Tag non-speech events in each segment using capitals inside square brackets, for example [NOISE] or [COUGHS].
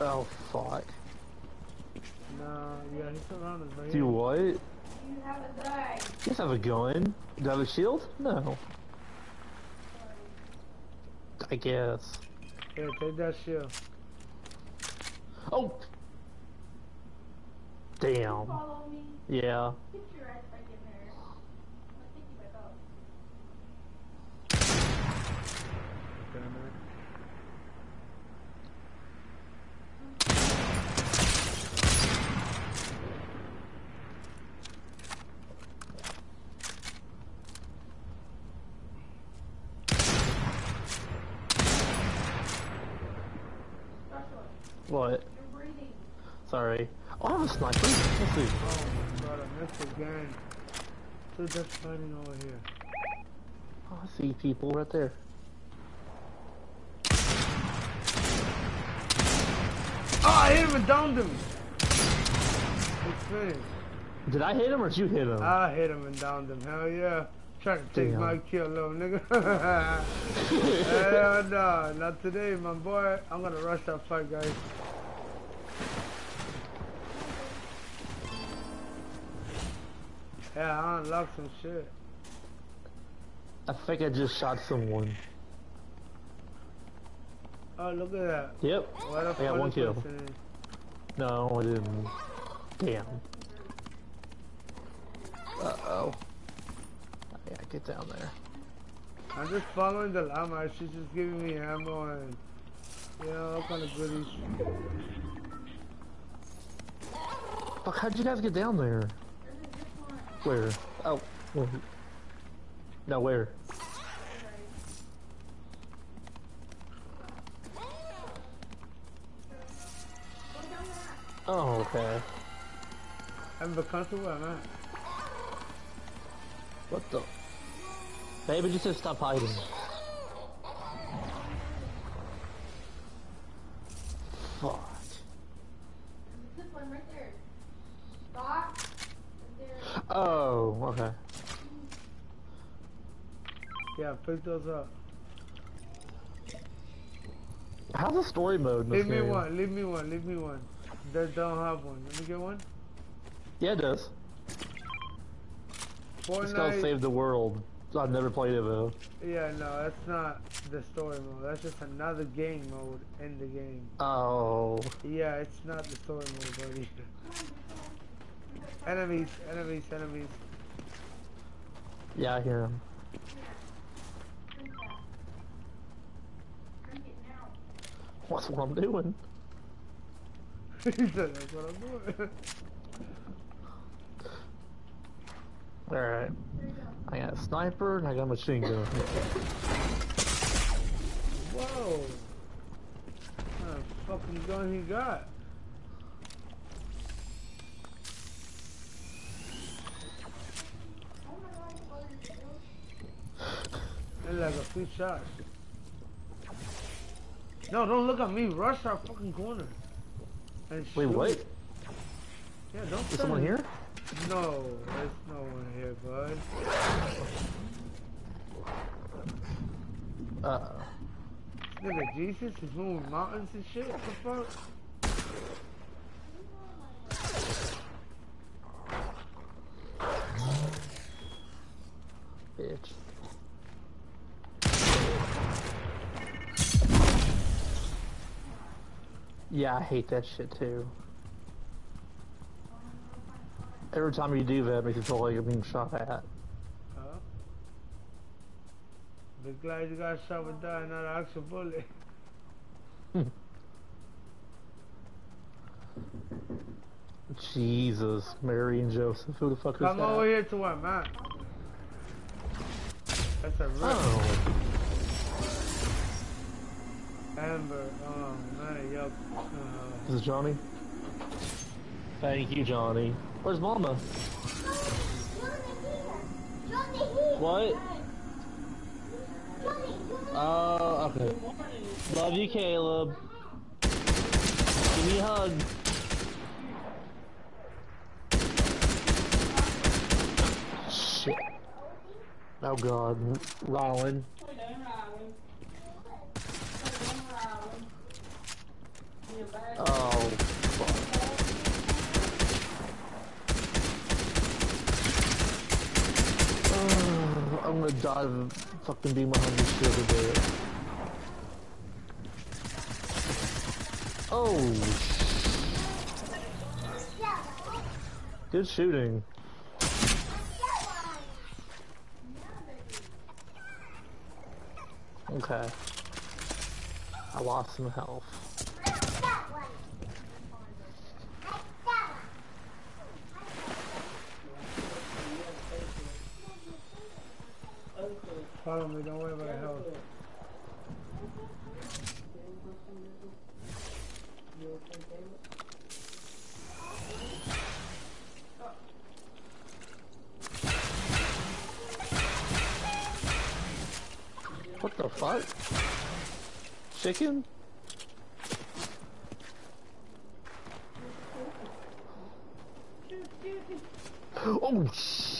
Oh, fuck. Nah, yeah, he's around us right Do what? You have a gun. You have a gun. Do you have a shield? No. I guess. here. Yeah, take that shield. Oh! Damn. Follow me. Yeah. Get your ass back in there. I'm gonna take you back up. Damn it. Joshua, What? Sorry. Oh, I have a sniper. Let's see. Oh my god, I missed again. Fighting over here. Oh, I see people right there. Oh, I hit him and downed him! It's finished. Did I hit him or did you hit him? I hit him and downed him. Hell yeah. Trying to take Damn. my kill, little nigga. [LAUGHS] [LAUGHS] Hell no, not today, my boy. I'm gonna rush that fight, guys. Yeah, I unlocked some shit. I think I just shot someone. Oh, look at that. Yep. What a I got one kill. person. No, I didn't. Damn. Uh-oh. Oh, yeah, get down there. I'm just following the llama. She's just giving me ammo and, you know, all kind of goodies. Fuck, how'd you guys get down there? Where? Oh, wait. No, where? Oh, okay. I'm the comfortable, where I'm at. What the? Baby, just stop hiding. Fuck. Oh, okay. Yeah, pick those up. How's the story mode in this Leave me one, leave me one, leave me one. They don't have one. Let me get one. Yeah, it does. It's called Save the World. I've never played it though. Yeah, no, that's not the story mode. That's just another game mode in the game. Oh. Yeah, it's not the story mode, buddy. [LAUGHS] enemies, enemies, enemies. Yeah, I hear him. Drink that. Drink it now. What's what I'm doing? [LAUGHS] he said, that's what I'm doing. Alright. There you go. I got a sniper and I got a machine gun. [LAUGHS] Whoa. What kind of fucking gun he got? Oh my god, what are you And like a few shots. No, don't look at me. Rush our fucking corner. And Wait, shoot. what? Yeah, don't Is someone here? No, there's no one here, bud. Uh Nigga, Jesus is moving mountains and shit. What the fuck? bitch. Yeah, I hate that shit too. Every time you do that, it makes you feel like you're being shot at. Huh? Be glad you got shot with that and not an actual bullet. [LAUGHS] Jesus, Mary and Joseph, who the fuck is that? Come over here to where I'm. That's a rip. Oh, Amber. Oh, man, yup. Uh, this is Johnny. Thank you, Johnny. Where's Mama? What? Oh, okay. Love you, Caleb. Give me a hug. Shit. Oh god, Rylan. Oh, fuck. Oh, I'm gonna die of fucking being behind this shit today. Oh, good shooting. Okay. I lost some health. Follow me, don't worry about the health. What the fuck? Chicken? Oh, sh-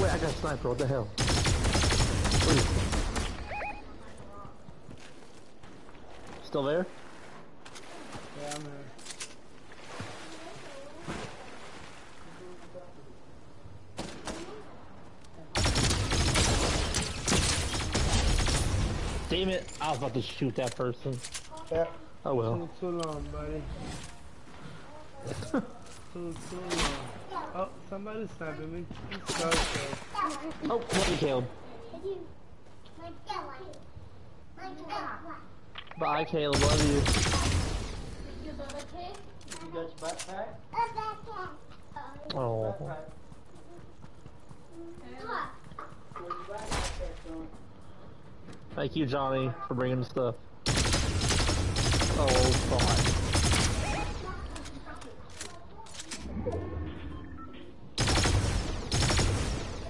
Wait, I got a sniper, what the hell? Where is he? Still there? Yeah, I'm here. Damn it, I was about to shoot that person. Yeah. Oh well. Too, too long, buddy. [LAUGHS] too, too long. Oh, somebody's sniping me. It's so good. Oh, one killed. Bye, Caleb. Love you. You got your backpack? Oh, thank you, Johnny, for bringing the stuff. Oh, God.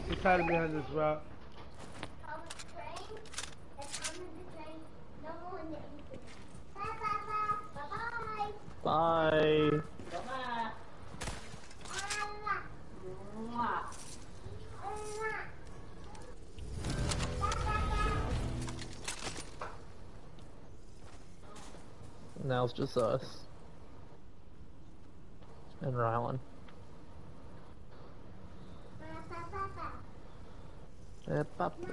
He's hiding behind this rock. Bye. Now it's just us. And Rylan. Eh, papi.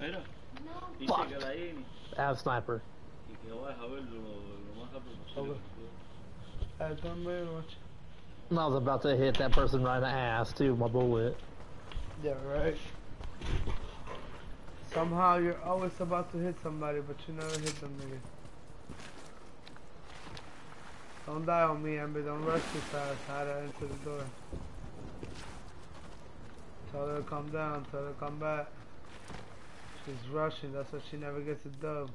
Mira, y Fuck. checa ahí I have sniper. And I was about to hit that person right in the ass too, with my bullet. Yeah, right. Somehow you're always about to hit somebody, but you never hit them, nigga. Don't die on me, Amber. Don't rush too fast. Hide her into the door. Tell her to come down. Tell her to come back. She's rushing. That's why she never gets a dub.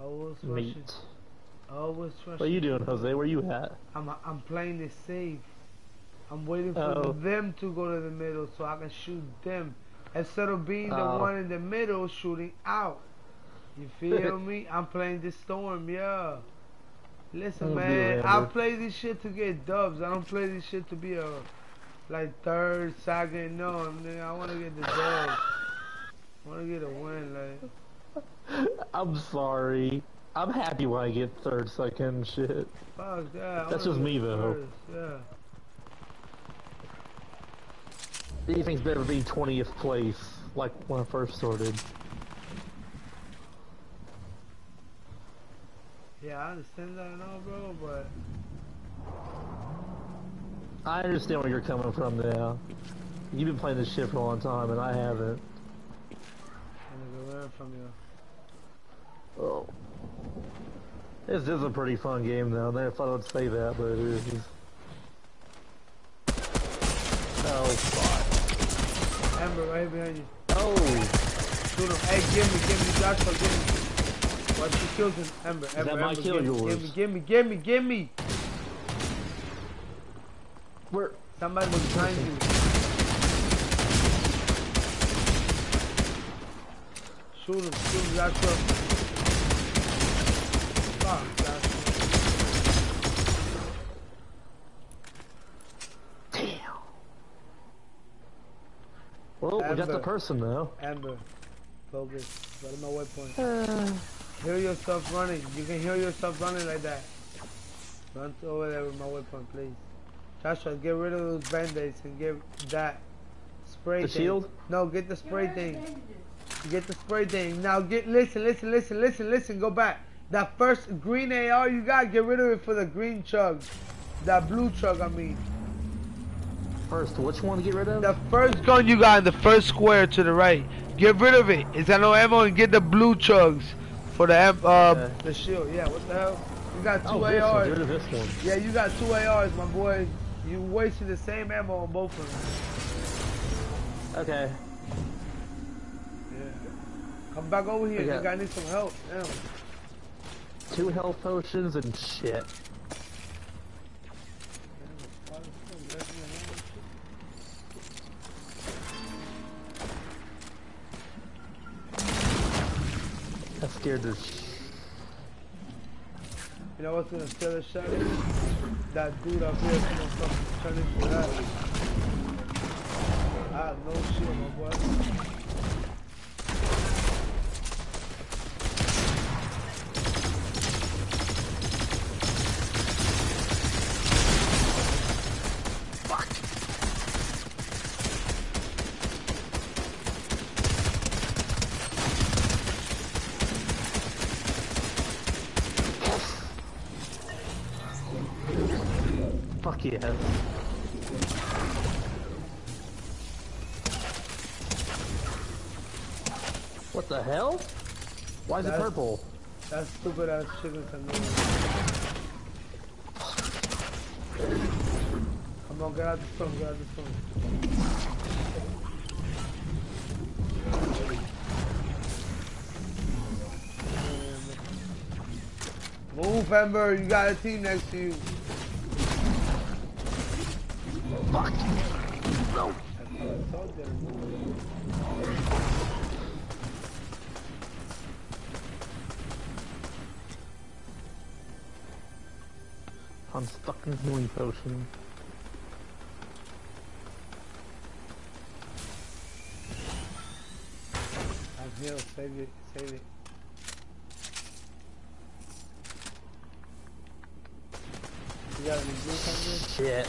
Always rushing. Always rushing. What are you doing, Jose? Where you at? I'm I'm playing it safe. I'm waiting for Oh. them to go to the middle so I can shoot them instead of being the Oh. one in the middle shooting out. You feel [LAUGHS] me? I'm playing the storm, yeah. Listen, man, I play this shit to get dubs. I don't play this shit to be a like third, second. No, I, mean, I want to get the dubs. [LAUGHS] I want to get a win, like. I'm sorry. I'm happy when I get third, second, shit. Fuck. I That's just me, though. first, Yeah. Anything's better than being 20th place, like when I first started. Yeah, I understand that and all, bro, but I understand where you're coming from now. You've been playing this shit for a long time, and I haven't. I'm gonna learn from you. Oh. This is a pretty fun game, though. I never thought I would say that, but it is. Oh, fuck. Amber, right behind you. Oh! Shoot him. Hey, give me, give me, Joshua, give me. Watch you kills him. Amber, Amber, that my Amber, kill or give, me, give me, give me, give me, give me. Where? Somebody was behind you. Shoot him, shoot him, that's up. Fuck, that's Damn. Well, we got the Amber. person though. Amber. Focus. Let him know waypoint. Uh, Hear yourself running. You can hear yourself running like that. Run over there with my weapon, please. Joshua, get rid of those band-aids and get that spray The thing. shield? No, get the spray thing. Get the spray thing. Now get listen, listen, listen, listen, listen. Go back. That first green AR you got, get rid of it for the green chug. That blue chug, I mean. First, which one to get rid of? The first gun you got in the first square to the right. Get rid of it. It's got no ammo and get the blue chugs for the am- uh Okay. the shield. Yeah, what the hell? You got two oh, this one. ARs. Get rid of this one. Yeah, you got two ARs, my boy. You wasted the same ammo on both of them. Okay. Yeah. Come back over here. I got- You got need some help. Damn. Two health potions and shit. That scared the You know what's gonna steal the shot? That dude up here is gonna fucking turn into that. I have no shield, my boy. Yeah. What the hell? Why is it purple? That's stupid ass chicken move. Come on, get out the phone, get out the phone. Move, Ember, you got a team next to you. Fuck. No. I told you to move. I'm stuck in healing potion. I'm here, save it, save it. You got any blue something? Shit.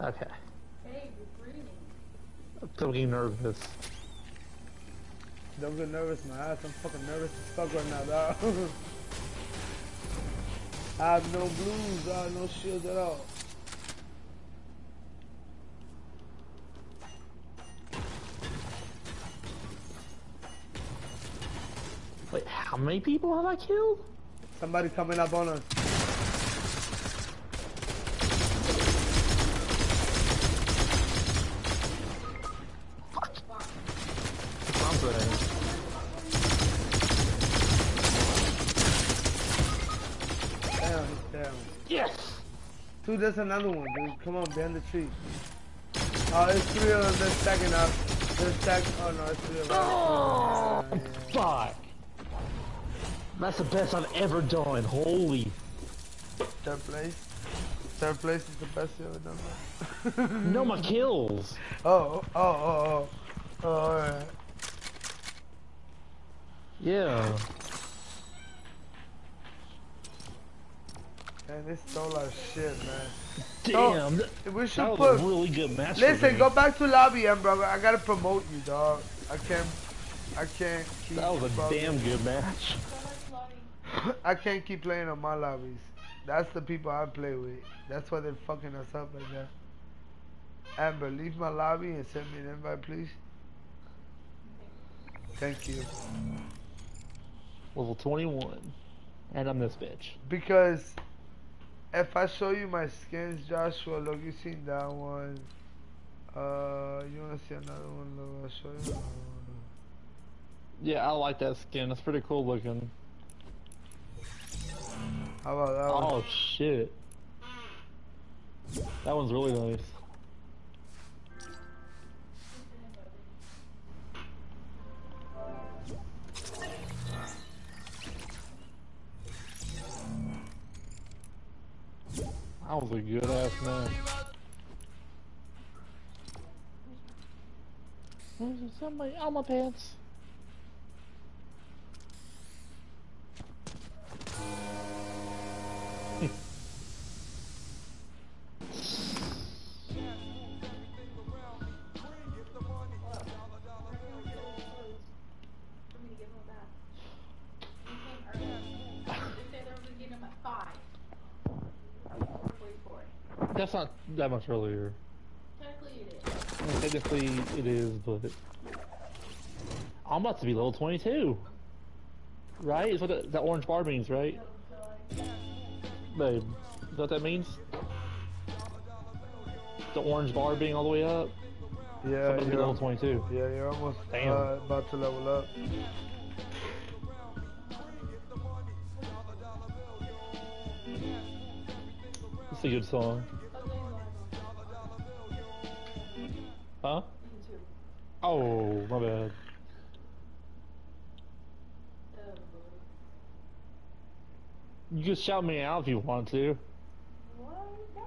Okay. Hey, you're breathing. I'm still getting nervous. Don't get nervous, my ass. I'm fucking nervous as fuck right now, dog. [LAUGHS] I have no blues, dog, no shields at all. Wait, how many people have I killed? Somebody coming up on us. Dude, there's another one, dude. Come on, behind the tree. Oh, it's three of them. They're stacking up. They're stacking. Oh, no, it's three of them. Oh, yeah. fuck. That's the best I've ever done. Holy. Third place. Third place is the best you ever done. No, my [LAUGHS] kills. Oh, oh, oh, oh. Oh, alright. Yeah. Man, they stole our shit, man. Damn. that, We should that put. was a really good match. Listen, go back to lobby, Ember. I gotta promote you, dog. I can't. I can't keep. That was a fucking- damn good match. So much lobby. I can't keep playing on my lobbies. That's the people I play with. That's why they're fucking us up like that. Amber, leave my lobby and send me an invite, please. Thank you. Level 21. And I'm this bitch. Because if I show you my skins, Joshua, look, you seen that one. Uh, you wanna see another one? Look, I'll show you another one. Yeah, I like that skin. It's pretty cool looking. How about that one? Oh shit. That one's really nice. That was a good ass man. Somebody on my pants? That much earlier. Technically it is. Well, Technically, it is, but I'm about to be level 22. Right? Is what that, that orange bar means, right? Babe, is that what that means? The orange bar being all the way up? Yeah, about to be level you're, 22. yeah, you're almost Damn. uh, about to level up. It's a good song. Huh? Oh, my bad. You can shout me out if you want to. What? No.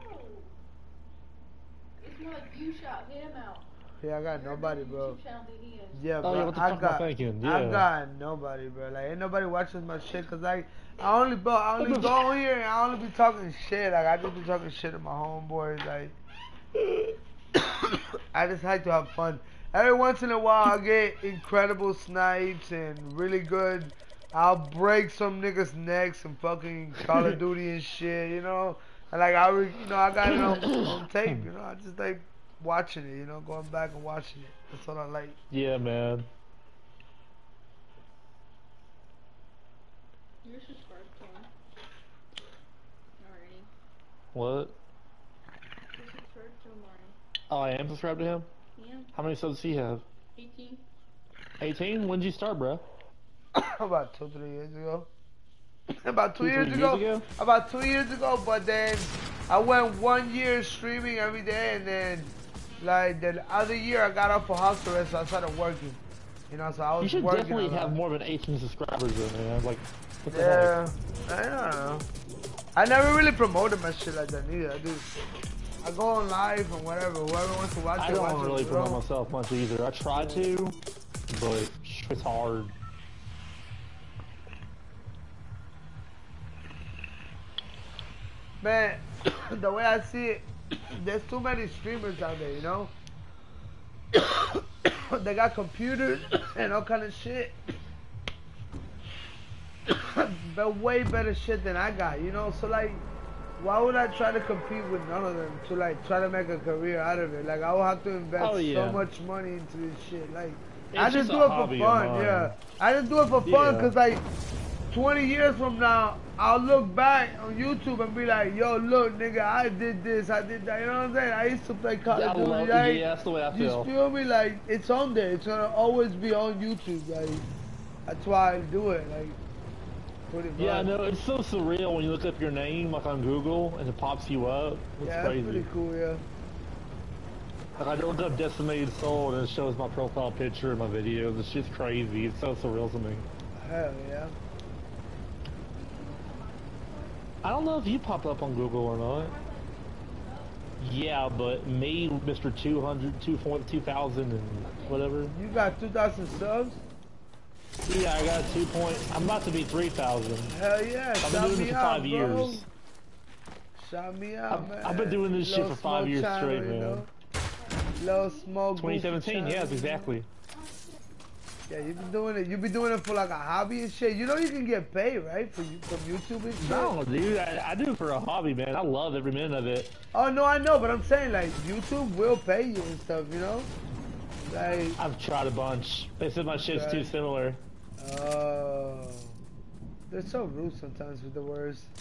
It's more like you shout him out. Yeah, I got nobody, bro. YouTube channel than he is. Yeah, Oh, yeah, what the I fuck am I got, thinking? I got nobody, bro. Like, ain't nobody watching my shit, cause like, I only, bro, I only go on here and I only be talking shit. Like, I just be talking shit to my homeboys. Like, [COUGHS] I just like to have fun. Every once in a while, I get incredible snipes and really good. I'll break some niggas' necks and fucking Call of Duty and shit, you know. And like I, re- you know, I got it on, on tape. You know, I just like watching it. You know, going back and watching it. That's what I like. Yeah, man. You're subscribed to him. Already. What? You're subscribed to him already. Oh, I am subscribed to him? Yeah. How many subs does he have? 18. 18? When did you start, bro? [COUGHS] about two, three years ago. [COUGHS] about two, Two, years, ago, years ago? About two years ago, but then I went one year streaming every day, and then like the other year I got off for house arrest, so I started working. You know, so I was You should working. definitely have more than 18 subscribers though, man. Like, what the heck? Yeah, I don't know. I never really promoted my shit like that neither. I do. I go on live and whatever. Whoever wants to watch I it, watch don't it. really you promote know? myself much either. I try to, but it's hard. Man, [COUGHS] the way I see it, [COUGHS] there's too many streamers out there, you know? [COUGHS] they got computers and all kind of shit. but way better shit than I got, you know? So like, why would I try to compete with none of them to like try to make a career out of it? Like I would have to invest Oh, yeah. so much money into this shit. Like It's I just just do it for fun, yeah. I just do it for fun Yeah. because like 20 years from now, I'll look back on YouTube and be like, yo, look, nigga, I did this, I did that. You know what I'm saying? I used to play Call of Duty. like, yeah, that's the way I feel. you feel. me? Like, it's on there. It's gonna always be on YouTube. Like, that's why I do it. Like. Yeah, I know. It's so surreal when you look up your name, like on Google, and it pops you up. It's Yeah, crazy. pretty cool, yeah. Like I look up Decimated Soul, and it shows my profile picture and my videos. It's just crazy. It's so surreal to me. Hell yeah. I don't know if you popped up on Google or not. Yeah, but me, Mr. 200, 2000 and whatever. You got 2,000 subs? Yeah, I got two point. I'm about to be 3,000. Hell yeah. I've been doing this for out, five bro. years. Shout me out, I've- man. I've been doing this shit for five years channel, straight, you man. know? Little smoke. 2017, channel, yes, exactly. Yeah, you've been doing it. You've been doing it for like a hobby and shit. You know you can get paid, right? For you from YouTube and shit. No, dude, I, I do it for a hobby, man. I love every minute of it. Oh no, I know, but I'm saying like YouTube will pay you and stuff. You know, like I've tried a bunch. They said my shit's too similar. oh, they're so rude sometimes with the words. [LAUGHS]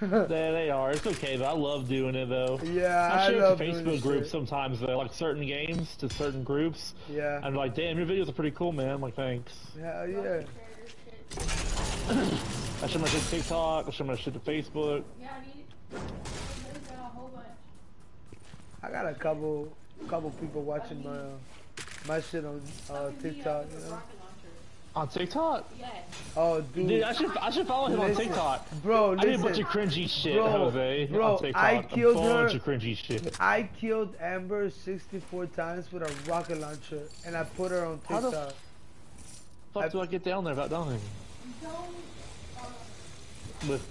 They, they are. It's okay, though. I love doing it, though. yeah, I I, share it love to Facebook this groups shit. sometimes, though, like certain games to certain groups. Yeah, I'm like, damn, your videos are pretty cool, man. I'm like, thanks. hell yeah. I share my shit to TikTok. I share my shit to Facebook. Yeah, I need. There's a whole bunch. I got a couple, couple people watching my, uh, my shit on uh, TikTok. You know. On TikTok? Yes. Oh, dude. Dude, I should I should follow him on TikTok. Bro, I did a bunch of cringy shit, Bro, Jose. bro, on TikTok. I killed a bunch her. of cringy shit. I killed Amber 64 times with a rocket launcher, and I put her on TikTok. How the TikTok. Fuck do I get down there without dying? Uh, With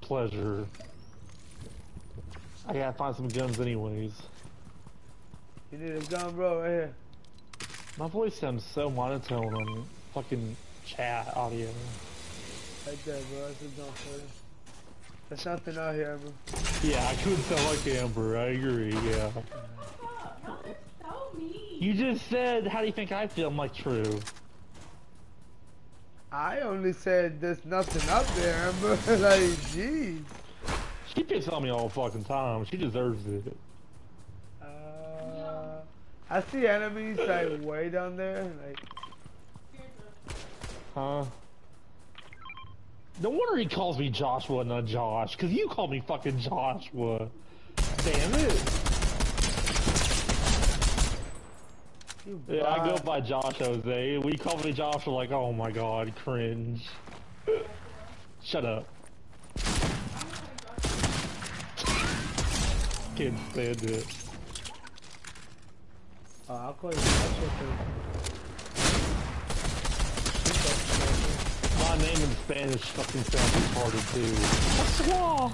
pleasure. I gotta find some guns anyways. You need a gun, bro, right here. My voice sounds so monotone on fucking chat audio. Right there, bro. That's a gun for you. There's something out here, bro. Yeah, I could sound like Amber, I agree, yeah. fuck. No, so mean. You just said, how do you think I feel? I'm like, true. I only said there's nothing up there, Amber. [LAUGHS] like, jeez. She picks on me all the fucking time. She deserves it. I see enemies like way down there. Like, Huh? No wonder he calls me Joshua, not Josh. Cause you call me fucking Joshua. Damn it. you Yeah, I go by Josh Jose. We call me Joshua like, oh my god, cringe. Shut up. Can't stand it. Oh, I'll call you Joshua My name in Spanish fucking sounds retarded too. Joshua.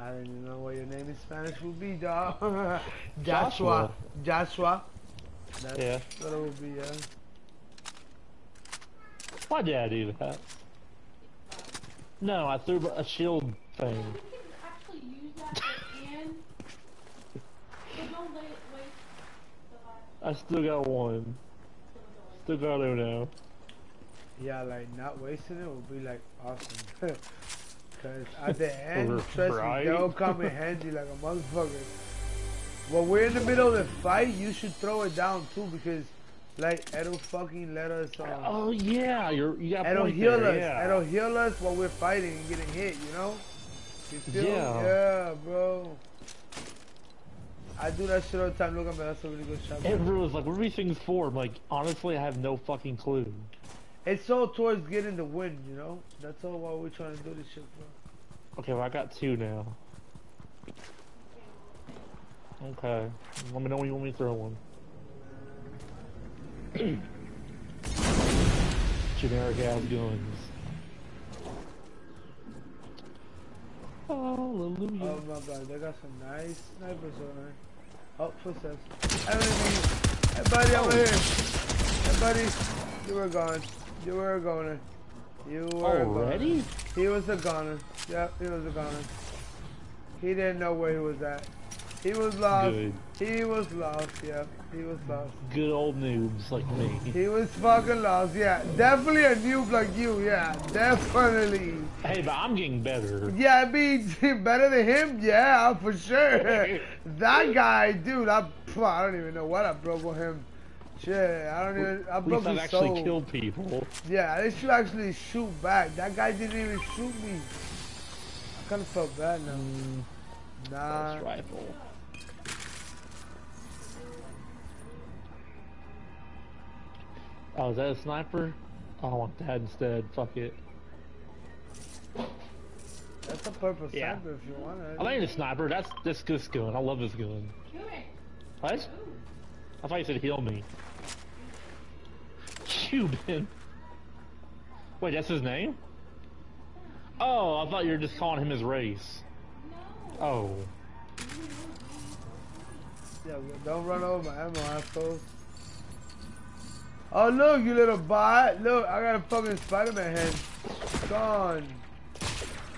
I don't even know what your name in Spanish would be, dog. [LAUGHS] Joshua. Joshua. Joshua. That's Yeah. what it would be, yeah. Why did I do that? No, I threw a shield thing. You can actually use that and. But don't let it waste the last. I still got one. Still got Uno. Yeah, like not wasting it would be like awesome. [LAUGHS] Cause at the [LAUGHS] end, trust right? me, they'll come in handy like a motherfucker. When we're in the middle of the fight, you should throw it down too because, like, it'll fucking let us. Um, Oh yeah, you're you got it'll heal there, us. Yeah. It'll heal us while we're fighting and getting hit. You know? You feel? Yeah. Yeah, bro. I do that shit all the time. Look at me, that's a really good shot. Everyone's like, what are these things for? I'm like, honestly, I have no fucking clue. It's all towards getting the win, you know? That's all why we're trying to do this shit for. Okay, well I got two now. Okay, let me know when you want me to throw one. [CLEARS THROAT] Generic ass guns. Hallelujah. Oh my god, they got some nice snipers on there. Oh, footsteps. Hey buddy, over oh. here! Everybody, you were gone. You were a goner. You were. Already? He was a goner. Yep, he was a goner. He didn't know where he was at. He was lost. Good. He was lost, yeah. He was lost. Good old noobs like me. He was fucking lost, yeah. Definitely a noob like you, yeah. Definitely. Hey, but I'm getting better. Yeah, I mean, [LAUGHS] better than him, yeah, for sure. [LAUGHS] that guy, dude, I, I don't even know what I broke with him. Shit, I don't even, I broke his actually soul. killed people. Yeah, they should actually shoot back. That guy didn't even shoot me. I kind of felt bad now. Mm. Nah. Pulse rifle. Oh, is that a sniper? Oh, I want that instead. Fuck it. That's a purple Yeah. sniper if you want it. I think it's a sniper. That's this this gun. I love this gun. Kill it. What? Ooh. I thought you said heal me. Cuban. Wait, that's his name? Oh, I thought you were just calling him his race. No. Oh. Yeah, don't run over my ammo, asshole. Oh, look, you little bot. Look, I got a fucking Spider-Man head. Gone.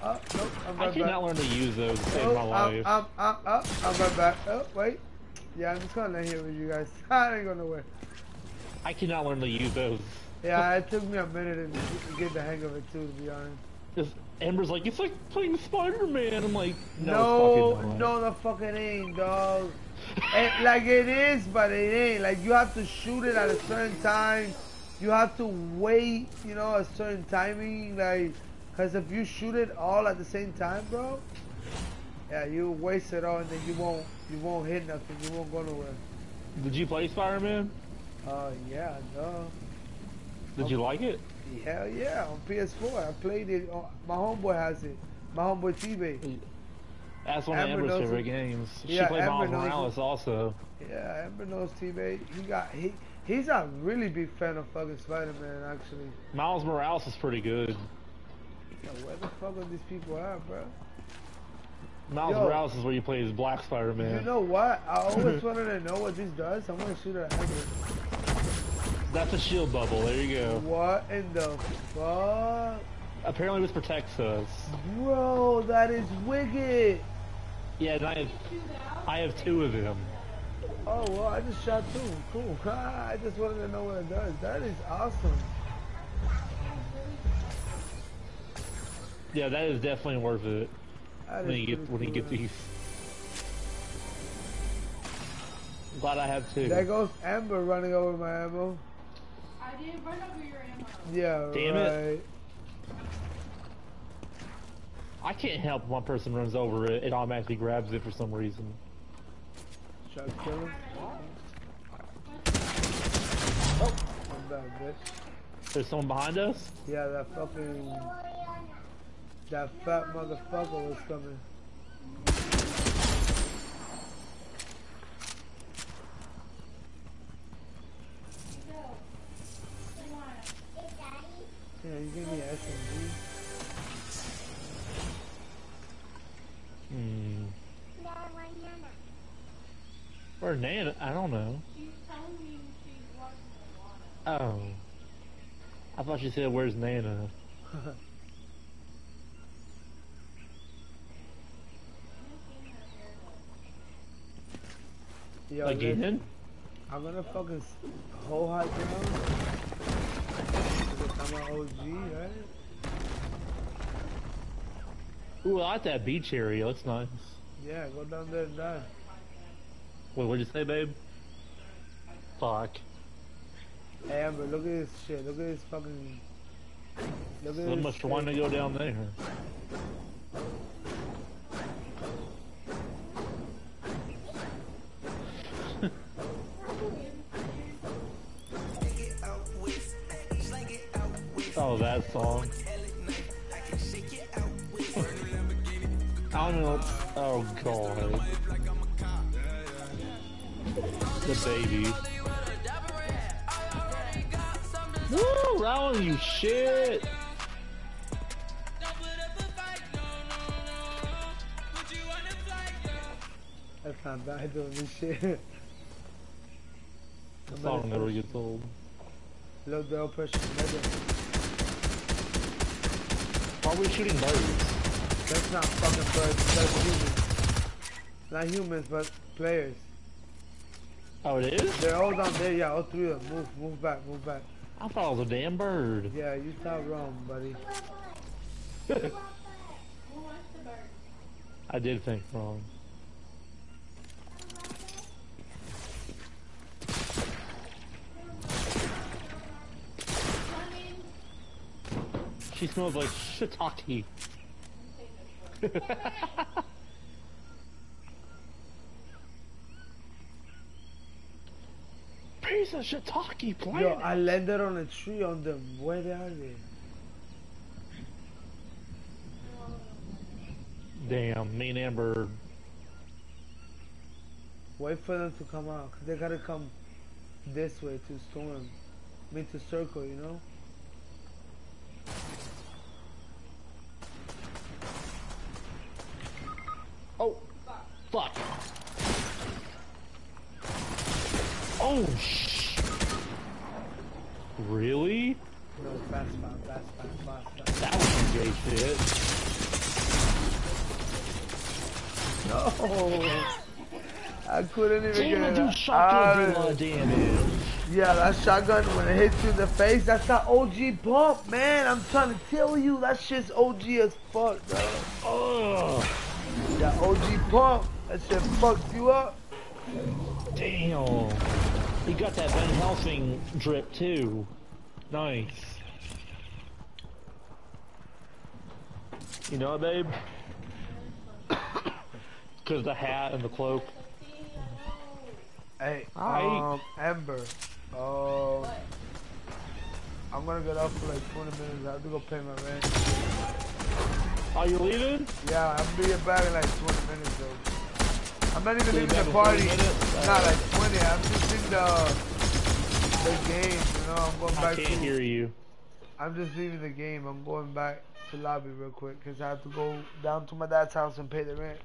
Oh, nope, I'm I right back. cannot learn to use those to save Oh, my I'm, life. I'm, I'm, I'm, I'm right back. Oh, wait. Yeah, I'm just gonna lay here with you guys. [LAUGHS] I ain't going nowhere. I cannot learn to use those. Yeah, [LAUGHS] it took me a minute to get the hang of it too, to be honest. Just, Amber's like, it's like playing Spider-Man. I'm like, no, No, no, the fucking ain't, dog. It- like it is, but it ain't. Like you have to shoot it at a certain time you have to wait, you know, a certain timing, like, cause if you shoot it all at the same time, bro, yeah, you waste it all and then you won't, you won't hit nothing, you won't go nowhere. Did you play Spider-Man? Uh, yeah, no. Did you like it? Hell yeah, on PS4. I played it. On, my homeboy has it. My homeboy T-Bay. That's one of Amber Amber's favorite it. games. She Yeah, played Amber Miles. Morales also. Yeah, Amber knows T-Bay. He got he. He's a really big fan of fucking Spider-Man, actually. Miles Morales is pretty good. Yo, where the fuck are these people at, bro? Miles Yo. Morales is where you play as Black Spider-Man. You know what? I always [LAUGHS] wanted to know what this does. I want to shoot at Amber. That's a shield bubble. There you go. What in the fuck? Apparently this protects us. Bro, that is wicked. Yeah, and I have, I have two of them. Oh, well, I just shot two. Cool. [LAUGHS] I just wanted to know what it does. That is awesome. Yeah, that is definitely worth it That when is you get pretty when you get man. these. I'm glad I have two. There goes Amber running over my ammo. I didn't run over your ammo. Yeah, Damn it. I can't help if one person runs over it; it automatically grabs it for some reason. Try to kill him. Oh, I'm bad, bitch. there's someone behind us. Yeah, that fucking... That fat motherfucker was coming. Yeah, you gave me an SMG. Hmm. Where's Nana? I don't know. She's telling me she's. Oh. I thought you said, "Where's Nana?" [LAUGHS] Yo, listen, Again? I'm gonna fucking whole high down. Because I'm an OG, right? Ooh, I like that beach area. Looks nice. Yeah, go down there and die. Wait, what'd you say, babe? Fuck. Hey Amber, look at this shit. Look at this fucking. Look at So this. much for wanting to go down there. [LAUGHS] Oh, that song. I don't know. Oh, God. The baby. Woo! Round you shit! That's not bad doing this shit. The song never gets old. Low barrel pressure. Why are we shooting birds? That's not fucking birds. That's humans. Not humans, but players. Oh, it is? They're all down there. Yeah, all three of them. Move, move back, move back. I thought it was a damn bird. Yeah, you thought wrong, buddy. Who wants the bird? I did think wrong. She smells like shiitake. Piece of shiitake planet. Yo, I landed on a tree on them. Where eh. they are they? Damn, me and Amber. Wait for them to come out. 'cause they gotta come this way to storm. I mean to circle, you know? Oh, fuck. Oh, shh. Really? No, fast, fast, fast, fast, fast, fast. That was some gay shit. No! I couldn't even Damn, get it dude shotgun did a lot of damage. Yeah, that shotgun when it hits you in the face, that's that OG pump, man. I'm trying to tell you, that shit's OG as fuck, bro. Ugh. That OG pump, that shit fucks you up. Damn. He got that Van Helsing drip too. Nice. You know what, babe? [COUGHS] Because the hat and the cloak. Hey, Hi. um, Ember. Um, I'm gonna get off for like 20 minutes. I have to go pay my rent. Are you leaving? Yeah, I'll be back in like 20 minutes though. I'm not even leaving the party. Not like 20. I'm just in the the game. You know, I'm going back. I can't to. hear you. I'm just leaving the game. I'm going back to lobby real quick because I have to go down to my dad's house and pay the rent.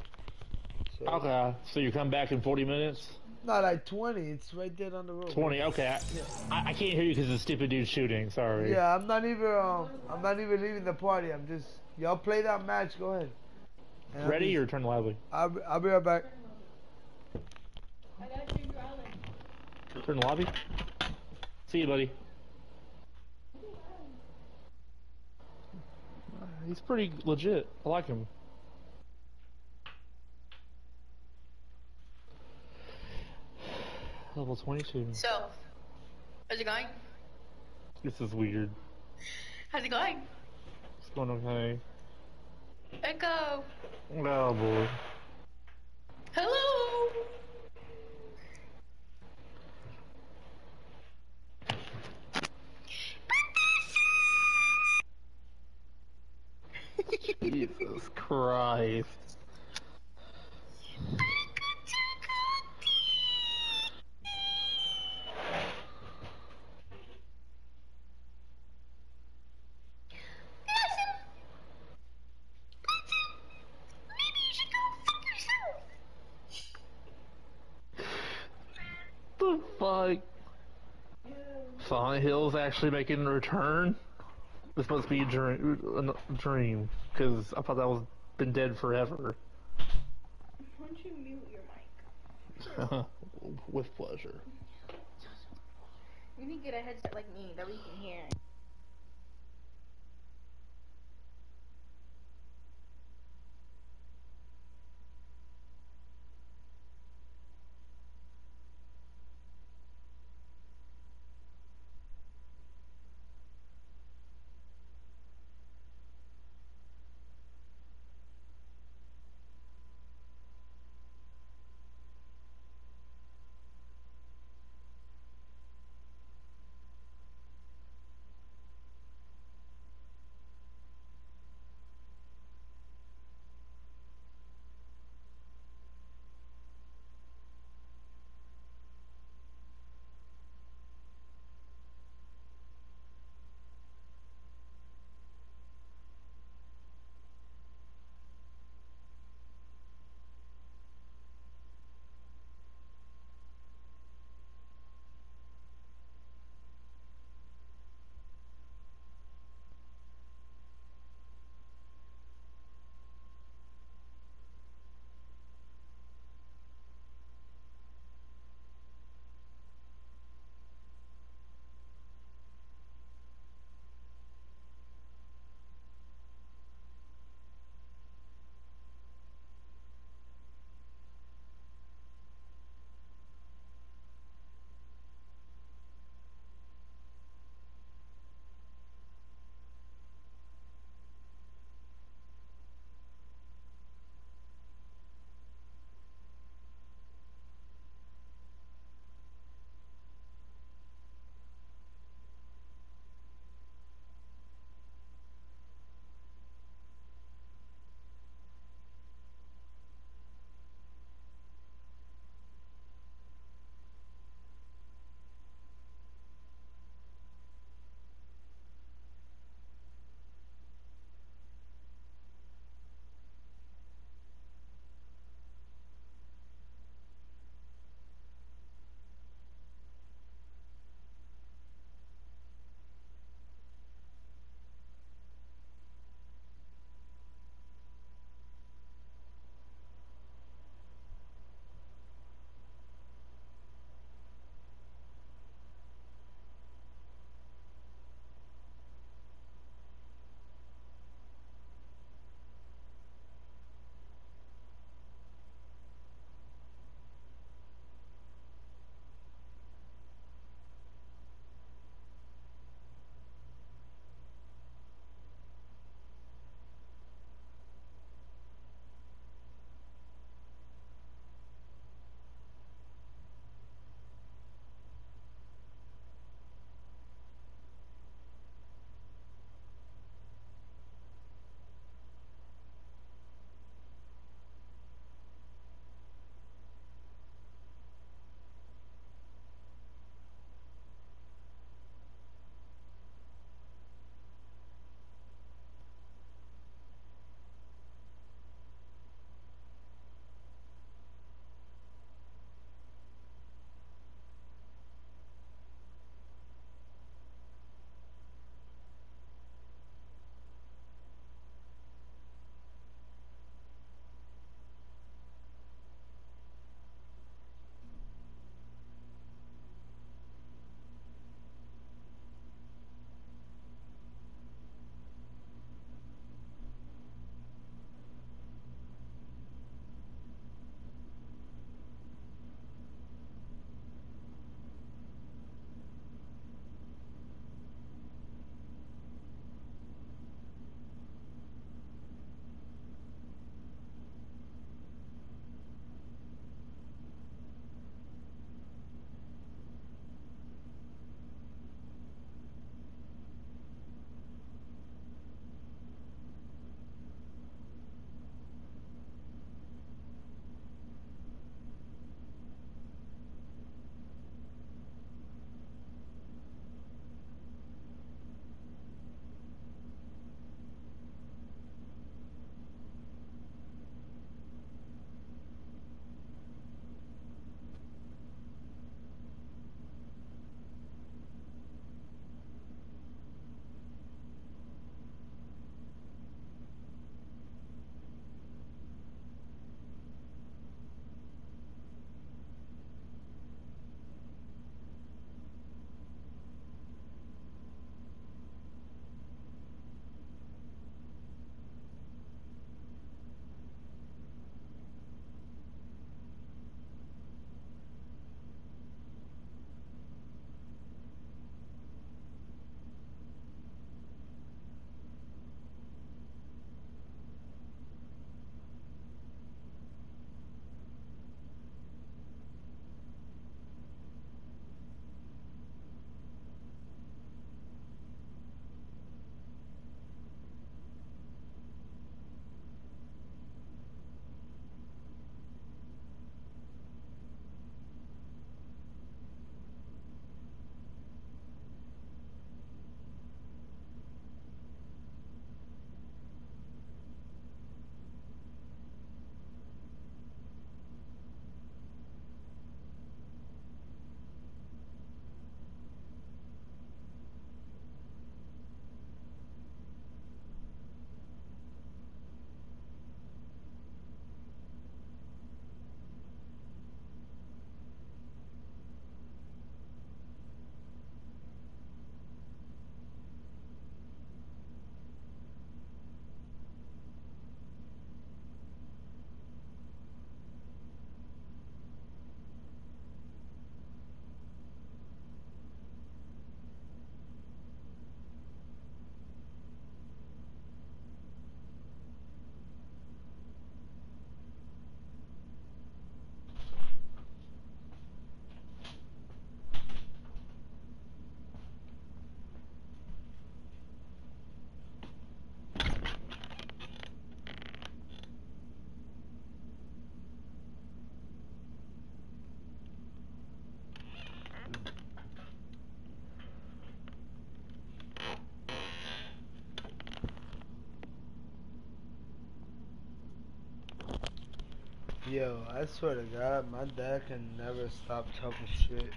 So, Okay, so you come back in 40 minutes? Not like 20. It's right there on the road. 20, okay. I, I, I can't hear you because the stupid dude's shooting, sorry. Yeah, I'm not even. Um, I'm not even leaving the party. I'm just. Y'all play that match. Go ahead. And Ready just- or turn lively? I'll be, I'll be right back. I gotta change your island. Turn lobby? See you, buddy. He's pretty legit. I like him. Level 22. So, how's it going? This is weird. How's it going? Going okay. Echo. Oh boy. Hello. Jesus Christ. [LAUGHS] The fuck? Silent Hill's actually making a return? This must be a dream, a dream, because I thought that was been dead forever. Why don't you mute your mic? [LAUGHS] With pleasure. You need to get a headset like me, that way you can hear. Yo, I swear to God, my dad can never stop talking shit.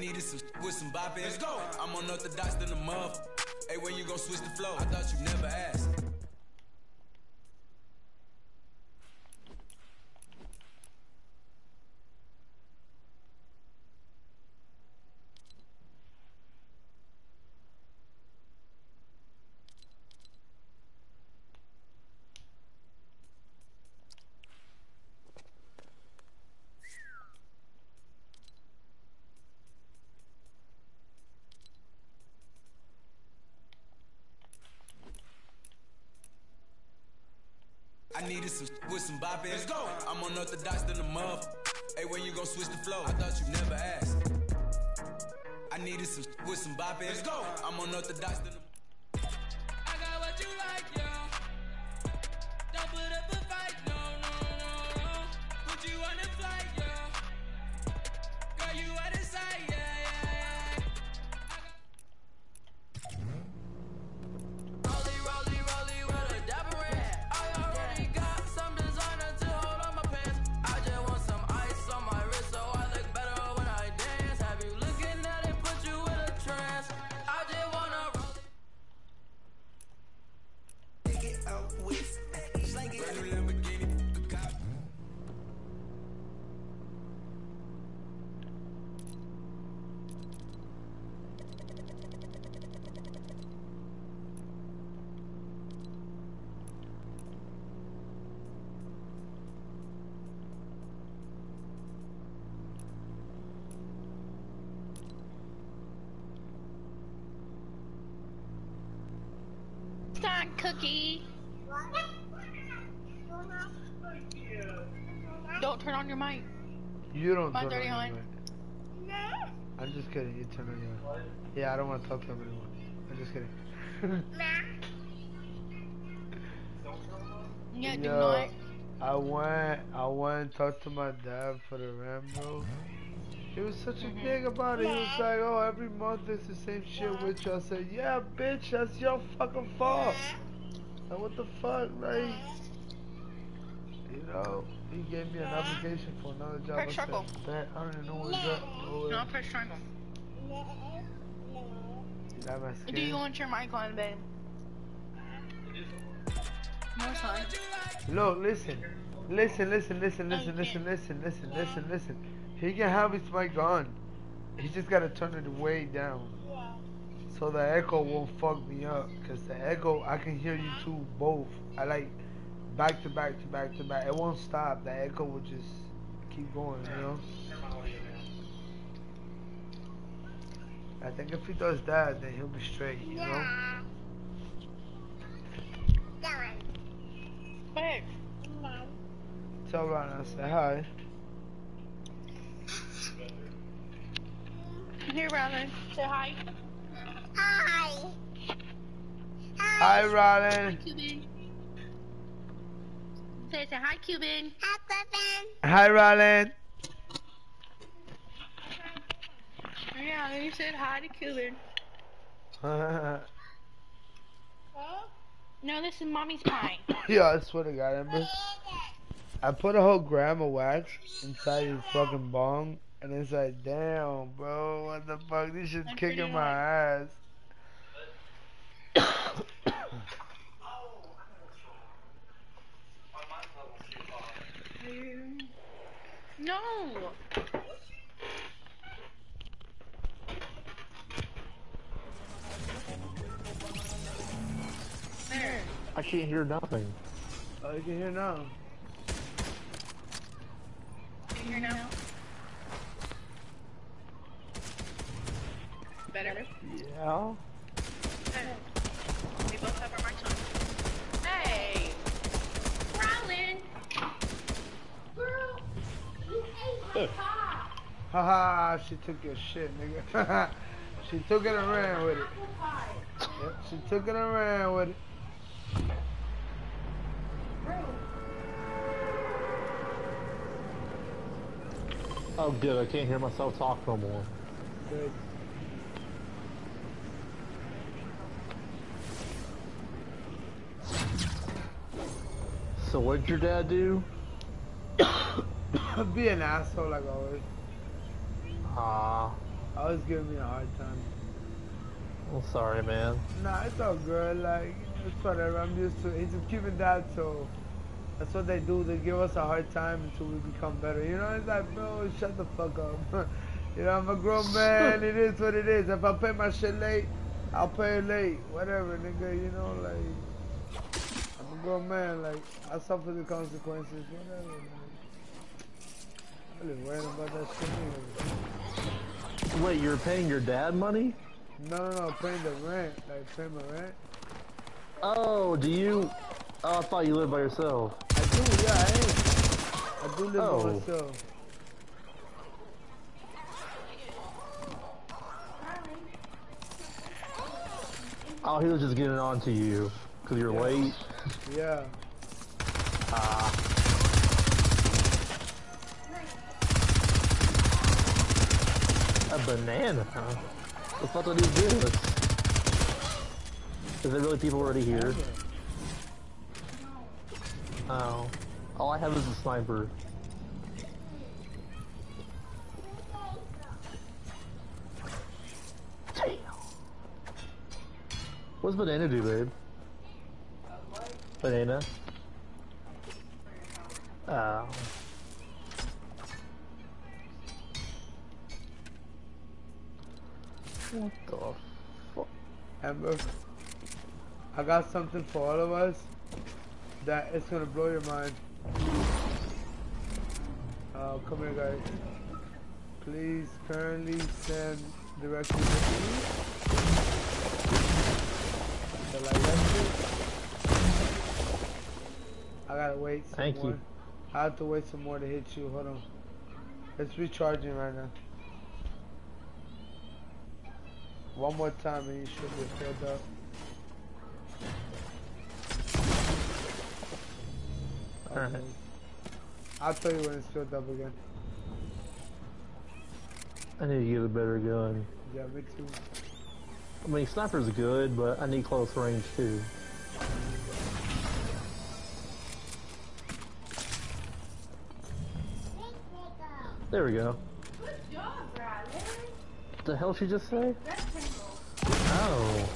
Needed some with some bop in. Let's go. I'm unorthodox than a muff. Hey, when you gon' switch the flow? I thought you never asked. I needed some with some bop in. Let's go. I'm unorthodox than a muff. Hey, when you gon' switch the flow? I thought you never asked. I needed some with some bop in. Let's go. I'm unorthodox than a don't want talk to him. I'm just kidding. [LAUGHS] Yeah, Yo. I went, I went and talked to my dad for the Rambo. He was such a dick about it. He was like, oh, every month it's the same shit with you. I said, yeah, bitch, that's your fucking fault. Like, what the fuck, like, you know, he gave me an application for another job. Press I said. I don't even know what's up. Oh, No, press triangle. Got my Do you want your mic on, babe? No, it's fine. Look, listen. Listen, listen, listen, No, listen, you listen, listen, listen, listen, listen. He can have his mic on. He just gotta turn it way down. So the echo won't fuck me up. Cause the echo, I can hear you two both. I like back to back to back to back. It won't stop. The echo will just keep going, you know? I think if he does that, then he'll be straight, you know? Babe. Tell Ron I say hi. Here, Robin. Say hi. Hi, Rollin. Cuban. Say, say hi, Cuban. Hi, Rollin. Yeah, you said hi to Cuban. No, this is mommy's pie. yeah, I swear to God, Ember. I put a whole gram of wax inside his fucking bong, and it's like, damn, bro, what the fuck? This shit's That's kicking my ass. No. I can't hear nothing. Oh, you can hear now. Can You hear now? Better. Yeah. Hey. We both have our mics on. Hey. Rollin. Girl, you ate my pie. Haha, she took your shit, nigga. [LAUGHS] she took it and ran with it. Yep, she took it and ran with it. Oh, good. I can't hear myself talk no more. Good. So what'd your dad do? [COUGHS] Be an asshole like always. Ah, Always giving me a hard time. I'm sorry, man. Nah, it's all good. Like, it's whatever. I'm used to it. He's a Cuban dad, so that's what they do. They give us a hard time until we become better. You know, it's like, bro, shut the fuck up. [LAUGHS] you know, I'm a grown man. it is what it is. If I pay my shit late, I'll pay it late. Whatever, nigga. You know, like, I'm a grown man. Like, I suffer the consequences. Whatever, man. I'm really worrying about that shit anyway. Wait, you're paying your dad money? No, no, no. Paying the rent. Like, paying my rent. Oh, do you? Oh, I thought you lived by yourself. I do, yeah, I am. I do live by Oh. myself. Oh, he was just getting on to you because you're late. Yeah. Ah. A banana, huh? The fuck did he do this? Is there really people already here? Oh. All I have is a sniper. Damn. What's banana do, babe? Banana? Oh. What the fuck? Amber, I got something for all of us that is gonna blow your mind. Uh, come here, guys. Please currently send directly to me. Shall I you? I gotta wait some Thank you. I have to wait some more to hit you. Hold on. It's recharging right now. One more time and you should be filled up. Alright. I'll tell you when it's filled up again. I need to get a better gun. Yeah, me too. I mean, sniper's good, but I need close range too. There we go. Good job, Riley. What the hell she just say? Rectangle. Oh.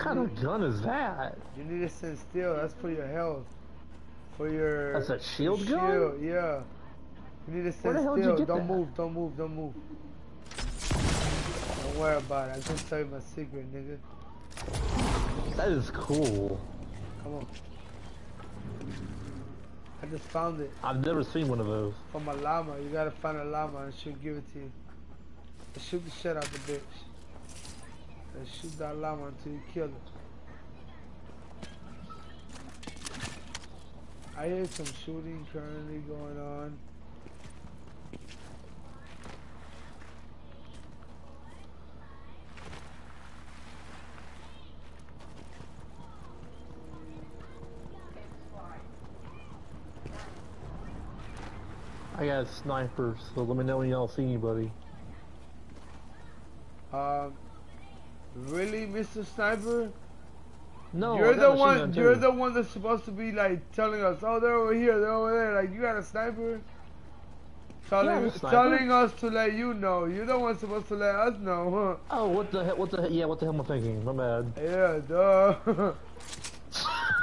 What kind of gun is that? You need to stand still. That's for your health. For your That's a shield gun? shield, yeah. You need to stand still. don't that? move, don't move, don't move. Don't worry about it. I can tell you my secret, nigga. That is cool. Come on. I just found it I've never seen one of those. from a llama. You gotta find a llama and she'll give it to you. Shoot the shit out the bitch. And shoot that llama until you kill it. I hear some shooting currently going on. I got a sniper, so let me know when y'all see anybody. Um, really, Mr. Sniper? No, you're the one. You're the one that's supposed to be like telling us, "Oh, they're over here. They're over there." Like you got a sniper. Telling, I'm sniper. telling us to let you know. You're the one supposed to let us know, huh? Oh, what the hell? What the hell? Yeah, what the hell am I thinking? My bad. Yeah, duh. [LAUGHS]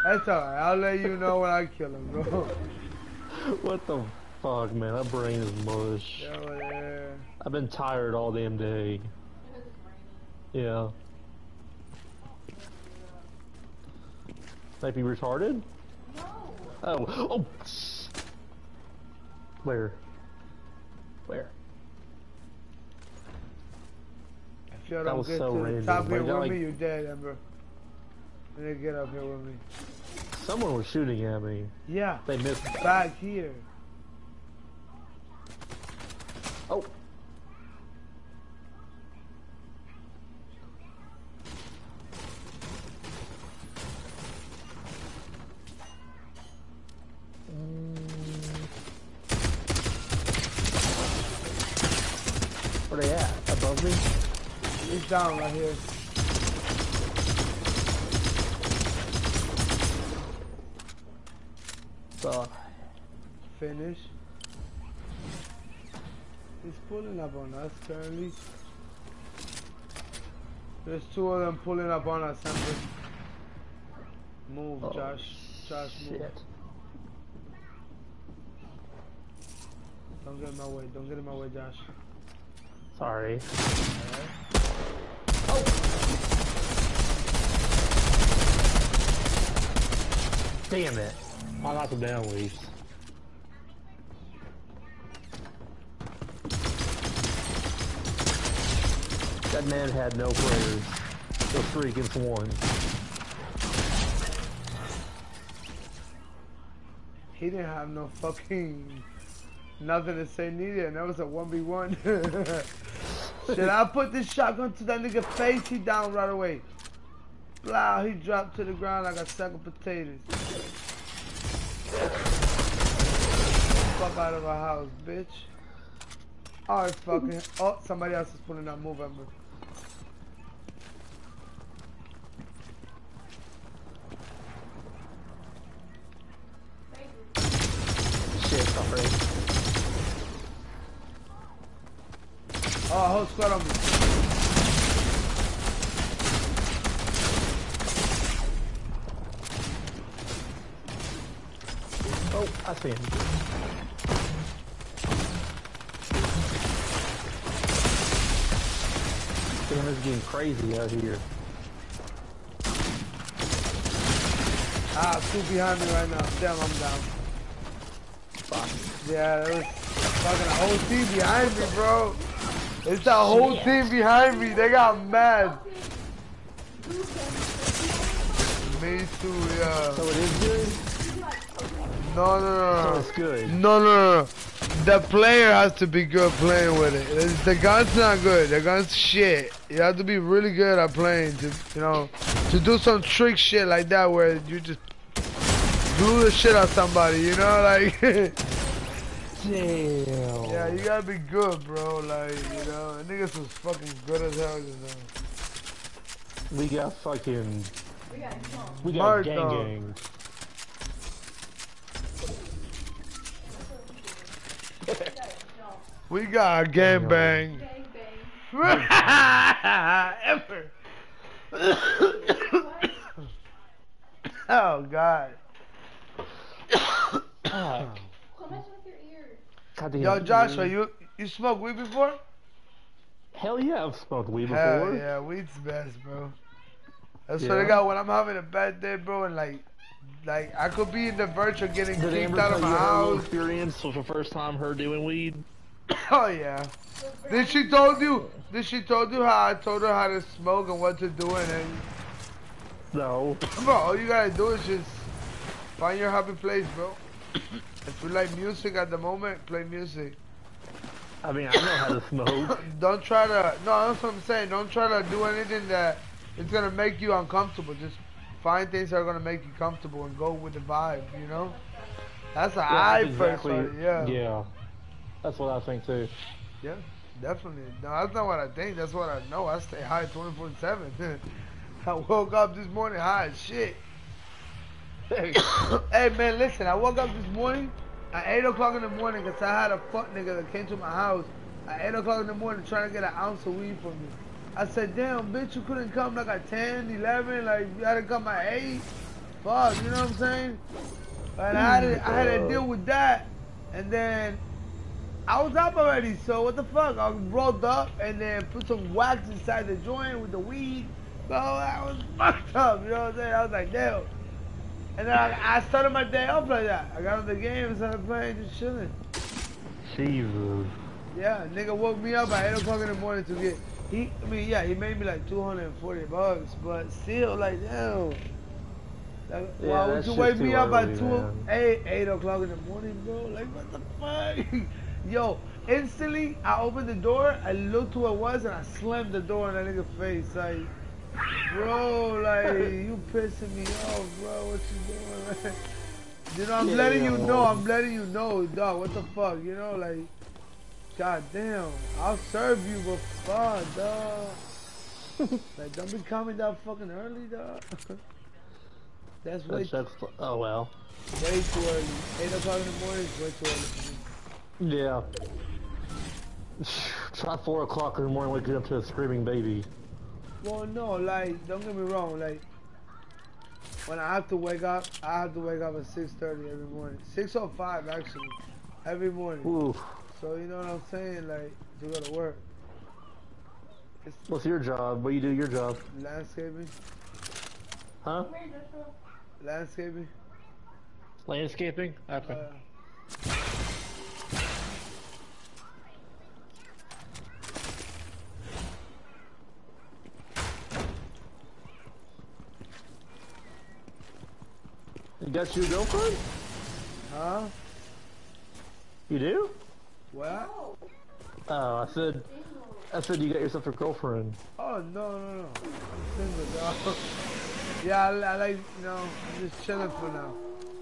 That's alright. I'll let you know when I kill him, bro. [LAUGHS] what the fuck, man? My brain is mush. Yeah. I've been tired all damn day. Because it's raining. Yeah. Might be retarded? No. Oh, oh! Where? Where? If you That don't was get so to random. the top Like, here with like- me, you're dead, Ember. And then get up here with me. Someone was shooting at me. Yeah, They missed. back here. Where they at? Above me? He's down right here. So, Finish. He's pulling up on us currently. There's two of them pulling up on us. Move, Oh, Josh. Josh, move. Shit. Don't get in my way. Don't get in my way, Josh. Sorry. Oh! Damn it. I knocked him down least. That man had no prayers. It was three against one. He didn't have no fucking nothing to say neither, and that was a 1v1. [LAUGHS] Should I put this shotgun to that nigga face? He down right away. Blah, he dropped to the ground like a sack of potatoes. Fuck out of our house, bitch. Alright, fucking. [LAUGHS] Oh, somebody else is pulling that move, Ember. Shit, sorry. Oh, whole squad on me. Oh, I see him. Damn, it's getting crazy out here. Ah, two behind me right now. Damn, I'm down. Fuck. Yeah, there was fucking a whole team behind me, bro. It's that whole Shit. team behind me. They got mad. Me too, yeah. So it is good? No, no, So no, it's good. no, no, no, no. The player has to be good playing with it. It's- The gun's not good. The gun's shit. You have to be really good at playing to, you know, to do some trick shit like that where you just glue the shit out somebody, you know, like. [LAUGHS] Damn. yeah, you gotta be good, bro. Like, you know, niggas was fucking good as hell just now. We got fucking. We got. We got Mark, gang dog. gang. [LAUGHS] We got a game bang. Bang bang. [LAUGHS] Ever. [COUGHS] oh God. Fuck. [COUGHS] Ah, Quit messing with your ears. Goddamn. Yo, Joshua, you you smoked weed before? Hell yeah, I've smoked weed before. Hell yeah, weed's best, bro. That's what I got when I'm having a bad day, bro, and like, like I could be in the of getting Did kicked out of my house. experience was the first time her doing weed? [COUGHS] Oh yeah. Did she told you? Did she told you how I told her how to smoke and what to do and then, No. bro, all you gotta do is just find your happy place, bro. [COUGHS] If you like music at the moment, play music. I mean, I know how to smoke. [LAUGHS] Don't try to. No, that's what I'm saying. Don't try to do anything that it's gonna make you uncomfortable. Just find things that are gonna make you comfortable and go with the vibe. You know. That's how I that's first. Yeah. Yeah. That's what I think too. Yeah, definitely. No, that's not what I think. That's what I know. I stay high 24 7. [LAUGHS] I woke up this morning high as shit. [COUGHS] hey, man, listen. I woke up this morning at 8 o'clock in the morning because I had a fuck nigga that came to my house at 8 o'clock in the morning trying to get an ounce of weed from me. I said, damn, bitch, you couldn't come like at 10, 11, like you had to come at 8. Fuck, you know what I'm saying? And I had to, I had to deal with that. And then I was up already, so what the fuck? I rolled up and then put some wax inside the joint with the weed. Bro, I was [LAUGHS] fucked up, you know what I'm saying? I was like, damn. And then I, I started my day off like that. I got on the game and started playing, just chilling. Jesus. Yeah, nigga woke me up at 8 o'clock in the morning to get. He, I mean, yeah, he made me like 240 bucks, but still, like, damn. Like, Yeah, why would you wake me up early, at 2, 8, 8 o'clock in the morning, bro? Like, what the fuck? [LAUGHS] Yo, instantly, I opened the door, I looked who it was, and I slammed the door in that nigga's face. Like, bro, like, you pissing me off, bro. What you doing, man? You know, I'm Yeah, letting you know, I'm letting you know, dog. What the fuck, you know, like, god damn, I'll serve you, but fuck, dog. [LAUGHS] like, don't be coming that fucking early, dog. [LAUGHS] That's way, That's, that's, oh well. way too early. 8 o'clock in the morning is way too early for me. Yeah. [SIGHS] Try 4 o'clock in the morning waking up to a screaming baby. Well, no, like, don't get me wrong, like, when I have to wake up, I have to wake up at 6.30 every morning. 6.05, actually, every morning. Oof. So, you know what I'm saying? Like, to go to work. It's What's your job? What do you do your job? landscaping, Huh? Where is this from? landscaping. Landscaping? Okay. Uh, you got your girlfriend? huh? You do? What? Oh, I said, I said you got yourself a girlfriend. Oh, no, no, no. I'm single, dog. yeah, I, I like, you know, I'm just chilling for now.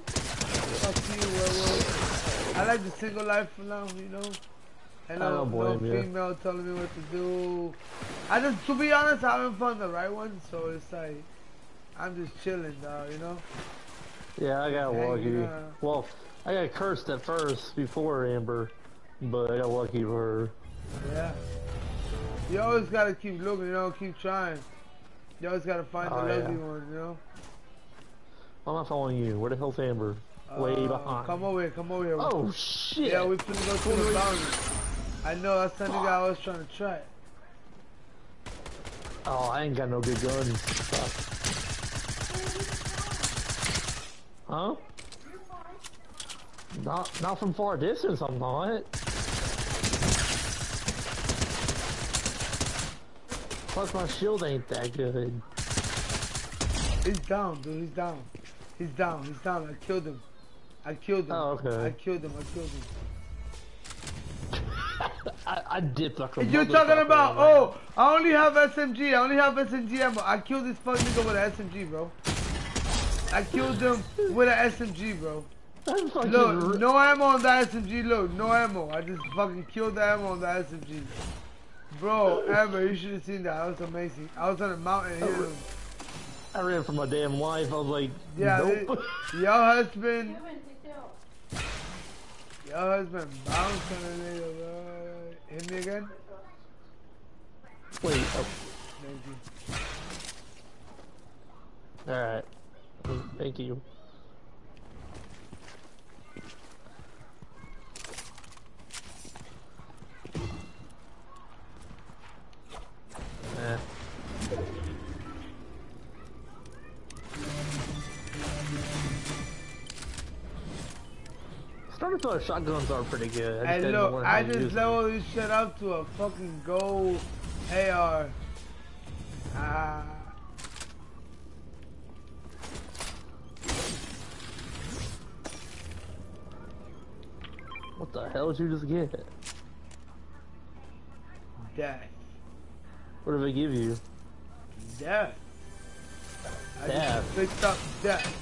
Fuck you, werewolf. I like the single life for now, you know? And I no, don't no blame ya. female telling me what to do. I just, to be honest, I haven't found the right one, so it's like, I'm just chilling, dog, you know? Yeah, I got Dang, lucky. yeah. Well, I got cursed at first before Amber, but I got lucky for her. Yeah. You always gotta keep looking, you know, keep trying. You always gotta find Oh, the yeah. lucky one, you know? I'm not following you. Where the hell's Amber? Way Uh, behind. Come over here, come over here. Oh shit! Yeah, we finna go to the boundary. I know, that's the nigga I was trying to try. Oh, I ain't got no good guns. Fuck. Huh? Not, not from far distance. I'm not. Plus, my shield ain't that good. He's down, dude, he's down. He's down, he's down. I killed him. I killed him. Oh, okay. I killed him, I killed him. [LAUGHS] I, I dipped like a you're talking about, oh, I only have SMG, I only have SMG ammo. I killed this fucking nigga with an SMG, bro. I killed them with an SMG, bro. Look, no ammo on the SMG. Look, no ammo. I just fucking killed the ammo on the SMG. Bro, Amber, you should have seen that. That was amazing. I was on a mountain hitting them. I ran for my damn life. I was like, Yeah, nope. they- your husband, Kevin, your husband bounced on a nigga, bro. Hit me again? Wait, oh, alright. Thank you. Starting to shotguns are pretty good. I just Hey, look, I just leveled this shit up to a fucking gold AR. Ah. What the hell did you just get? Death. What did it give you? Death. I Death. just picked up death.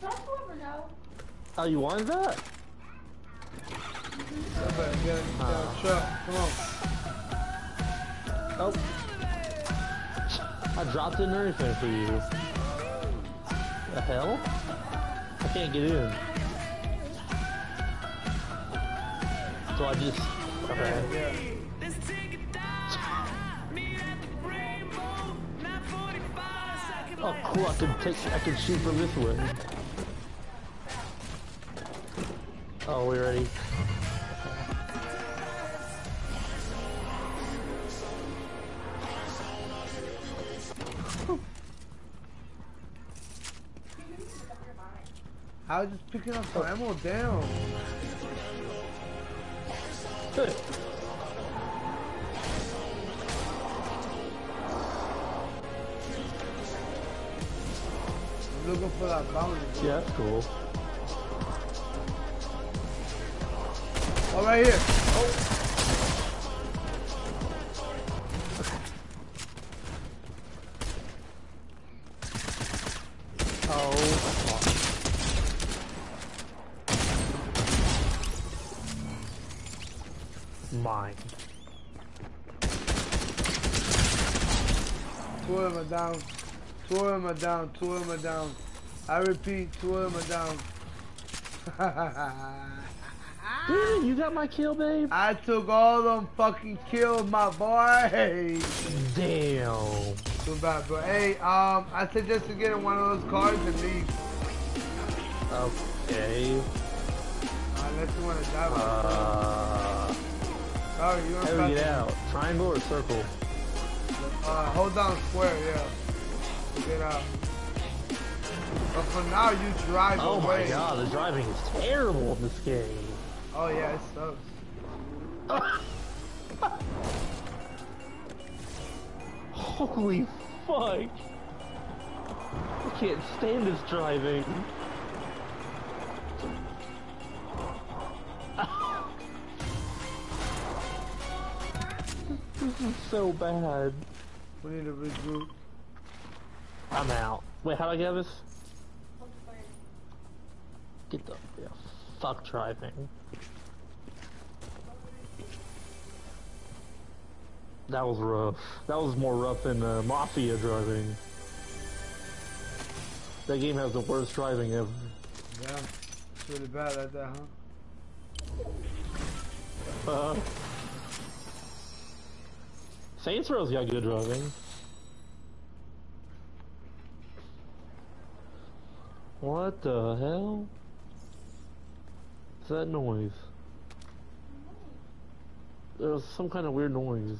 Don't you ever know? Oh, you wanted that? Somebody get in the Ah. truck. Come on. Oh. I dropped in everything for you. The hell? I can't get in. So I just. Okay. Yeah. Let's take it down. Meet at the rainbow. 945, second Oh, cool. I can take. I can shoot from this way. Oh, we ready? I was just picking up some ammo down. Good. I'm looking for that bounty. Yeah, that's cool. Oh, right here. Oh. Down. Two of them are down. Two of them are down. I repeat, two of them are down. [LAUGHS] Dude, you got my kill, babe? I took all them fucking kills, my boy. Damn. Too bad, bro. Hey, um, I suggest you get in one of those cars and leave. Okay. Unless you want to die. Uh, Sorry, you want to get out? Triangle or circle? Uh, hold down square, yeah. Get out. But for now, you drive Oh away. my god, the driving is terrible in this game. Oh yeah, it sucks. Holy fuck. I can't stand this driving. [LAUGHS] this is so bad. We need to regroup. I'm out. Wait, how do I get this? Get the yeah, fuck driving. That was rough. That was more rough than uh, Mafia driving. That game has the worst driving ever. Yeah, it's really bad at that, huh? Uh, Saints Row's got good driving. What the hell? What's that noise? There was some kind of weird noise.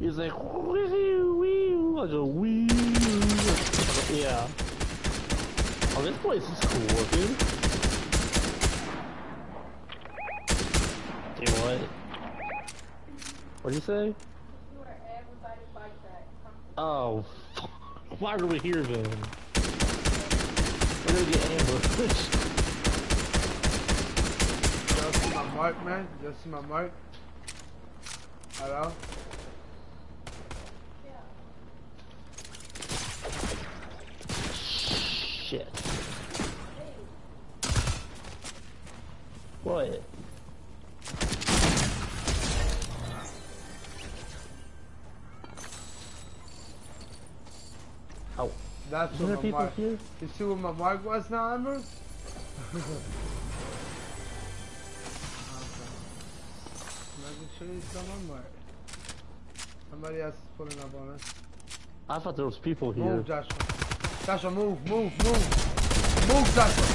It's like, wee wee, like a wee. Yeah. Oh, this place is cool. Dude, what? What'd you say? This is where everybody fights at. Oh, fuck. [LAUGHS] why are we here then? We're gonna get ambushed. That's my mark, man? Y'all see my mark? Hello? Shit. What? That's isn't what there people mark. here? You see what my mark was now, Amber? Making sure you saw my mark. Somebody else is pulling up on us. I thought there was people here. Move, Joshua. Joshua, move, move, move. Move, Joshua.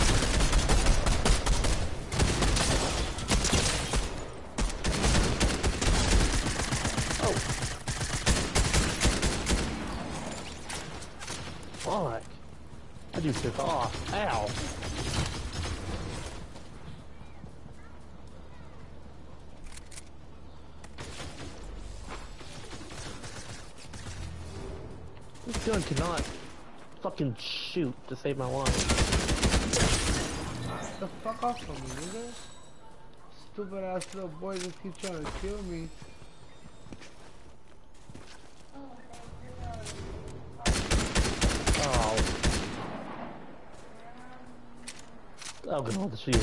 Fuck. I dude took off. Ow. This gun cannot fucking shoot to save my life. the fuck off from me, nigga. Stupid ass little boy just keep trying to kill me. Oh. I'll get on the shield.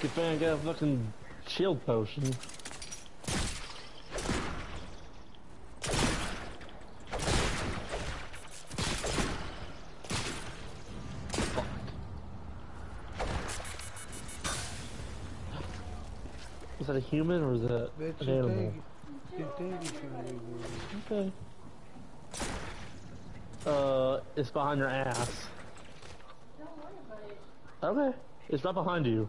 Good thing I got a fucking shield potion. That a human or is that Bitch, an animal? think, you think you can leave me. Okay. Uh, it's behind your ass. Don't worry about it. Okay. It's not behind you.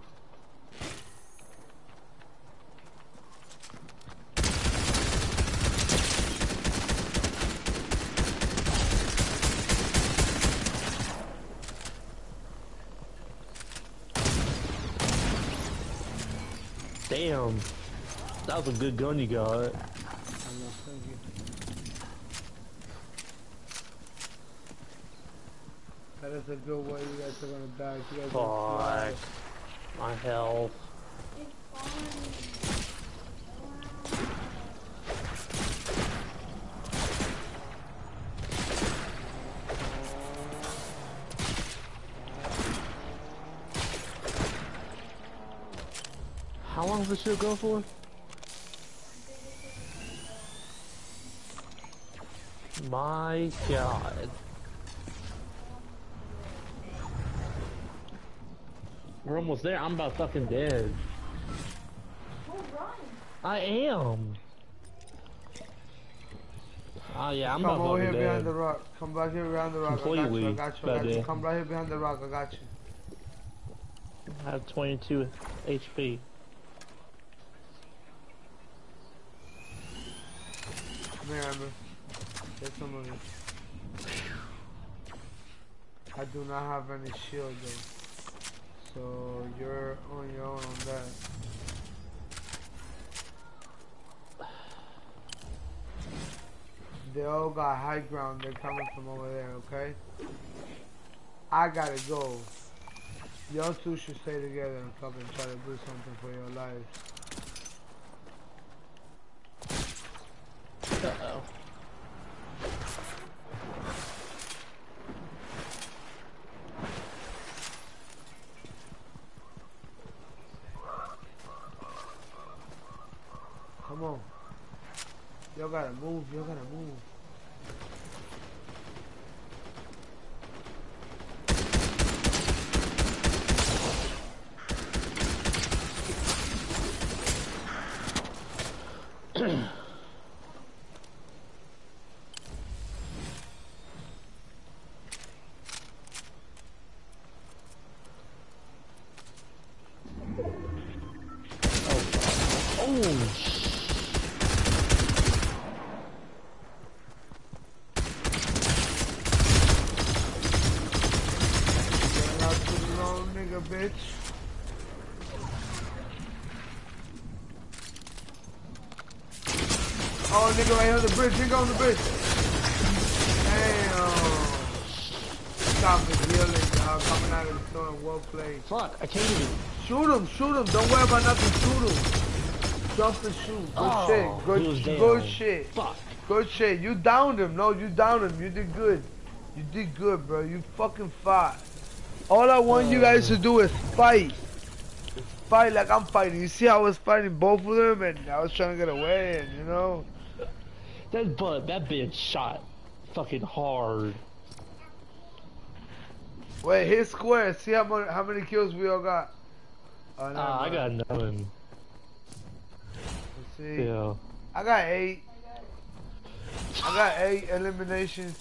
Damn. That was a good gun you got. I know, thank you. That is a good way you guys are gonna die. You guys are gonna Fuck. My health. How long does this show go for? My god. We're almost there. I'm about fucking dead. I am. Oh yeah, I'm Come about over here fucking behind dead. the rock. Come back here behind the rock. I got you. I Completely got you. I got you. Come right here behind the rock. I got you. I have 22 HP. Get some of. I do not have any shield though. So you're on your own on that. They all got high ground. They're coming from over there, okay? I gotta go. Y'all two should stay together and and try to do something for your lives. Uh-oh. Come on. Y'all gotta move. Y'all gotta move. Oh, sh- Getting out to the wrong nigga, bitch. Oh, nigga right here on the bridge. Nigga on the bridge. Damn. Stop healing, dog. Coming out of the storm. Well played. Fuck, I can't even. Shoot him, shoot him. Don't worry about nothing. Shoot him. Just to shoot. Good Oh, shit. Good, down. good shit. Fuck. Good shit. You downed him. No, you downed him. You did good. You did good, bro. You fucking fought. All I want you guys to do is fight. Fight like I'm fighting. You see I was fighting both of them and I was trying to get away and you know. That but that bitch shot fucking hard. Wait, hit square. See how many how many kills we all got. Oh, never Ah, I got nothing. Let's see. Yeah. I got eight. I got eight eliminations.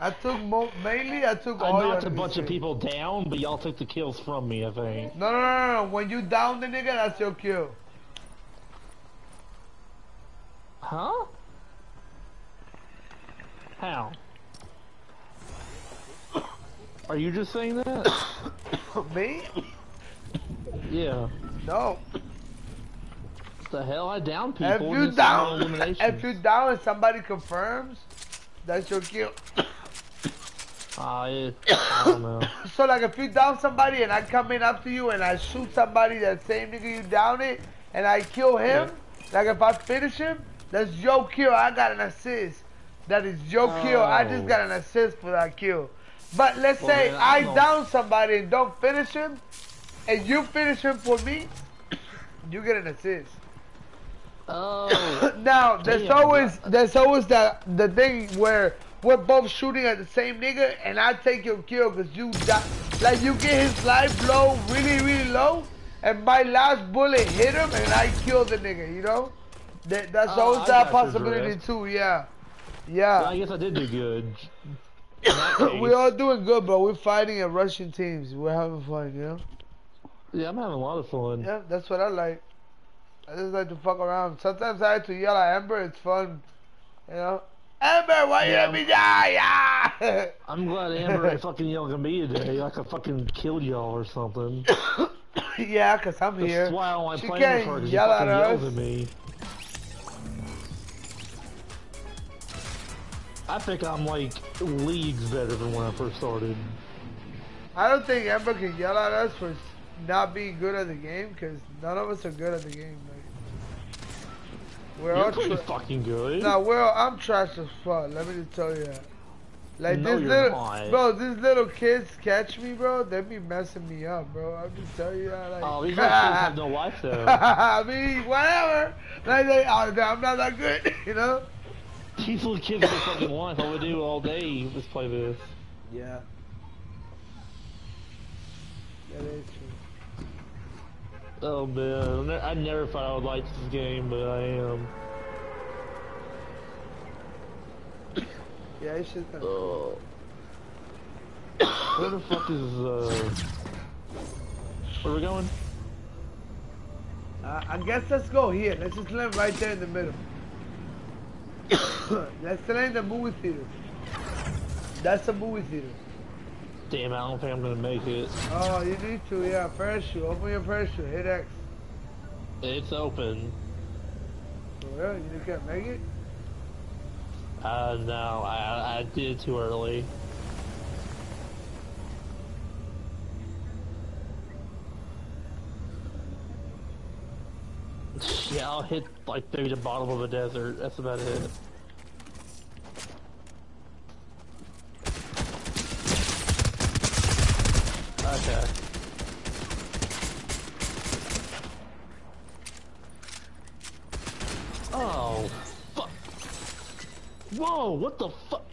I took mo mainly. I took I knocked a bunch of people down, but y'all took the kills from me, I think. No, no, no, no, no. When you down the nigga, that's your kill. Huh? How? Are you just saying that? [COUGHS] Me? yeah. No. What the hell? I down people. If and you just saw down, if you down and somebody confirms, that's your kill. [COUGHS] Ah, I, [COUGHS] I don't know. So like, if you down somebody and I come in up to you and I shoot somebody that same nigga you down it and I kill him, like if I finish him, that's your kill. I got an assist. That is your kill. I just Oh. got an oh. assist for that kill. But let's Well, say I I down somebody and don't finish him, and you finish him for me, [COUGHS] you get an assist. Oh. [COUGHS] now there's Damn, always there's always that the thing where we're both shooting at the same nigga and I take your kill because you die. Like you get his life low, really really low, and my last bullet hit him and I kill the nigga. You know, that, that's Oh, always that possibility too. Yeah, Well, yeah. I guess I did do good. [COUGHS] In that case, We're all doing good, bro. We're fighting at Russian teams. We're having fun, you know. yeah, I'm having a lot of fun. Yeah, that's what I like. I just like to fuck around. Sometimes I like to yell at Amber. It's fun, you know. Amber, why you let me die? [LAUGHS] Yeah. I'm glad Amber ain't fucking yelling at me today. Like I fucking killed y'all or something. [COUGHS] yeah, cause I'm That's here. why I don't like She playing can't with her she yell at us. at me. I think I'm like leagues better than when I first started. I don't think Amber can yell at us for not being good at the game, cause none of us are good at the game. Like, we're You're all pretty fucking good. No, well, I'm trash as fuck. Let me just tell you that. Like No, this little, not. bro, these little kids catch me, bro. They be messing me up, bro. I'm just telling you that. Like, Oh, these little kids have no life though. [LAUGHS] I mean, whatever. Like, they, oh, I'm not that good, [LAUGHS] you know. These little kids have no fucking life. All we do all day is play this. Yeah. That is true. Oh man, I never thought I would like this game, but I am. Yeah, it's just. Kind of Oh. Where the fuck is uh? Where we going? Uh, I guess let's go here. Let's just land right there in the middle. [COUGHS] let's land the movie theater. That's the movie theater. Damn, I don't think I'm gonna make it. Oh, you need to, yeah. Parachute. Open your parachute. Hit X. It's open. Real? You can't make it? Uh, no, I I did it too early. Yeah, I'll hit like maybe the bottom of the desert. That's about it. Okay. Oh, fuck. Whoa, what the fuck?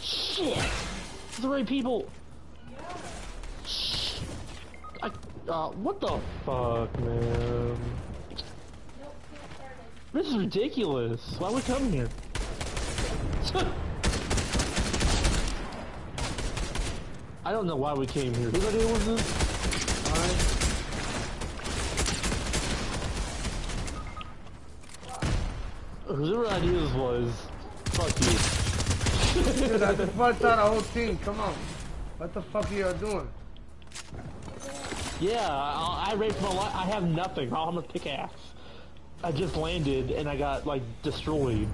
Shit! Three people. Shh. I, uh, what the fuck, man? This is ridiculous. Why are we coming here? [LAUGHS] I don't know why we came here. Whose idea was this? Whoever ideas was, fuck you. Dude, I just fucked out a whole team. Come on. What the fuck are y'all doing? Yeah, I, I raped my life. I have nothing. Have a pickaxe. I just landed and I got like destroyed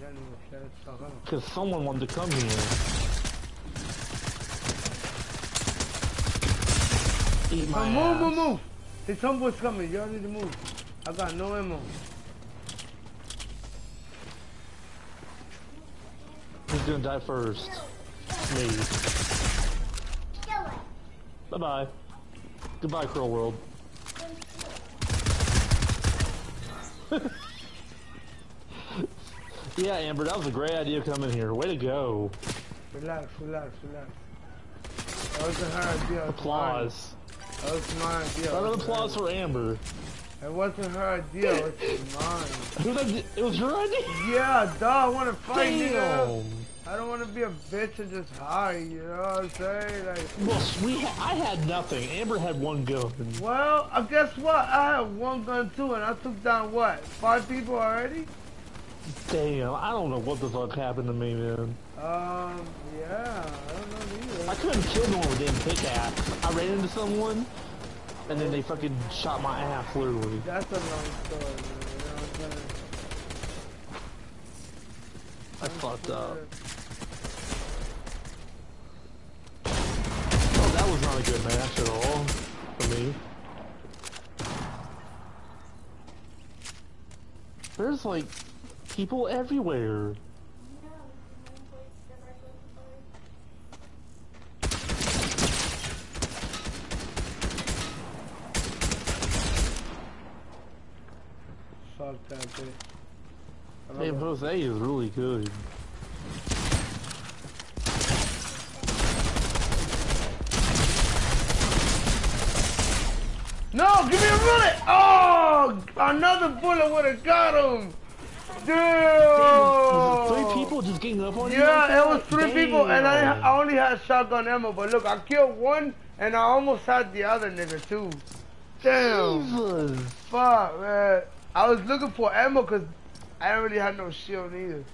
Ya ni me sé esta cosa. because someone wanted to come here. Eat my Come move, move, ass. move. His homeboy's coming. Y'all need to move. I got no ammo. Who's gonna die first? Me. Bye bye. Goodbye, Curl World. [LAUGHS] yeah, Amber, that was a great idea coming here. Way to go. Relax, relax, relax. That wasn't her idea. Applause. That was my idea. Round It of was applause for Amber. It wasn't her idea. [LAUGHS] It was mine. Who that? It was your idea. Yeah, duh. I want to fight. Damn. I don't want to be a bitch and just hide. You know what I'm saying? Like, Well, we ha I had nothing. Amber had one gun. well, I guess what? I have one gun too, and I took down what? Five people already? Damn, I don't know what the fuck happened to me, man. Um, yeah. I don't know either. I couldn't kill no one with damn pickaxe. I ran into someone, and then they fucking shot my ass, literally. That's a long story, man. You know what I'm saying? I fucked up. Oh, that was not a good match at all for me. There's like people everywhere. Fuck that bitch. Hey. Jose is really good. No, give me a bullet! Oh, another bullet would have got him. Was Damn. three people just getting up on you? Yeah, it was three people, and I, I only had shotgun ammo. But look, I killed one, and I almost had the other nigga too. Damn. Jesus. Fuck, man. I was looking for ammo because I didn't really have no shield either.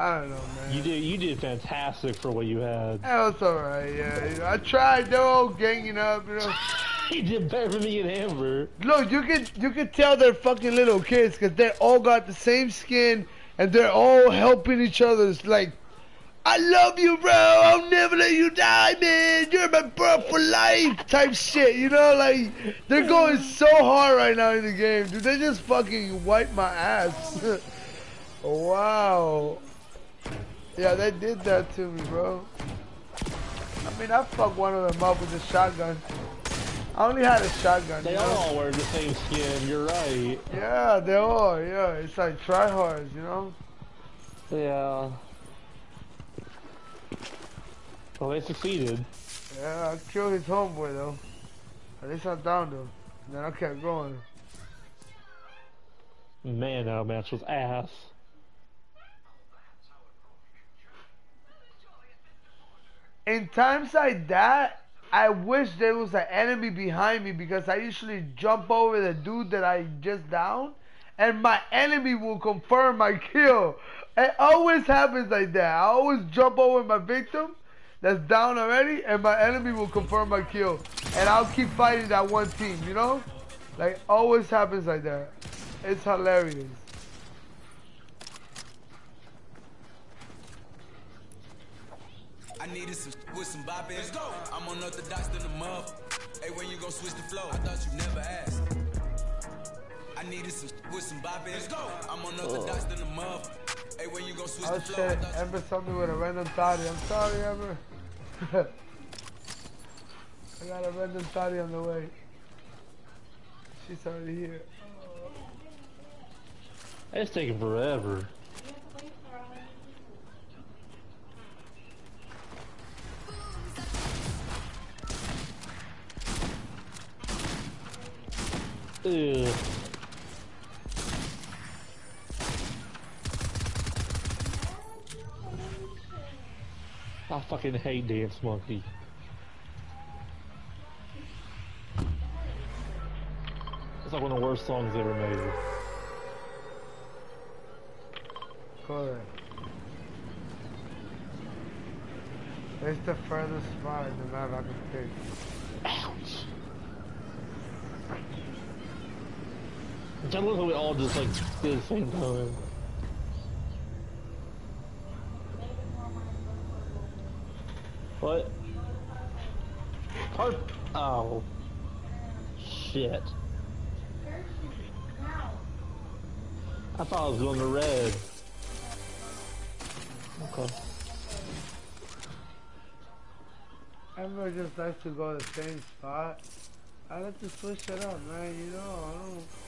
I don't know, man. You did you did fantastic for what you had. That was alright, yeah. You know, I tried, all ganging up, you know. [LAUGHS] you did better than me and Amber. Look, you can you can tell they're fucking little kids because they all got the same skin and they're all helping each other. It's like, I love you, bro. I'll never let you die, man. You're my bro for life, type shit. You know, like they're going so hard right now in the game, dude. They just fucking wipe my ass. [LAUGHS] wow. Yeah, they did that to me, bro. I mean, I fucked one of them up with a shotgun. I only had a shotgun. They you know? all wear the same skin, you're right. Yeah, they all, Yeah, it's like tryhards, you know. Yeah. Well, they succeeded. Yeah, I killed his homeboy though. At least I'm down though. And then I kept going. Man, that match was ass. In times like that, I wish there was an enemy behind me because I usually jump over the dude that I just downed, and my enemy will confirm my kill. It always happens like that. I always jump over my victim that's down already, and my enemy will confirm my kill, and I'll keep fighting that one team. You know, like always happens like that. It's hilarious. I needed some with some bop in. Let's go. I'm unorthodox than the mother. Hey, when you gon' switch the flow? I thought you never asked. I needed some with some bop in. Let's go. I'm unorthodox than the mother. Hey, when you gon' switch Oh the flow? I shit, thought you- Ember saw me with a random thotty. I'm sorry, Ember. [LAUGHS] I got a random thotty on the way. She's already here. It's taking forever. I fucking hate Dance Monkey. It's like one of the worst songs ever made. It's the furthest spot in the map I can pick. I love how we all just like did the same time. What? Carp. Oh. Shit. I thought I was going to red. Okay. Everyone just likes to go to the same spot. I like to switch it up, man. You know, I don't.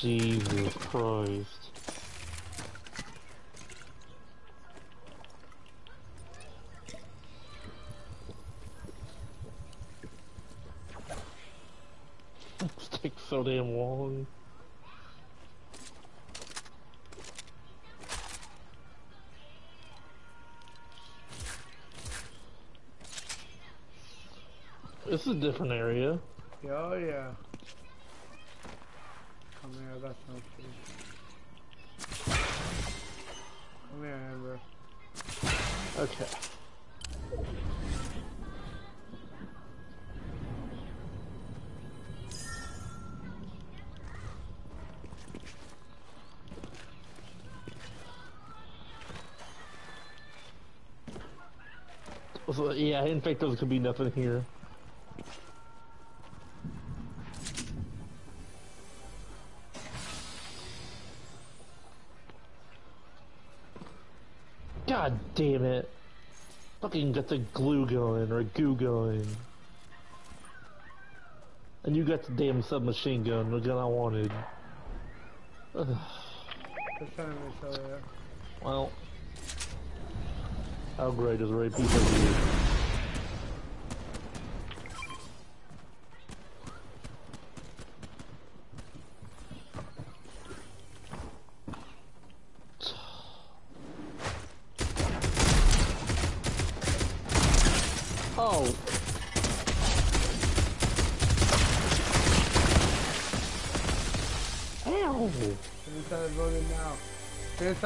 Jesus Christ. This so damn long. Is a different area. Yeah, oh yeah. Come here, some. Come here, Amber. Okay. So, yeah, in fact, there could be nothing here. Fucking got the glue going or goo going. And you got the damn submachine gun, the gun I wanted. Ugh. This enemy's over there. Well, how great is Ray Peter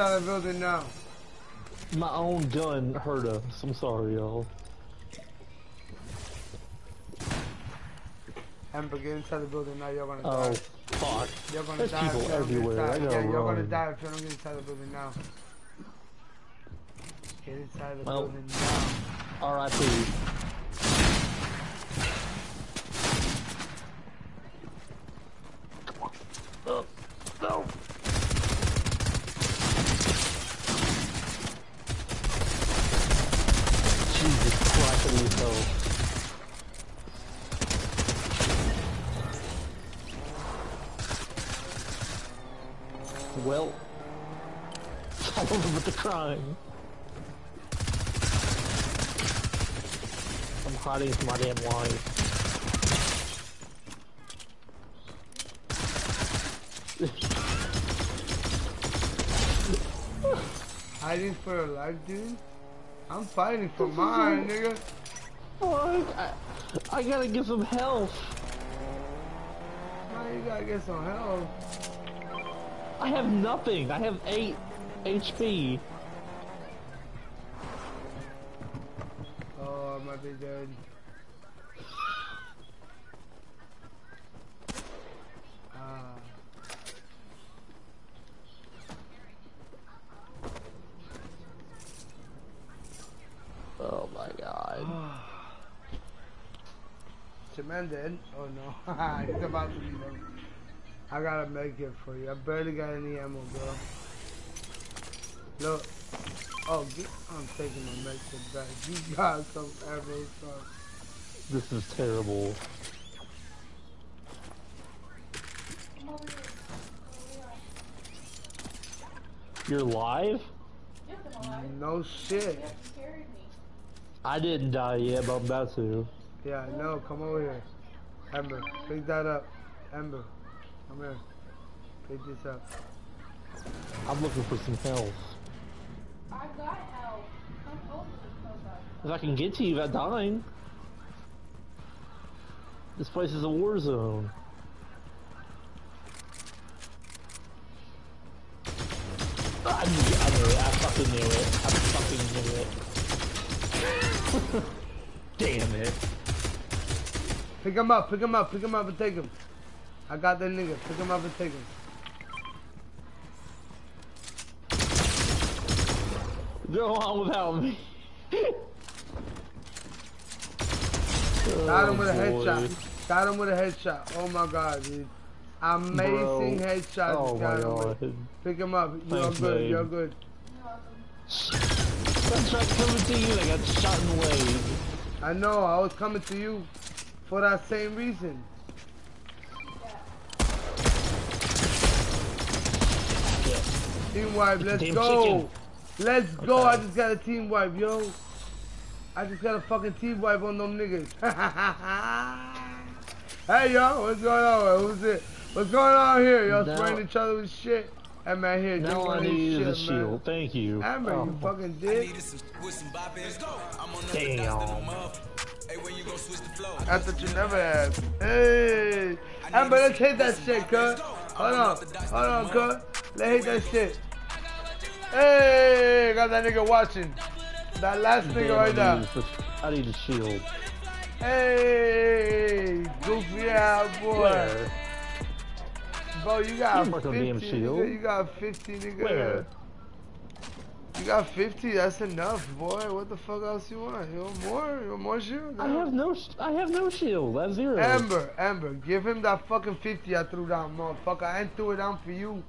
Inside the building now. My own gun hurt us. I'm sorry, y'all. Amber, get inside the building now. You're gonna Oh, die. fuck. You're gonna There's die people if you don't get everywhere. I gotta Yeah, you're gonna die if you don't get inside the building now. Get inside the Well. building now. R.I.P. Oh, no. Jesus Christ, I need help. Well, I don't know what the crime. I'm hiding from my damn life. Hiding for your life, dude? I'm fighting for mine, [LAUGHS] nigga. Fuck, I, I gotta get some health. Now you gotta get some health. I have nothing. I have 8 HP. Oh, might dead. Ah. Oh my god. [SIGHS] Cement dead? Oh no. [LAUGHS] He's about to be dead. I gotta make it for you. I barely got any ammo, bro. Look. Oh, get, I'm taking my medkit back. You got some ammo. This is terrible. I'm over here. You're live? Yes, I'm alive. No shit. Yes, you carried me. I didn't die yet, but I'm about to. Yeah, no, come over here. Ember, pick that up. Ember, come here. Pick this up. I'm looking for some health. I got help. Come over. If I can get to you without dying. This place is a war zone. I knew it, I knew it, I fucking knew it, I fucking knew it. [LAUGHS] Damn it. Pick him up, pick him up, pick him up and take him. I got that nigga. Pick him up and take him. Go on without me. [LAUGHS] Got him with a Oh, headshot. Got him with a headshot. Oh my god, dude. Amazing Bro. headshot. Oh got my him god. Pick him up. You're Thanks, good. babe. You're good. I tried coming to you, I got shot in the leg. I know. I was coming to you for that same reason. Team wipe. Let's go. chicken. Let's go. I just got a team wipe, yo. I just got a fucking team wipe on them niggas. [LAUGHS] hey, yo. What's going on? Who's it? What's going on here? Y'all Now- spraying each other with shit. Hey, man, here. drink Now I need shit, the man. shield. Thank you. Amber, you Oh, fucking I did. some some Let's go. I'm on Damn. dice than. Hey, when you gon' switch the flow? I thought you never asked. Hey, Amber, let's hit that shit, cuz. Hold on, hold on, cuz. Let's hit that shit. Hey, got that nigga watching. That last nigga right there. I need a shield. Hey, goofy ass boy. Where? Bro, you got You 50, damn nigga. shield. You got 50, nigga. Where? You got 50, that's enough, boy. What the fuck else you want? You want more? You want more shield? I have no. I have no shield. That's zero. Amber, Amber, give him that fucking 50 I threw down, motherfucker. I ain't threw it down for you.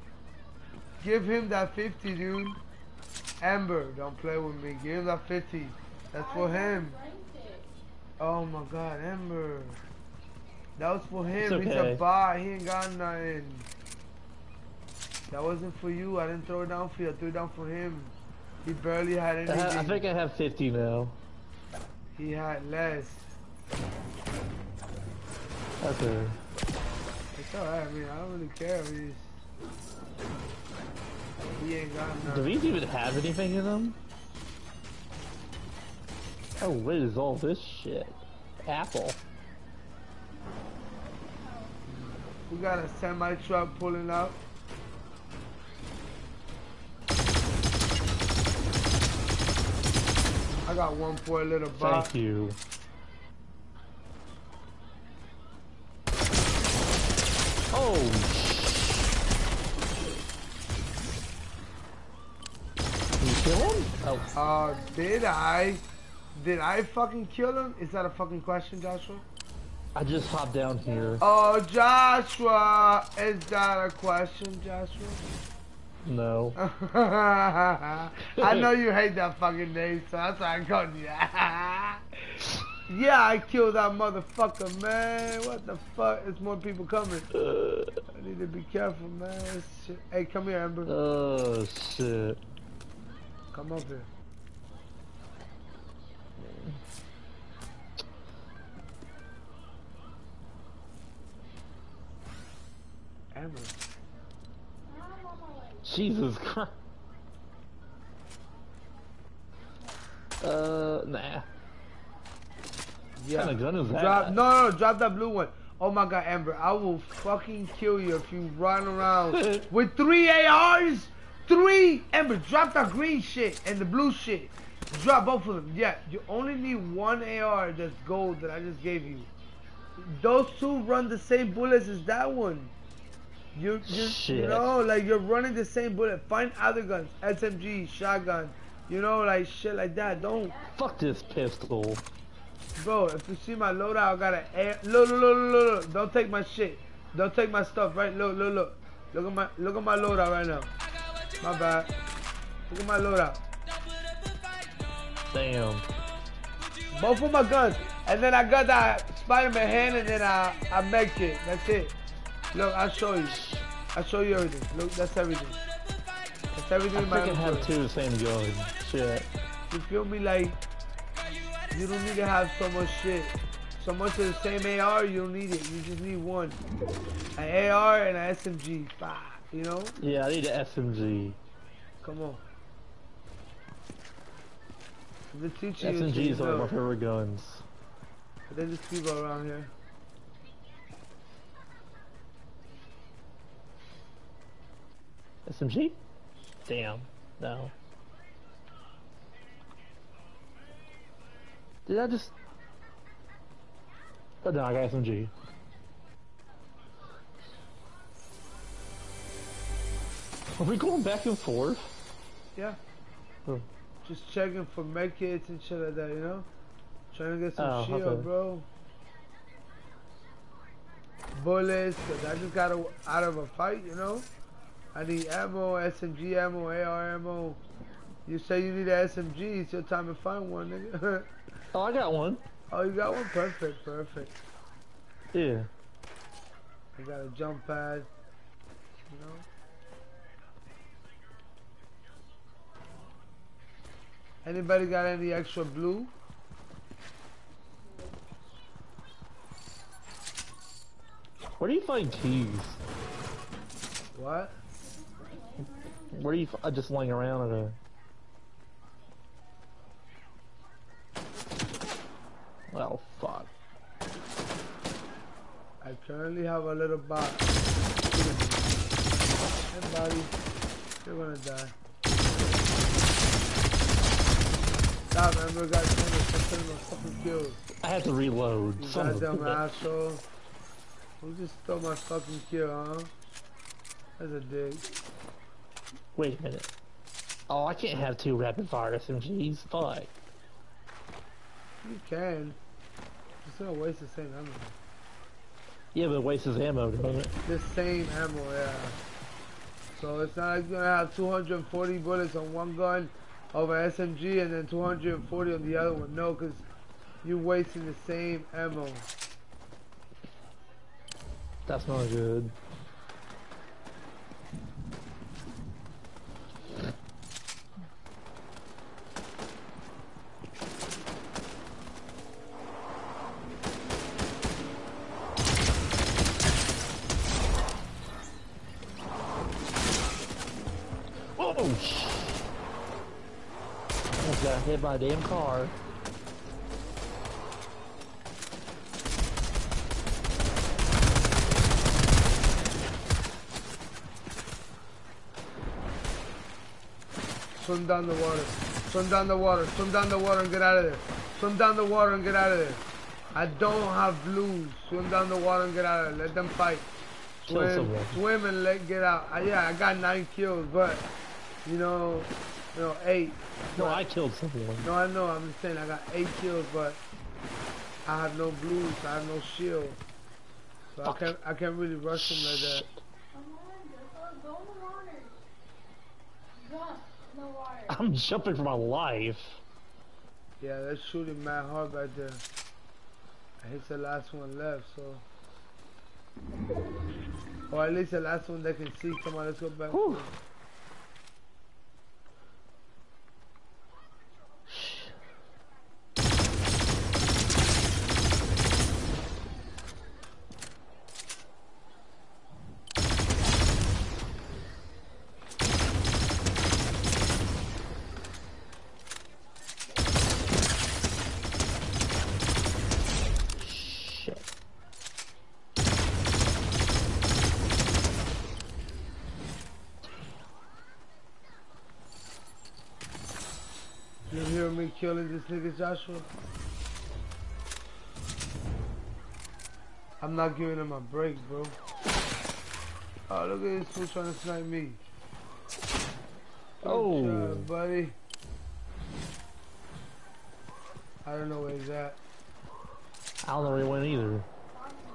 Give him that 50, dude. Amber, don't play with me. Give him that 50. That's for him. Oh my god, Amber. That was for him. It's He's okay. a bot. He ain't got nothing. That wasn't for you. I didn't throw it down for you. I threw it down for him. He barely had I, anything. I think I have 50 now. He had less. That's it. It's alright. I mean, I don't really care. He's, he ain't got Do these even have anything in them? Oh, what is all this shit? Apple. We got a semi truck pulling up. I got one for a little bot. Thank you. Oh, kill him? Oh, Uh, did I? Did I fucking kill him? Is that a fucking question, Joshua? I just hopped down here. Oh, Joshua! Is that a question, Joshua? No. [LAUGHS] I know you hate that fucking name, so that's why I called you. yeah, I killed that motherfucker, man. What the fuck? There's more people coming. [SIGHS] I need to be careful, man. Shit. Hey, come here, Amber. oh, shit. Come up here. Amber. Jesus Christ. Uh, nah. Yeah. What kind of gun is that? Drop, no, no, drop that blue one. Oh my god, Amber, I will fucking kill you if you run around [LAUGHS] with three ARs. Three, Amber, drop that green shit and the blue shit. Drop both of them. Yeah, you only need one AR that's gold that I just gave you. Those two run the same bullets as that one. You, you, you Shit. know, like you're running the same bullet. Find other guns, SMG, shotgun, you know, like shit like that. Don't Fuck this pistol. Bro, if you see my loadout, I got an air. Look, look, look, look, look. Don't take my shit. Don't take my stuff, right? Look, look, look. Look at my, look at my loadout right now. My bad. Look at my loadout. Damn. Both of my guns. And then I got that Spider-Man hand and then I, I meg it. That's it. Look, I'll show you. I'll show you everything. Look, that's everything. That's everything I in my I have two same gun. Shit. You feel me? Like, you don't need to have so much shit. So much of the same AR, you don't need it. You just need one. An AR and an SMG. Bah, you know? Yeah, I need an SMG. Come on. Teaching you. SMGs to are my favorite guns. There's just people around here. SMG? Damn. No. Did I just... But no, I got SMG. Are we going back and forth? Yeah. Oh. Just checking for med kits and shit like that, you know? Trying to get some Oh, shield, okay. bro. Bullets, cause I just got a, out of a fight, you know? I need ammo, SMG ammo, AR ammo. You say you need an SMG, it's your time to find one, nigga. [LAUGHS] Oh, I got one. oh, you got one? Perfect, perfect. Yeah. I got a jump pad, you know? Anybody got any extra blue? Where do you find keys? What? Where do you? uh, just laying around at a. Oh fuck! I currently have a little box. Hey buddy, you're gonna die. Stop, remember, got 20% of fucking kills. I have to reload. You Son goddamn asshole. Who just stole my fucking kill, huh? That's a dick. Wait a minute. Oh, I can't have two rapid fire SMGs. Fuck. You can. Just gonna waste the same ammo. Yeah, but it wastes his ammo, doesn't it? The same ammo, yeah. So it's not like you're gonna have 240 bullets on one gun an SMG and then 240 on the other one. No, because you're wasting the same ammo. That's not good. Almost got hit by a damn car. Swim down the water. Swim down the water. Swim down the water and get out of there. Swim down the water and get out of there. I don't have blues. Swim down the water and get out of there. Let them fight. Swim, swim and let get out. Uh, yeah, I got nine kills, but you know, you know, eight. No, I killed someone. No, I know. I'm just saying I got eight kills, but I have no blues. I have no shield, so I can't. I can't really rush them like that. Come on, go, go in the water. Jump in water. I'm jumping for my life. Yeah, they're shooting mad hard back there. I hit the last one left, so. Or at least the last one that can see. Come on, let's go back. Killing this nigga Joshua? I'm not giving him a break, bro. Oh, look at this fool trying to snipe me. Good Oh. job, buddy. I don't know where he's at. I don't know where he went either.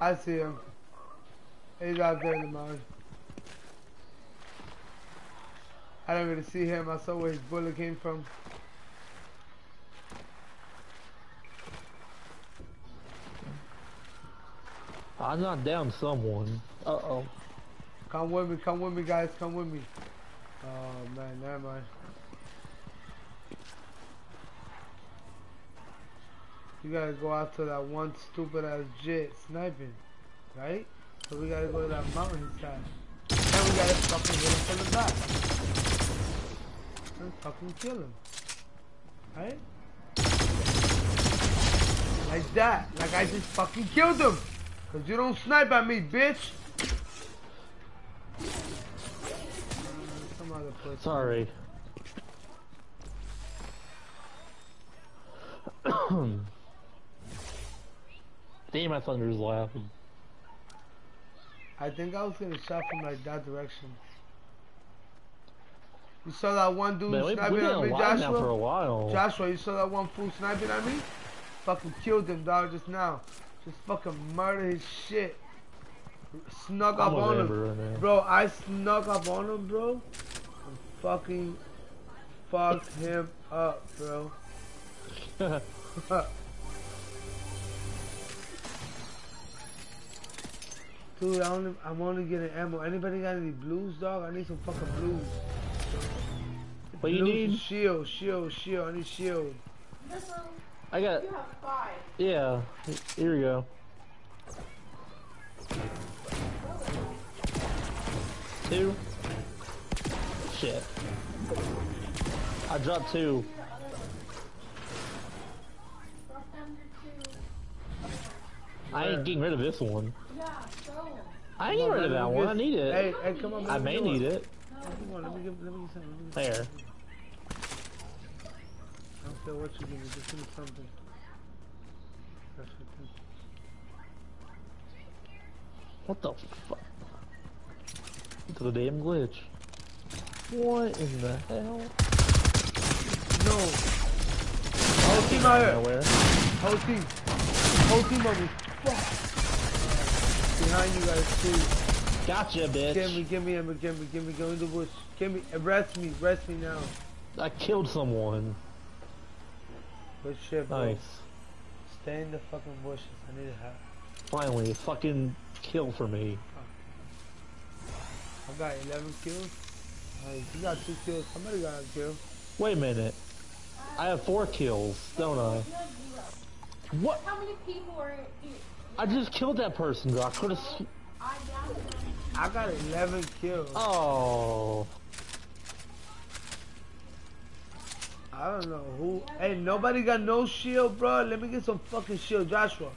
I see him. He's out there in the mountain. I don't even see him. I saw where his bullet came from. I knocked down someone. Uh oh. Come with me, come with me, guys, come with me. Oh man, never mind. You gotta go out to that one stupid ass jet sniping, right? So we gotta go to that mountainside. And we gotta fucking hit him from the back. And fucking kill him. Right? Like that. Like I just fucking killed him. Cause you don't snipe at me, bitch. Some other person. Sorry. [COUGHS] Damn, my thunder is loud. I think I was getting shot from like that direction. You saw that one dude Man, sniping at me, Joshua? for a while. Joshua, you saw that one fool sniping at me? Fucking killed him, dog, just now. Just fucking murder his shit. Snuck I'm up on him. right. Bro, I snuck up on him, bro. And fucking fucked [LAUGHS] him up, bro. [LAUGHS] Dude, I only, I'm only getting ammo. Anybody got any blues, dog? I need some fucking blues. What you need? Shield, shield, shield. I need shield. This one, I got. you have five. Yeah. Here we go. Two. Shit. I dropped two. Drop down your two. I ain't getting rid of this one. Yeah, show 'em. I ain't getting rid of that one. I need it. Hey, hey, come on, I may come on. need it. Come on, let me give, let me get something. Let me get There. Don't what you me, just give me something. What the fuck? To the damn glitch. What in the hell? No. Whole team out here. Nowhere. Whole team. Whole team of me. Fuck. Behind you guys too. Gotcha, bitch. Give me, give me, Emma, give me, give me, go in the bush. Give me, arrest me, arrest me now. I killed someone. Good shit, bro. Nice. Stay in the fucking bushes. I need a hat. Finally, a fucking kill for me. I got 11 kills. Nice. You got two kills. Somebody got a kill. Wait a minute. I have four kills, don't I? You have zero. What? How many people are in here? I just killed that person, bro. I could have. I downed them. I got 11 kills. Oh. I don't know who. Hey, nobody got no shield, bro. Let me get some fucking shield, Joshua.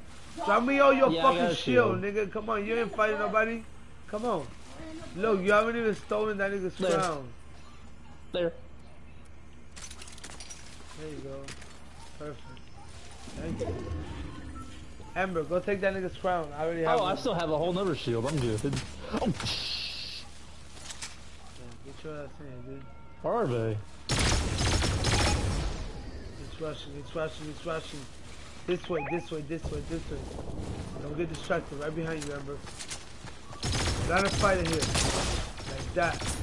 Drop me all your Yeah, fucking shield, shield. nigga. Come on, you ain't fighting nobody. Come on. Look, you haven't even stolen that nigga's There. crown. There. There you go. Perfect. Thank you. Ember, go take that nigga's crown. I already have Oh, I still have a whole nother shield. I'm good. Oh, Yeah, Get your ass in, dude. where are they? It's rushing, it's rushing, it's rushing. This way, this way, this way, this way. Don't get distracted. Right behind you, Ember. Got a fighter here. Like that.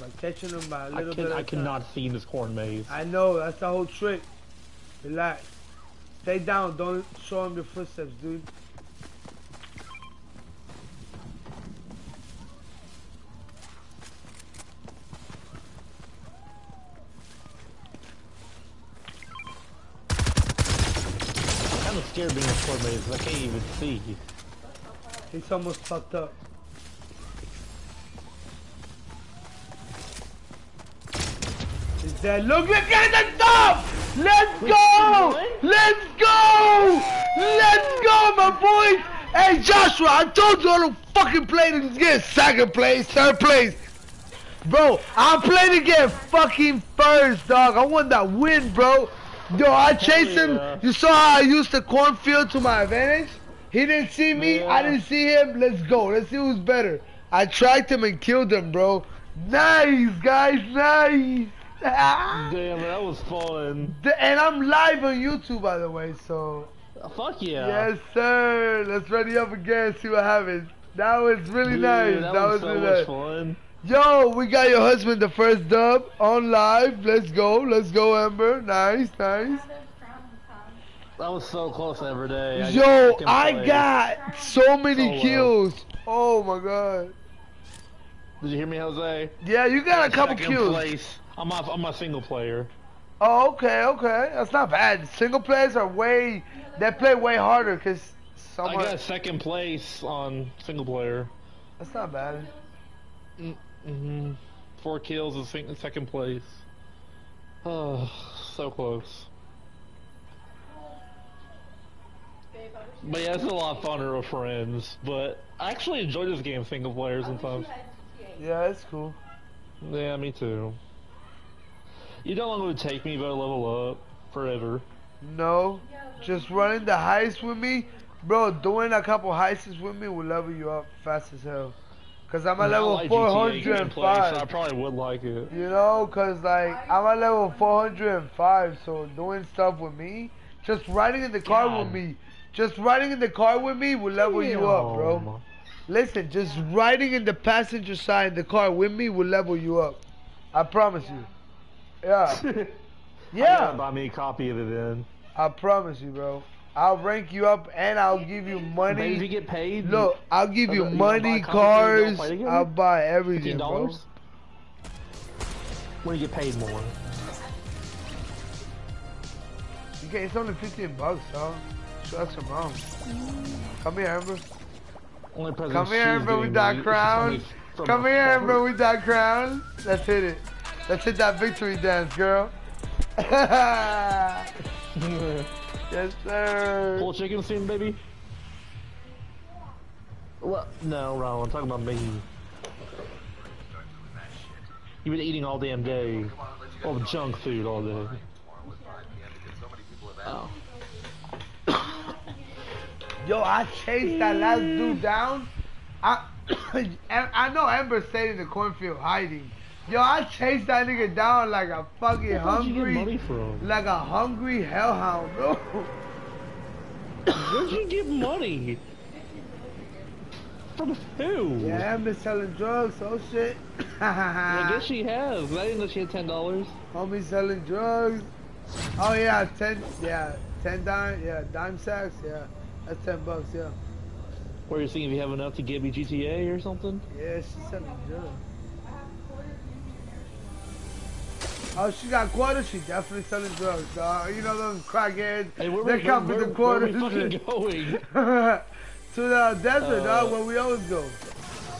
By catching them by a I little can bit I cannot see in this corn maze. I know, that's the whole trick. Relax. Stay down, don't show him your footsteps, dude. Kind of scared being a corn maze. I can't even see. He's almost fucked up. He's dead. Look, at the top! Let's go! Let's go! Let's go, my boys! Hey, Joshua, I told you I don't fucking play to get second place, third place. Bro, I played get fucking first, dog. I want that win, bro. Yo, I chased him. yeah. You saw how I used the cornfield to my advantage? He didn't see me. I didn't see him. Let's go. Let's see who's better. I tracked him and killed him, bro. Nice, guys. Nice. Damn, that was fun. And I'm live on YouTube, by the way, so. Uh, Fuck yeah. Yes, sir. Let's ready up again, see what happens. That was really Dude, nice. That, That, was, was, so really much nice. fun. Yo, we got your husband the first dub on live. Let's go. Let's go, Ember. Nice, nice. Have those crowns in time. That was so close every day. I Yo, I got so many So kills. Oh my god. Did you hear me, Jose? Yeah, you got a couple Second kills. Place. I'm a, I'm a single player. Oh, okay, okay. That's not bad. Single players are way, they play way harder because I got second place on single player. That's not bad. Mm. Hmm Four kills is sec- second place. Oh, so close. Babe, I wish you But yeah, it's a lot funner with friends. But I actually enjoy this game single player I wish sometimes. you had GTA. Yeah, it's cool. Yeah, me too. You know how long it would take me to level up? Forever. No. Just running the heist with me, bro. Doing a couple heists with me will level you up fast as hell. Cause I'm at I level like GTA gameplay, so I probably would like it. You know, cause like I'm at level 405, so doing stuff with me, just riding in the car God. with me, just riding in the car with me will level you up, bro. Listen, just riding in the passenger side of the car with me will level you up. I promise you. Yeah. [LAUGHS] Yeah. Yeah. buy me a copy of it then. I promise you, bro. I'll rank you up and I'll give you money. Maybe if you money. get paid. Look, I'll give oh, you You money, a copy so we don't cars. I'll buy everything, bro. When you get paid more. Okay, it's only 15 bucks, dog. So that's a mom. Come here, Amber. Only present Come here, she's Amber, with that crown. Come here, fart. Amber, with that crown. Let's hit it. Let's hit that victory dance, girl. [LAUGHS] [LAUGHS] yes, sir. Pull chicken soon, baby. What? No, Ron. I'm talking about me. You've been eating all damn day. All the junk food all day. Oh. [COUGHS] Yo, I chased that last dude down. I [COUGHS] I know Amber stayed in the cornfield hiding. Yo, I chased that nigga down like a fucking Where'd you get money hungry, from? like a hungry hellhound, bro. Where'd you get money? From who? Yeah, Amber selling drugs, oh shit. I guess [LAUGHS] she has. I didn't know she had ten dollars. Homie selling drugs. Oh yeah, ten, yeah, ten dime, yeah, dime sacks, yeah. That's ten bucks, yeah. Where you thinking if you have enough to get me GTA or something? Yeah, she's selling drugs. Oh, she got quarters. She definitely selling drugs, dog. You know those crackheads. Hey, where, they where, come where, with the where, where quarters. we fucking going? [LAUGHS] to the desert, Uh, dog, where we always go.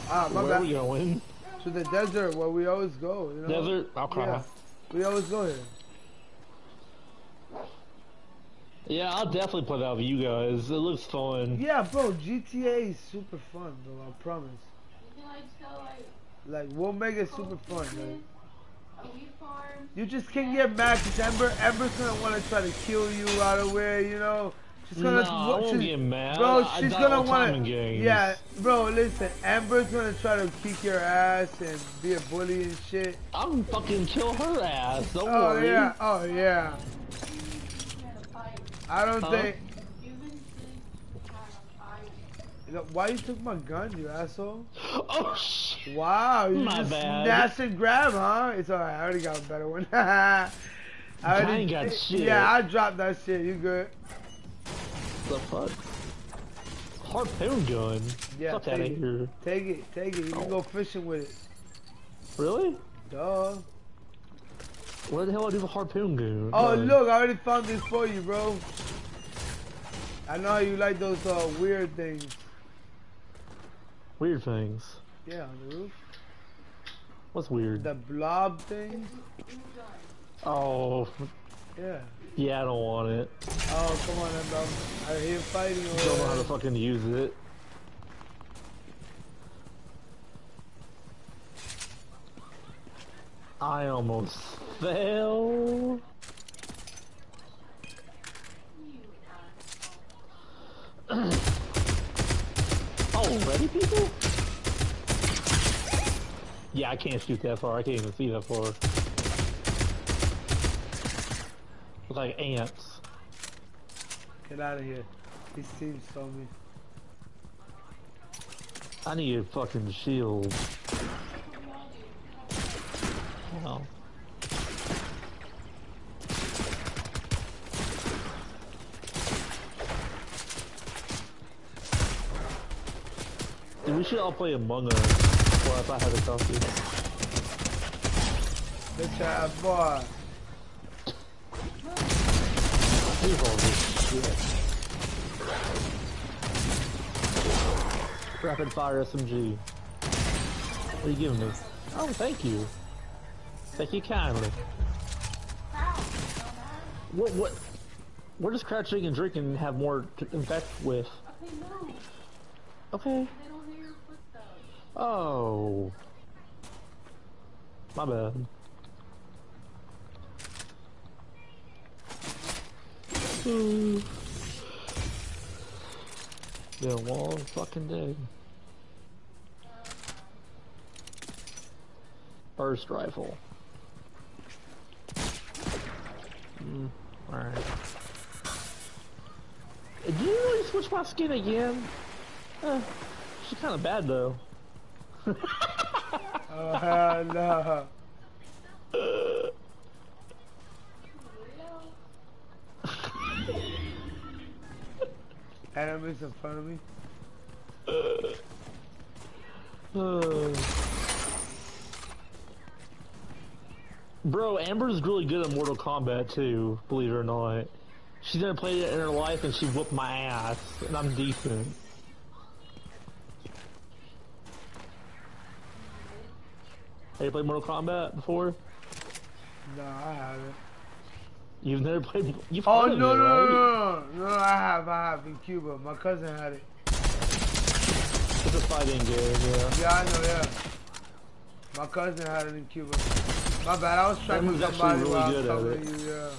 Ah, my Where are bad. we going? To the desert, where we always go. You know? Desert? I'll cry. Yeah. We always go here. Yeah, I'll definitely play that with you guys. It looks fun. Yeah, bro. GTA is super fun, bro. I promise. You can like sell like Like, we'll make it super fun, man. A wheat farm. You just can't get mad because Ember, Ember's gonna want to try to kill you out of where, you know. She's gonna, No, I won't get mad. Bro, she's die gonna want to. Yeah, bro, listen. Amber's gonna try to kick your ass and be a bully and shit. I'm fucking kill her ass. Don't Oh worry. yeah, oh yeah. Trying to fight. I don't Huh? think. You've been sitting trying to fight. you know, Why you took my gun, you asshole? [LAUGHS] Oh shit. Wow, you My just bad. snatched and grab, huh? It's alright. I already got a better one. [LAUGHS] I already, ain't got shit. Yeah, I dropped that shit. You good? The fuck? Harpoon gun. Yeah, Fuck out of take it. here. Take it, take it. You can go fishing with it. Really? Duh. What the hell do I do with a harpoon gun? Oh, look, I already found this for you, bro. I know you like those uh, weird things. Weird things. Yeah, on the roof. What's weird? The blob thing. Oh, Yeah. yeah, I don't want it. Oh, come on, bro. I hear fighting over Don't know how to fucking use it. I almost fell. [CLEARS THROAT] Already, people? Yeah, I can't shoot that far. I can't even see that far. It's like ants. Get out of here. These teams told me. I need a fucking shield. No. We should all play Among Us. Or if I had a copy. Bitch ass boy. All this shit. Rapid fire SMG. What are you giving me? Oh, thank you. Thank you kindly. What, what, what does crouching and drinking have more to infect with? Okay, Oh. My bad. Been a long fucking day. Burst rifle. Hmm, alright. Did you really switch my skin again? Uh, she's kinda bad though. Oh hell no. Enemies in front of me. [SIGHS] Bro, Amber's really good at Mortal Kombat too, believe it or not. She's never played it in her life and she whooped my ass, and I'm decent. Have you played Mortal Kombat before? No, I haven't. You've never played. You've Oh no, no, it, no, right? no, no, no, I have, I have in Cuba. My cousin had it. It's a fighting game, yeah. Yeah, I know, yeah. My cousin had it in Cuba. My bad, I was tracking somebody really while I was talking to you, yeah.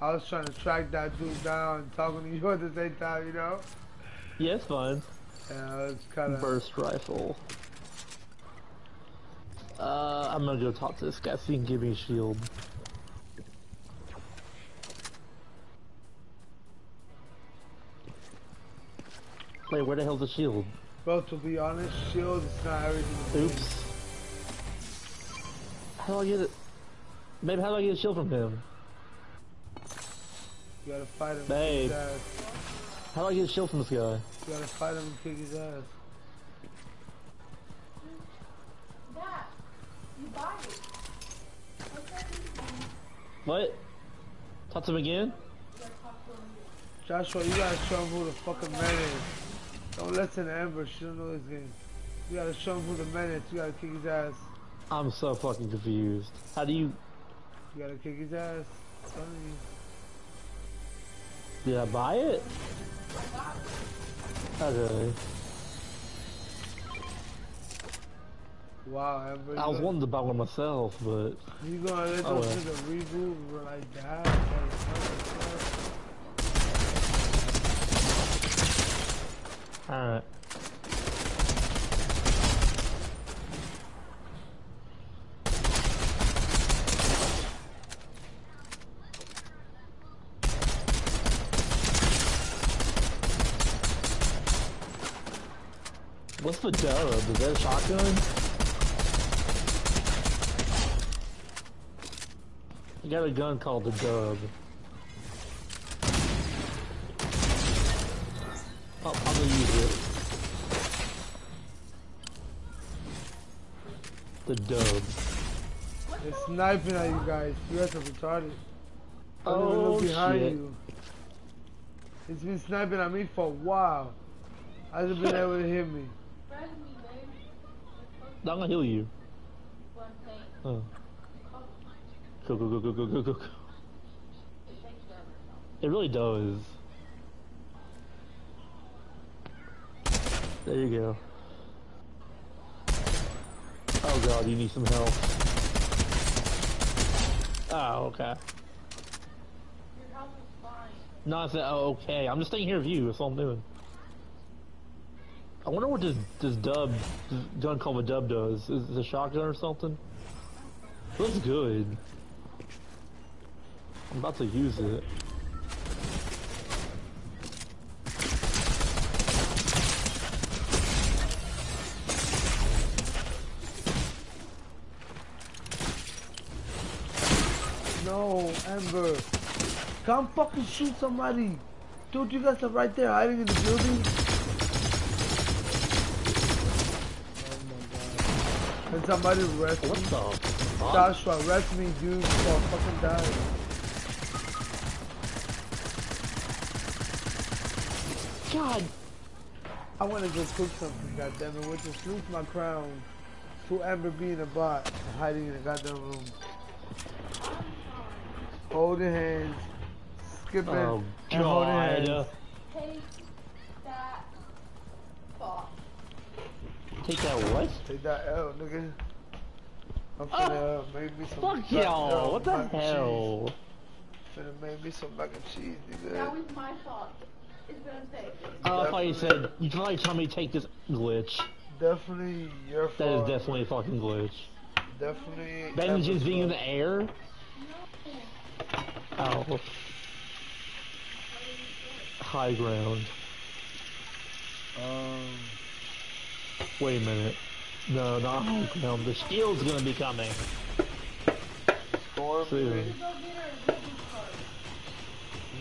I was trying to track that dude down and talking to you [LAUGHS] at the same time, you know? Yeah, it's fine. Yeah, it's kind of. Burst rifle. Uh, I'm gonna go talk to this guy so he can give me a shield. Wait, where the hell's the shield? Well, to be honest, shield is not everything. Oops. How do I get it? Maybe how do I get a shield from him? You gotta fight him and Babe. kick his ass. How do I get a shield from this guy? You gotta fight him and kick his ass. What? Talk to him again? Joshua, you gotta show him who the fucking man is. Don't listen to Amber, she don't know this game. You gotta show him who the man is, you gotta kick his ass. I'm so fucking confused. How do you... You gotta kick his ass. I'm telling you. Did I buy it? Okay. Wow, Amber. I you was gonna- wanting to buy one myself, but... You gonna let Oh, those well. niggas reboot like that? Like, Alright. What's the dub? Is that a shotgun? Got a gun called the dub. Oh, I'm gonna use it. The dub. They're sniping at you guys. You guys are retarded. Don't even Oh look behind shit. you. It's been sniping at me for a while. I haven't been able to hit me. Friend. [LAUGHS] I'm gonna heal you. One thing. Oh. Go, go, go, go, go, go, go. It really does. There you go. Oh god, you need some help. Oh, okay. Your is fine. No, I said, oh, okay. I'm just taking care of you. That's all I'm doing. I wonder what this this dub, this gun called a dub does. Is it a shotgun or something? Looks good. I'm about to use it. No, Amber. Come fucking shoot somebody. Dude, you guys are right there hiding in the building. Oh my. Can somebody arrest What me? the fuck? Joshua, arrest me, dude, before I fucking die. God. I want to go cook something, goddammit, which is lose my crown to Amber being a bot and hiding in a goddamn room. Holding hands, skipping, Oh and holding hands. Take that fuck. Take that what? Take that L, nigga. I'm finna uh, make me some Fuck y'all. What the hell? cheese. finna make me some mac and cheese, That was my fault. Is what I'm saying. Oh, I thought you said you to tell me to take this glitch. Definitely your That is definitely a fucking glitch. definitely. Vengeance being in the air? Oh. High ground. Um, Wait a minute. No, not high ground. The shield's gonna be coming. storm. Soon. maybe? Go get her a reboot card.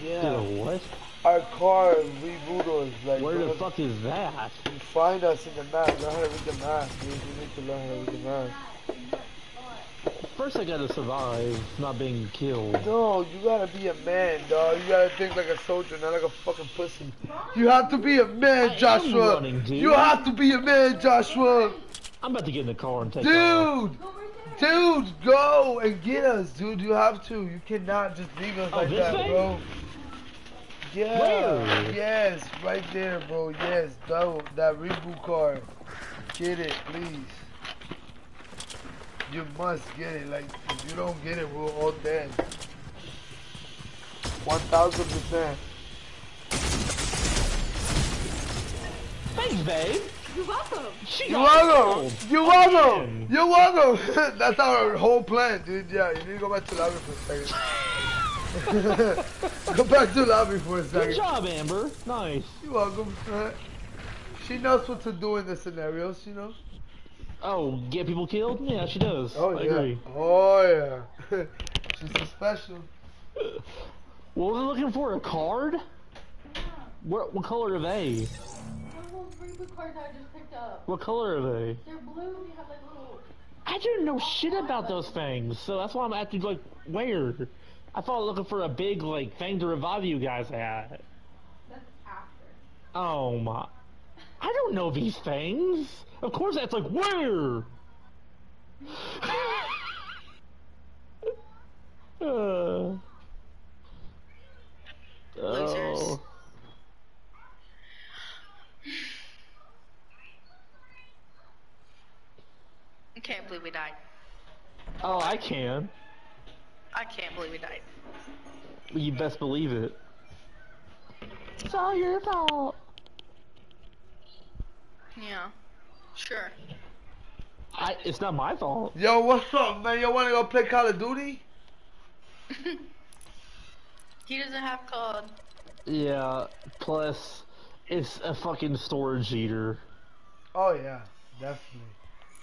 Yeah. Dude, what? Our car reboot us. Like, Where the fuck is that? You find us in the map. Learn how to read the map, dude. You need to learn how to read the map. First I gotta survive, not being killed. No, you gotta be a man, dog. You gotta think like a soldier, not like a fucking pussy. You have to be a man, I Joshua. running. You have to be a man, Joshua. I'm about to get in the car and take. Dude, dude, go and get us, dude. You have to. You cannot just leave us Oh, like that, thing? bro. Yeah. Where? Yes, right there, bro. Yes, that that reboot card. Get it, please. You must get it. Like, if you don't get it, we're all dead. One thousand percent. Thanks, babe. You're welcome. She You're welcome. killed. You welcome. You're welcome. [LAUGHS] That's our whole plan, dude. Yeah, you need to go back to the lobby for a second. [LAUGHS] go back to the lobby for a second. Good job, Amber. Nice. You're welcome. Uh, She knows what to do in the scenarios, you know. Oh, get people killed? Yeah, she does. Oh I yeah. agree. Oh yeah. [LAUGHS] She's so special. What was I looking for? A card? Yeah. What, what color are they? One of those cards I just picked up. What color are they? They're blue. They have like little. I didn't know shit about those things, so that's why I'm acting like where. I thought looking for a big like thing to revive you guys at. That's after. Oh my! I don't know these things. Of course, that's like where. [LAUGHS] uh, Losers. oh. I can't believe we died. oh, I can. I can't believe he died. You best believe it. It's all your fault. Yeah. Sure. I, it's not my fault. Yo, what's up, man? You wanna go play Call of Duty? [LAUGHS] he doesn't have code. Yeah. Plus, it's a fucking storage eater. Oh yeah, definitely.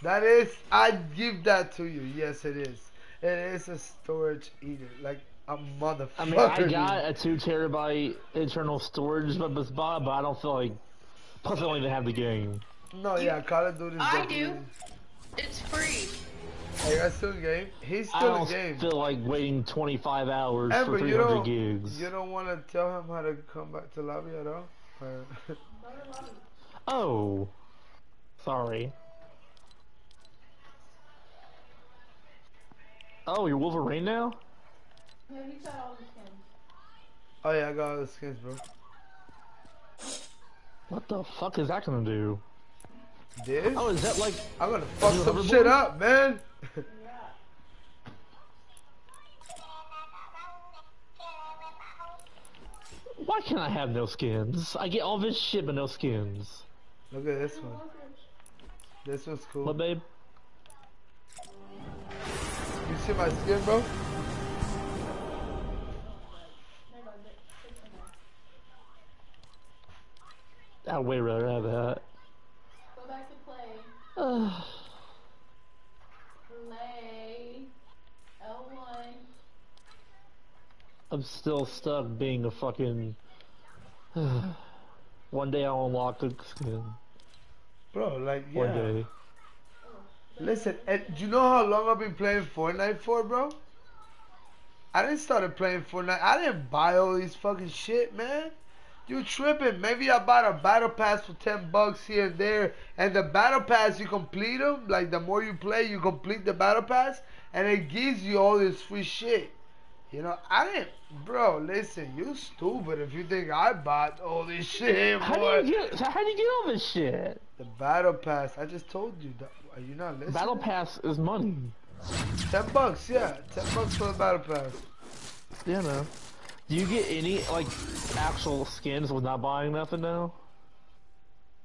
That is, I give that to you. Yes, it is. It is a storage eater, like a motherfucker. I mean, I got a two terabyte internal storage but this bot, but I don't feel like. Plus, I don't even have the game. No, yeah, Call of Duty. is I definitely- do. It's free. Hey, I still in game. He's I still in don't game. feel like waiting 25 hours Amber, for you 300 don't, gigs. you don't want to tell him how to come back to lobby at all? Or- [LAUGHS] Oh. Sorry. Oh, you're Wolverine now? Yeah, he's got all the skins. oh yeah, I got all the skins, bro. What the fuck is that gonna do? This? Oh, is that like. I'm gonna fuck some hoverboard? shit up, man. [LAUGHS] Why can't I have no skins? I get all this shit but no skins. Look at this one. This one's cool. What, babe? You see my skin, bro? I'd way rather have that. Go back to play. [SIGHS] play. L1. I'm still stuck being a fucking. [SIGHS] One day I'll unlock a skin. Bro, like, yeah. One day. Listen, and do you know how long I've been playing Fortnite for, bro? I didn't start playing Fortnite. I didn't buy all these fucking shit, man. You tripping? Maybe I bought a battle pass for ten bucks here and there, and the battle pass you complete them. Like the more you play, you complete the battle pass, and it gives you all this free shit. You know, I didn't, bro. Listen, you stupid if you think I bought all this shit, How boy. do you get? How do you get all this shit? The battle pass. I just told you. That, are you not listening? Battle pass is money. Ten bucks, yeah. Ten bucks for the battle pass. Yeah, no. Do you get any like actual skins with not buying nothing now?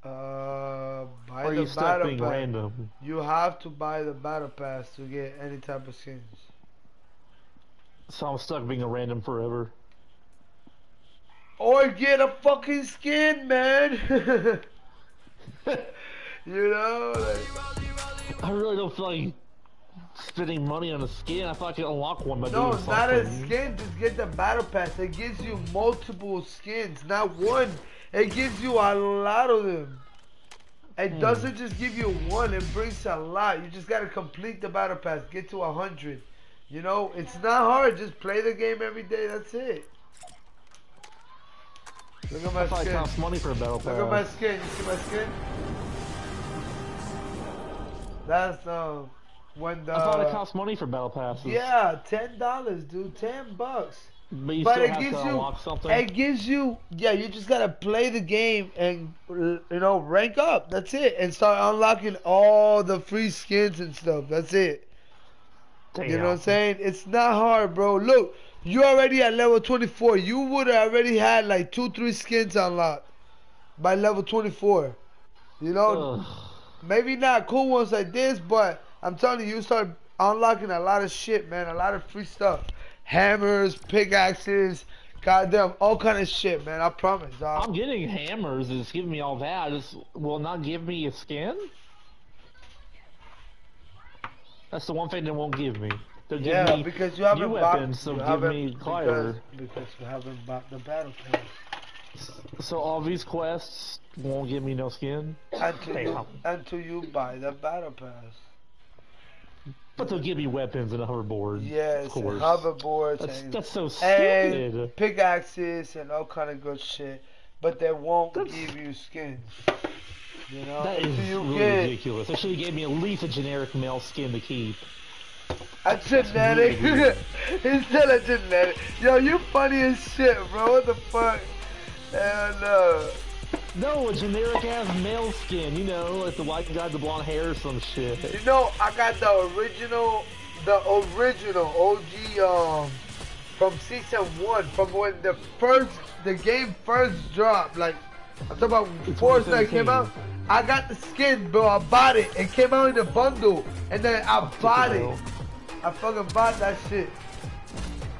Uh, buy Or are the battle being pass. random? You have to buy the battle pass to get any type of skins. So I'm stuck being a random forever. Or get a fucking skin, man. [LAUGHS] [LAUGHS] you know, like, I really don't feel like spending money on a skin. I thought I could unlock one by no, doing not a skin. Just get the battle pass. It gives you multiple skins, not one. It gives you a lot of them. It Hmm. doesn't just give you one. It brings a lot. You just gotta complete the battle pass. Get to a hundred. You know, it's not hard. Just play the game every day. That's it. Look at my skin. costs money for a battle pass. Look at my skin. You see my skin? That's um when the I thought it cost money for battle passes. yeah ten dollars, dude, ten bucks. but you but still it gives you something. it gives you yeah you just gotta play the game and you know rank up. That's it, and start unlocking all the free skins and stuff. That's it. You know what I'm saying? It's not hard, bro. Look, you already at level 24. You would have already had like two, three skins unlocked by level 24. You know, Ugh. Maybe not cool ones like this, but I'm telling you, you start unlocking a lot of shit, man. A lot of free stuff. Hammers, pickaxes, goddamn, all kind of shit, man. I promise, dog. I'm getting hammers. It's giving me all that. It's will not give me a skin. That's the one thing they won't give me. They'll give Yeah, me because you haven't weapons, so give me because, because you haven't bought the battle pass. So all these quests won't give me no skin, Until you, until you buy the battle pass. but they'll give me weapons and a hoverboard. Yes, of and course. hoverboards That's and, that's so and pickaxes and all kind of good shit, but they won't That's- give you skins. You know, That is you really get ridiculous. They should have gave me at least a generic male skin to keep. a genetic. He's still a genetic. Yo, you funny as shit, bro. What the fuck? Hell no. No, a generic ass male skin. You know, like the white guy, with the blonde hair, or some shit. You know, I got the original, the original OG um from season one, from when the first the game first dropped. Like I'm talking about In Fortnite came out. I got the skin, bro. I bought it. It came out in a bundle, and then I bought it. I fucking bought that shit.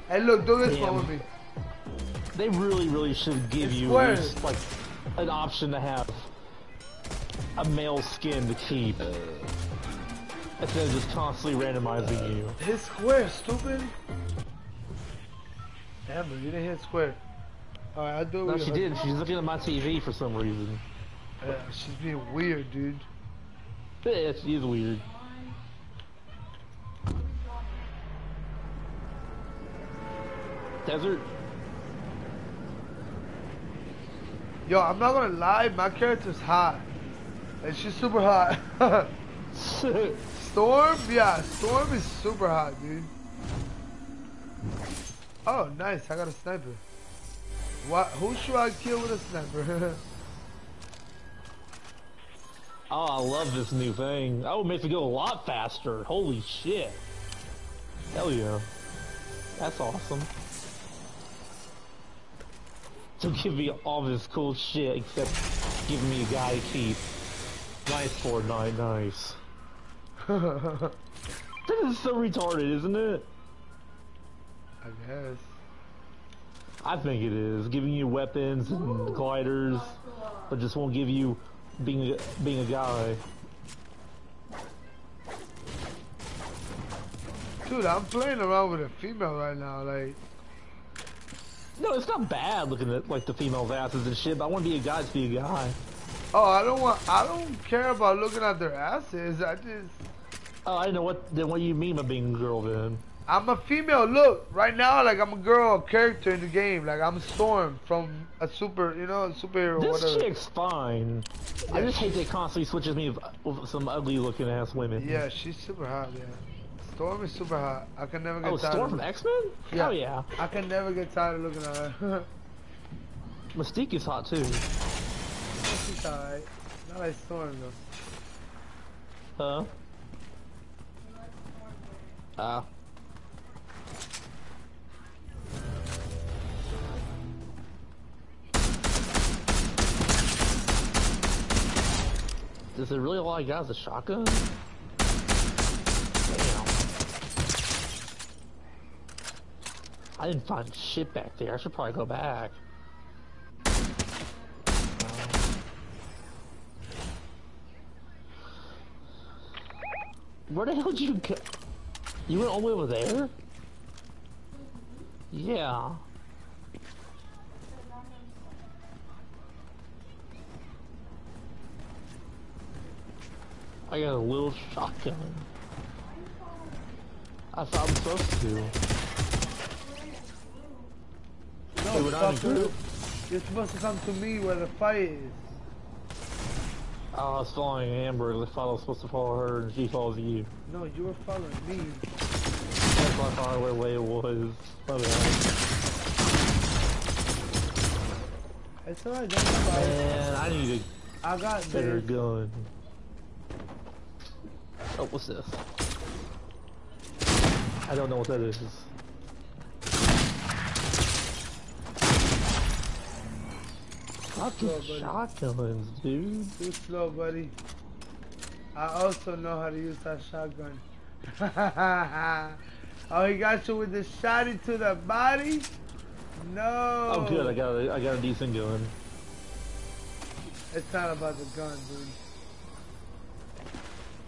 Hey, look, do this one with me. They really, really should give It's you like an option to have a male skin to keep instead of just constantly randomizing uh, you. Hit square, stupid. Damn, you didn't hit square. Alright, I'll do it No, she did. She's looking at my TV for some reason. Yeah, she's being weird, dude. Yeah, she is weird. Desert. Yo, I'm not gonna lie, my character's hot. And she's super hot. [LAUGHS] Storm? Yeah, Storm is super hot, dude. Oh, nice, I got a sniper. What? Who should I kill with a sniper? [LAUGHS] oh, I love this new thing. Oh, it makes it go a lot faster. Holy shit. Hell yeah. That's awesome. So give me all this cool shit except giving me a guy to keep. Nice Fortnite, nice. [LAUGHS] This is so retarded, isn't it? I guess. I think it is. Giving you weapons and gliders, but just won't give you being a, being a guy. Dude, I'm playing around with a female right now, like. No, it's not bad looking at like the females' asses and shit, but I want to be a guy to be a guy. Oh, I don't want. I don't care about looking at their asses. I just. Oh, I know what. Then what do you mean by being a girl then? I'm a female. Look, right now, like I'm a girl a character in the game. Like I'm Storm from a super, you know, superhero. This whatever. chick's fine. I just hate that it constantly switches me with, with some ugly looking ass women. Yeah, she's super hot. Yeah, Storm is super hot. I can never get oh, tired. Oh, Storm from X Men? Yeah. Hell yeah. I can never get tired of looking at her. [LAUGHS] Mystique is hot too. She's alright. Not like Storm though. Huh? Ah. Uh. Is there really a lot of guys with shotguns? I didn't find shit back there. I should probably go back. Where the hell did you go? You went all the way over there? Yeah. I got a little shotgun. I thought I'm supposed to. No, Hey, we're not in group. You're supposed to come to me where the fight is. I was following Amber. I thought I was supposed to follow her, and she follows you. No, you were following me. That's why I found where way it was. My bad. It's alright, don't fight. Man, I need I got a better this. gun. Oh, what's this? I don't know what that is. Fucking Slow, buddy. shotguns, dude. Too slow, buddy. I also know how to use that shotgun. [LAUGHS] oh, he got you with the shotty to the body? No. Oh, good. I got a, I got a decent gun. It's not about the gun, dude.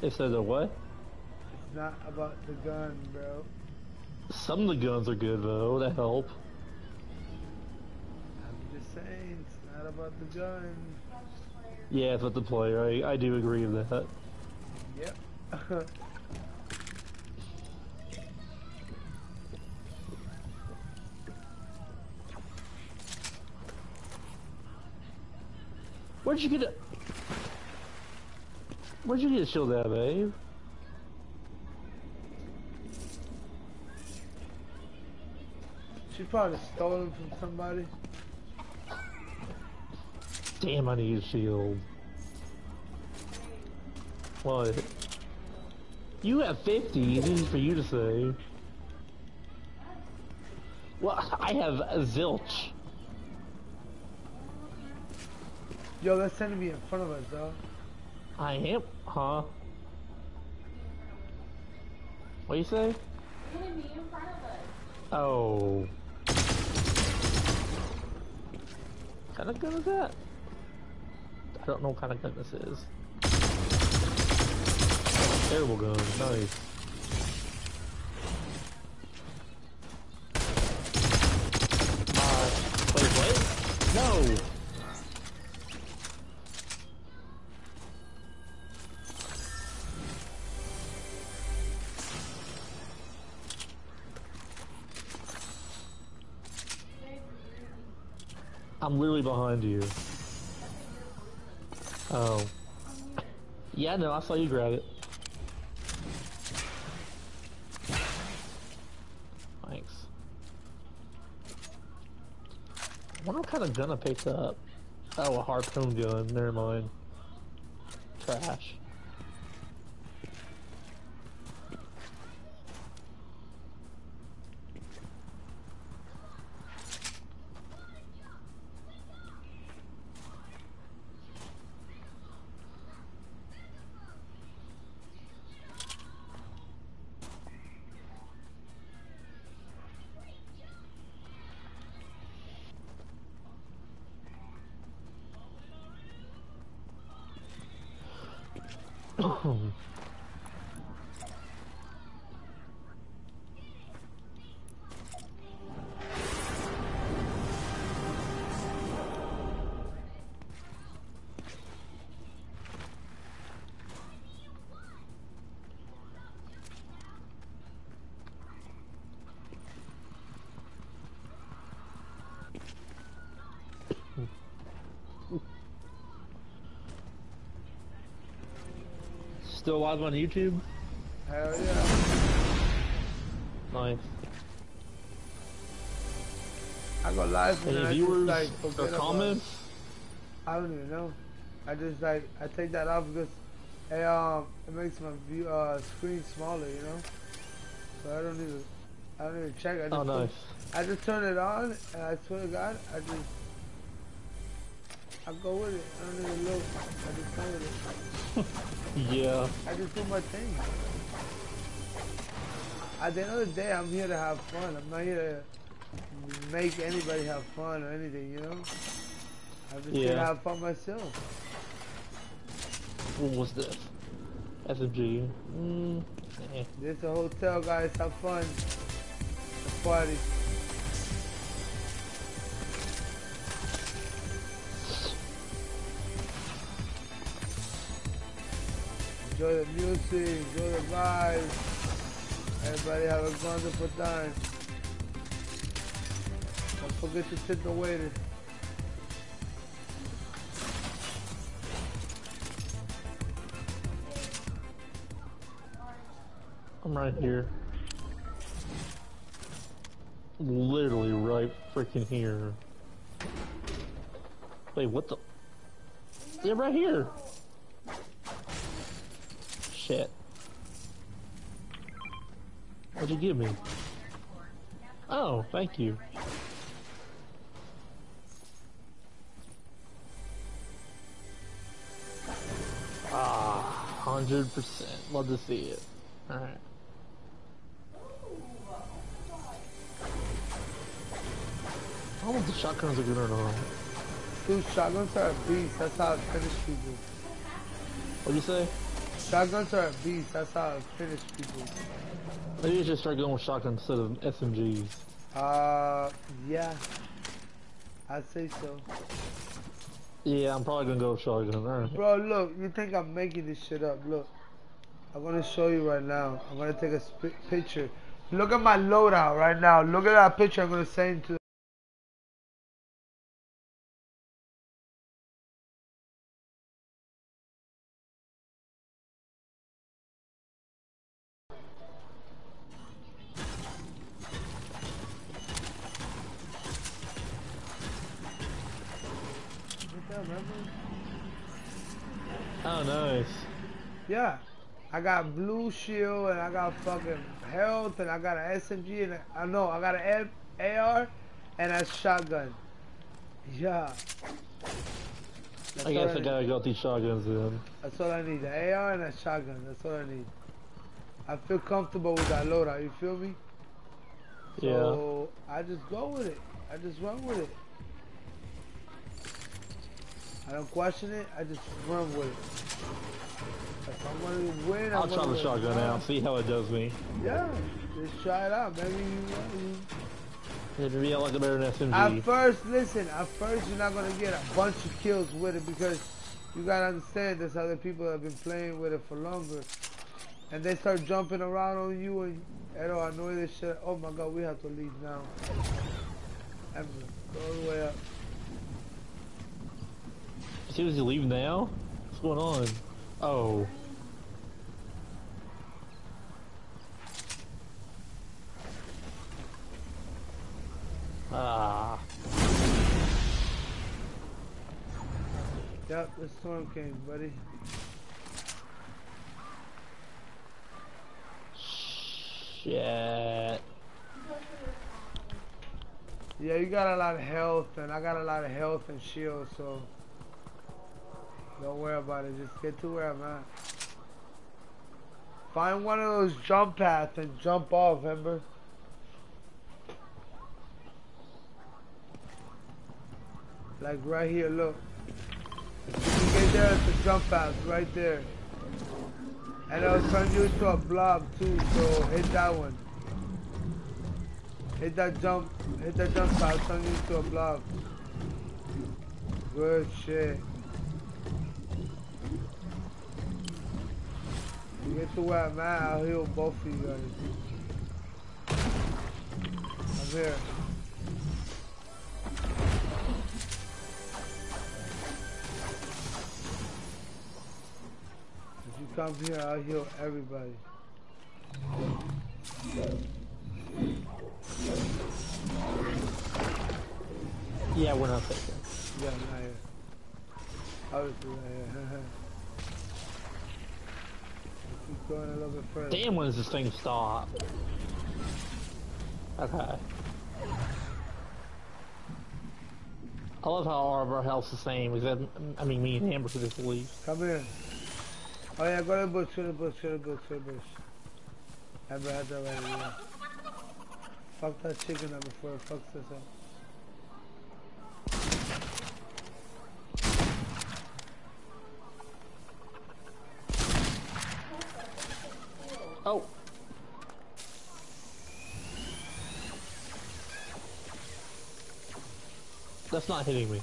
It says a what? It's not about the gun, bro. Some of the guns are good though. That help. Not about the gun. Yeah, it's with the player. I I do agree with that. Yep. [LAUGHS] Where'd you get it? Where'd you get a shield at, babe? she probably stole him from somebody. Damn, I need a shield. What? You have 50. This is for you to say. Well, I have a zilch. Yo, that's sending me in front of us, though. I am, huh? What you say? Enemy in front of us. Oh. What kind of gun is that? I don't know what kind of gun this is. Terrible gun, nice. Uh, wait, what? No! I'm literally behind you. Oh. Yeah, no, I saw you grab it. Thanks. I wonder what kind of gun I picked up. Oh, a harpoon gun. Never mind. Trash. Oh. Still live on YouTube? Hell yeah. Nice. I go live and Any I just viewers like or forget about it. comments? I don't even know. I just like I take that off because it um it makes my view uh screen smaller, you know. So I don't even I don't even check. I just Oh, put- nice. I just turn it on and I swear to God I just I go with it. I don't even look. I just go with it. [LAUGHS] Yeah. I just do my thing. At the end of the day, I'm here to have fun. I'm not here to make anybody have fun or anything, you know? I'm just here to have fun myself. What was this? SMG. Mm. This is a hotel, guys. Have fun. Party. Enjoy the music, enjoy the vibes. Everybody have a wonderful time. Don't forget to tip the waiter. I'm right here. Literally right freaking here. Wait, what the? They're right here. Shit. What'd you give me? Oh, thank you. Ah, 100%. Love to see it. Alright. I don't know the shotguns are good or not. Dude, shotguns are a beast. That's how I finish people. What'd you say? Shotguns are a beast. That's how I finish people. Maybe you should start going with shotguns instead of SMGs. Uh, yeah. I'd say so. Yeah, I'm probably gonna go with shotgun. Alright. Bro, look, you think I'm making this shit up. Look. I'm gonna show you right now. I'm gonna take a sp- picture. Look at my loadout right now. Look at that picture I'm gonna send to got blue shield and I got fucking health and I got an SMG and I know I got an AR and a shotgun. Yeah. That's I guess I need. gotta go these shotguns then. That's all I need. The AR and a shotgun. That's all I need. I feel comfortable with that loadout. You feel me? Yeah. So I just go with it. I just run with it. I don't question it. I just run with it. If I want to win, I'll I'm try the shotgun out, see how it does me. Yeah, just try it out. Maybe you, you Maybe I like it better than At first, listen, at first you're not gonna get a bunch of kills with it because you gotta understand there's other people that have been playing with it for longer. And they start jumping around on you and I don't annoy this shit. Oh my god, we have to leave now. And go all the way up. As soon as you leave now? What's going on? Oh. Ah. Yep, the storm came, buddy. Shit. Yeah, you got a lot of health and I got a lot of health and shield, so don't worry about it. Just get to where I'm at. Find one of those jump paths and jump off, remember? Like right here, look. You get there, it's a jump path right there. And it'll turn you into a blob too, so hit that one. Hit that jump, hit that jump path, turn you into a blob. Good shit. Get to where I'm at, I'll heal both of you guys. I'm here. Come here, I'll heal everybody. Yeah, we're not taking. Yeah, not here. Obviously not here. Keep going a little bit further. Damn, when does this thing stop? Okay. I love how all of our health's the same. Except, I mean, me and Amber could just leave. Come here. Oh yeah, go to the bush, go to the bush, go to the bush, go to the bush. Amber had that right, yeah. Fuck that chicken up before it fucks us up. Oh. That's not hitting me.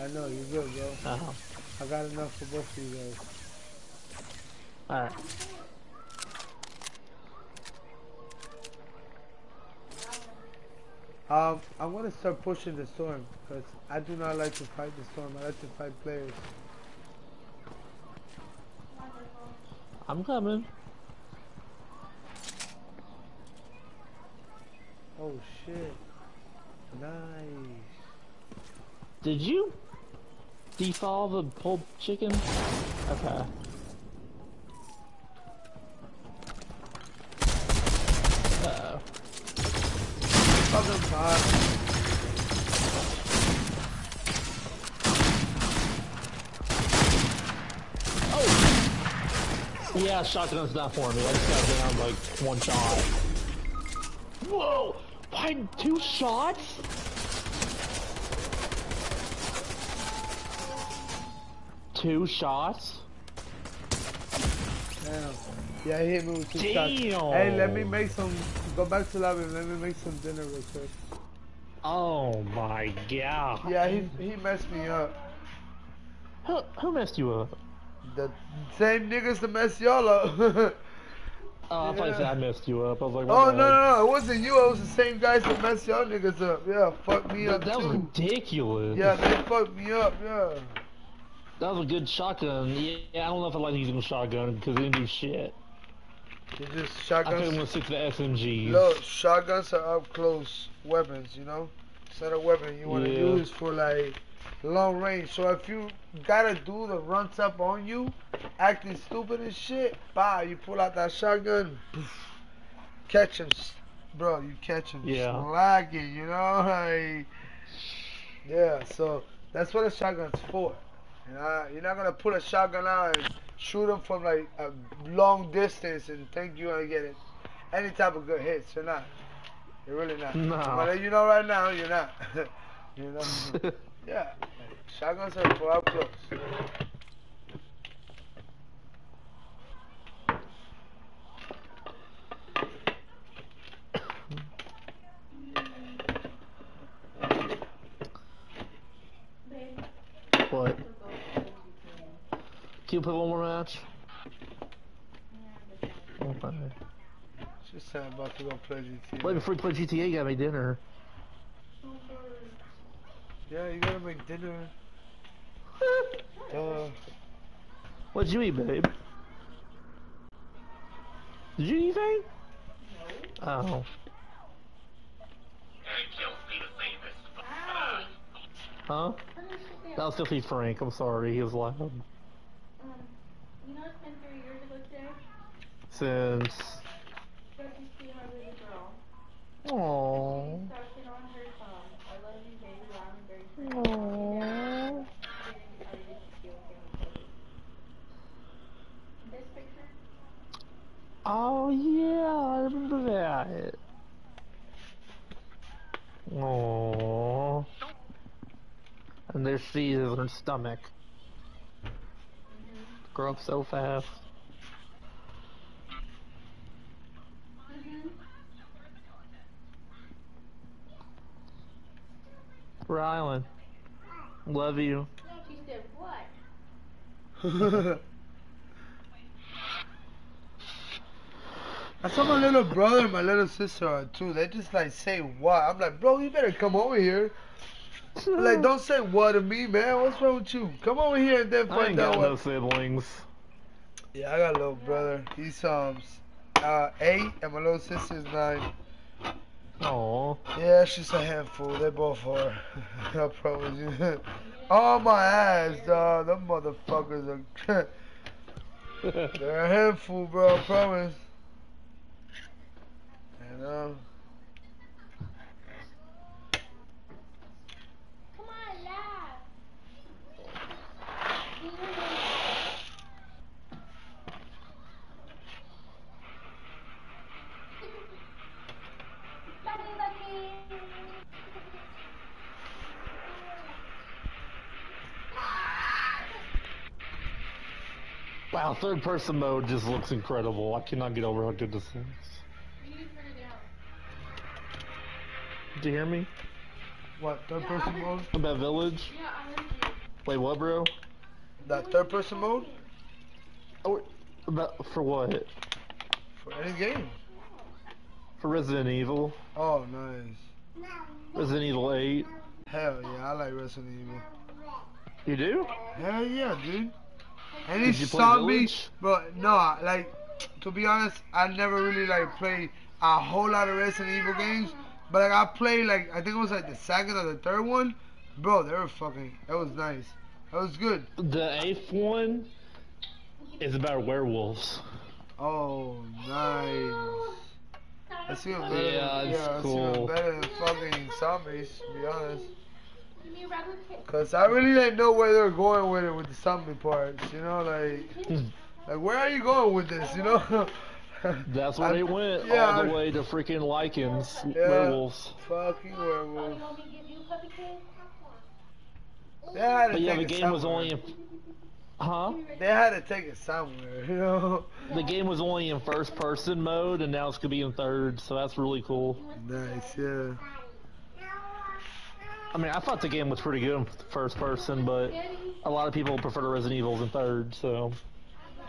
I know, you're good, bro. Oh. I got enough for both of you guys. Alright. Um, I want to start pushing the storm because I do not like to fight the storm. I like to fight players. I'm coming. Oh shit! Nice. Did you default the pulled chicken? Okay. Fucking. Oh! Yeah, shotgun's not for me. I just got down like one shot. Whoa! Why two shots? Two shots? Damn. Yeah, he hit me with two shots. Hey, let me make some. Go back to lobby. and Let me make some dinner real quick. Oh my god. Yeah, he he messed me up. Who, who messed you up? The same niggas that messed y'all up. [LAUGHS] Oh, I thought you said I messed you up. I was like, oh no, no, no! It wasn't you. It was the same guys that messed y'all niggas up. Yeah, fuck me That, up that was too. ridiculous. Yeah, they fucked me up. Yeah. That was a good shotgun. Yeah, I don't know if I like using a shotgun because it didn't do shit. They just I think I'm shotguns. gonna stick to the SMGs. Look, shotguns are up close weapons, you know? It's not a weapon you want to Yeah. use for like long range. So if you got a dude that runs up on you, acting stupid and shit, bah, you pull out that shotgun, poof, catch him, bro. You catch him Yeah. slacking, you know? [LAUGHS] Like, yeah, so that's what a shotgun's for. You know, you're not gonna pull a shotgun out and shoot them from like a long distance and think you're gonna get it any type of good hits. You're not. You're really not. No. But you know right now, you're not. [LAUGHS] you know? [LAUGHS] yeah. Shotguns are for up close. What? we'll go to the GTA. Can you play one more match? Okay. She said I'm about to go play GTA. Wait, before you play GTA, you gotta make dinner. Yeah, you gotta make dinner. [LAUGHS] Uh, What'd you eat, babe? Did you eat anything? Oh. Huh? That was filthy Frank. I'm sorry. He was loud. Um, you know it's been three years ago today? Since. Got to see my baby girl. Aww. She's talking on her phone. I love you, baby. I'm very proud. Aww. Oh yeah, I remember that. Aww. And there she is in her stomach. Grow up so fast. Rylan. Love you. She said, what? I saw my little brother and my little sister are too. They just like say what? I'm like, bro, you better come over here. [LAUGHS] Like, don't say what to me, man. What's wrong with you? Come over here and then I find ain't got no siblings. Yeah, I got a little brother. He's um uh eight, and my little sister's nine. Aww. Yeah, she's a handful. They both are. [LAUGHS] I promise you. [LAUGHS] On my ass, dog. Them motherfuckers are. [LAUGHS] They're a handful, bro. I promise. You um, know. Come on, lad. Wow, third person mode just looks incredible. I cannot get over how good this looks. You need to turn it down. Did you hear me? What third person mode? About Village? Yeah, I heard you. Wait, what, bro? That third person mode Oh, about for what? for any game. For Resident Evil? Oh, nice. Resident Evil 8? Hell yeah, I like Resident Evil. You do? Hell yeah, dude. Any Did you play zombie, but no, like to be honest, I never really like play a whole lot of Resident Evil games. But like I played like I think it was like the second or the third one, bro. They were fucking. That was nice. That was good. The eighth one is about werewolves. Oh, nice. That's even better. Yeah, it's yeah, that's cool. even better than fucking zombies, to be honest. Cause I really didn't know where they were going with it with the zombie parts. You know, like, like where are you going with this? You know. [LAUGHS] That's where I- they went yeah, all the I- way to freaking Lycans, Yeah. werewolves. Fucking werewolf. you want me to give you a puppy cake? They had to But yeah, take the it game was only in. Huh? They had to take it somewhere, [LAUGHS] you know. The game was only in first person mode, and now it's gonna be in third, so that's really cool. Nice, yeah. I mean, I thought the game was pretty good in first person, but a lot of people prefer the Resident Evils in third, so.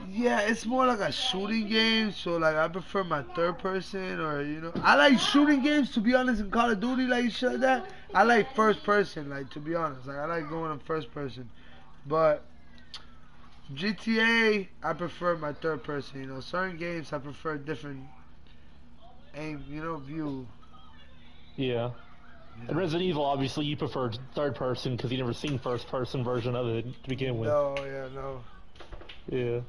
Yeah, it's more like a shooting game, so like I prefer my third person or you know I like shooting games to be honest in Call of Duty like shit like that. I like first person, like to be honest. Like I like going in first person. But GTA I prefer my third person, you know. Certain games I prefer different aim, you know, view. Yeah. And Resident Evil, obviously, you prefer third person because you never seen first person version of it to begin with. No, yeah, no. Yeah.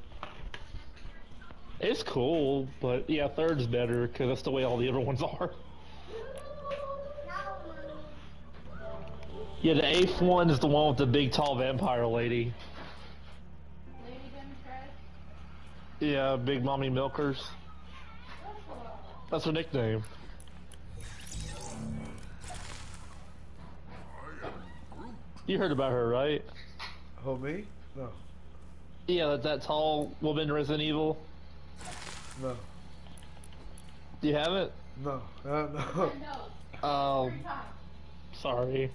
It's cool, but yeah, third's better because that's the way all the other ones are. Yeah, the eighth one is the one with the big tall vampire lady. Lady Yeah, big mommy milkers. That's her nickname. You heard about her, right? Who me? No, Yeah, that, that tall woman in Resident Evil. no, Do You haven't? no, uh, no. No. Oh, Every time. sorry.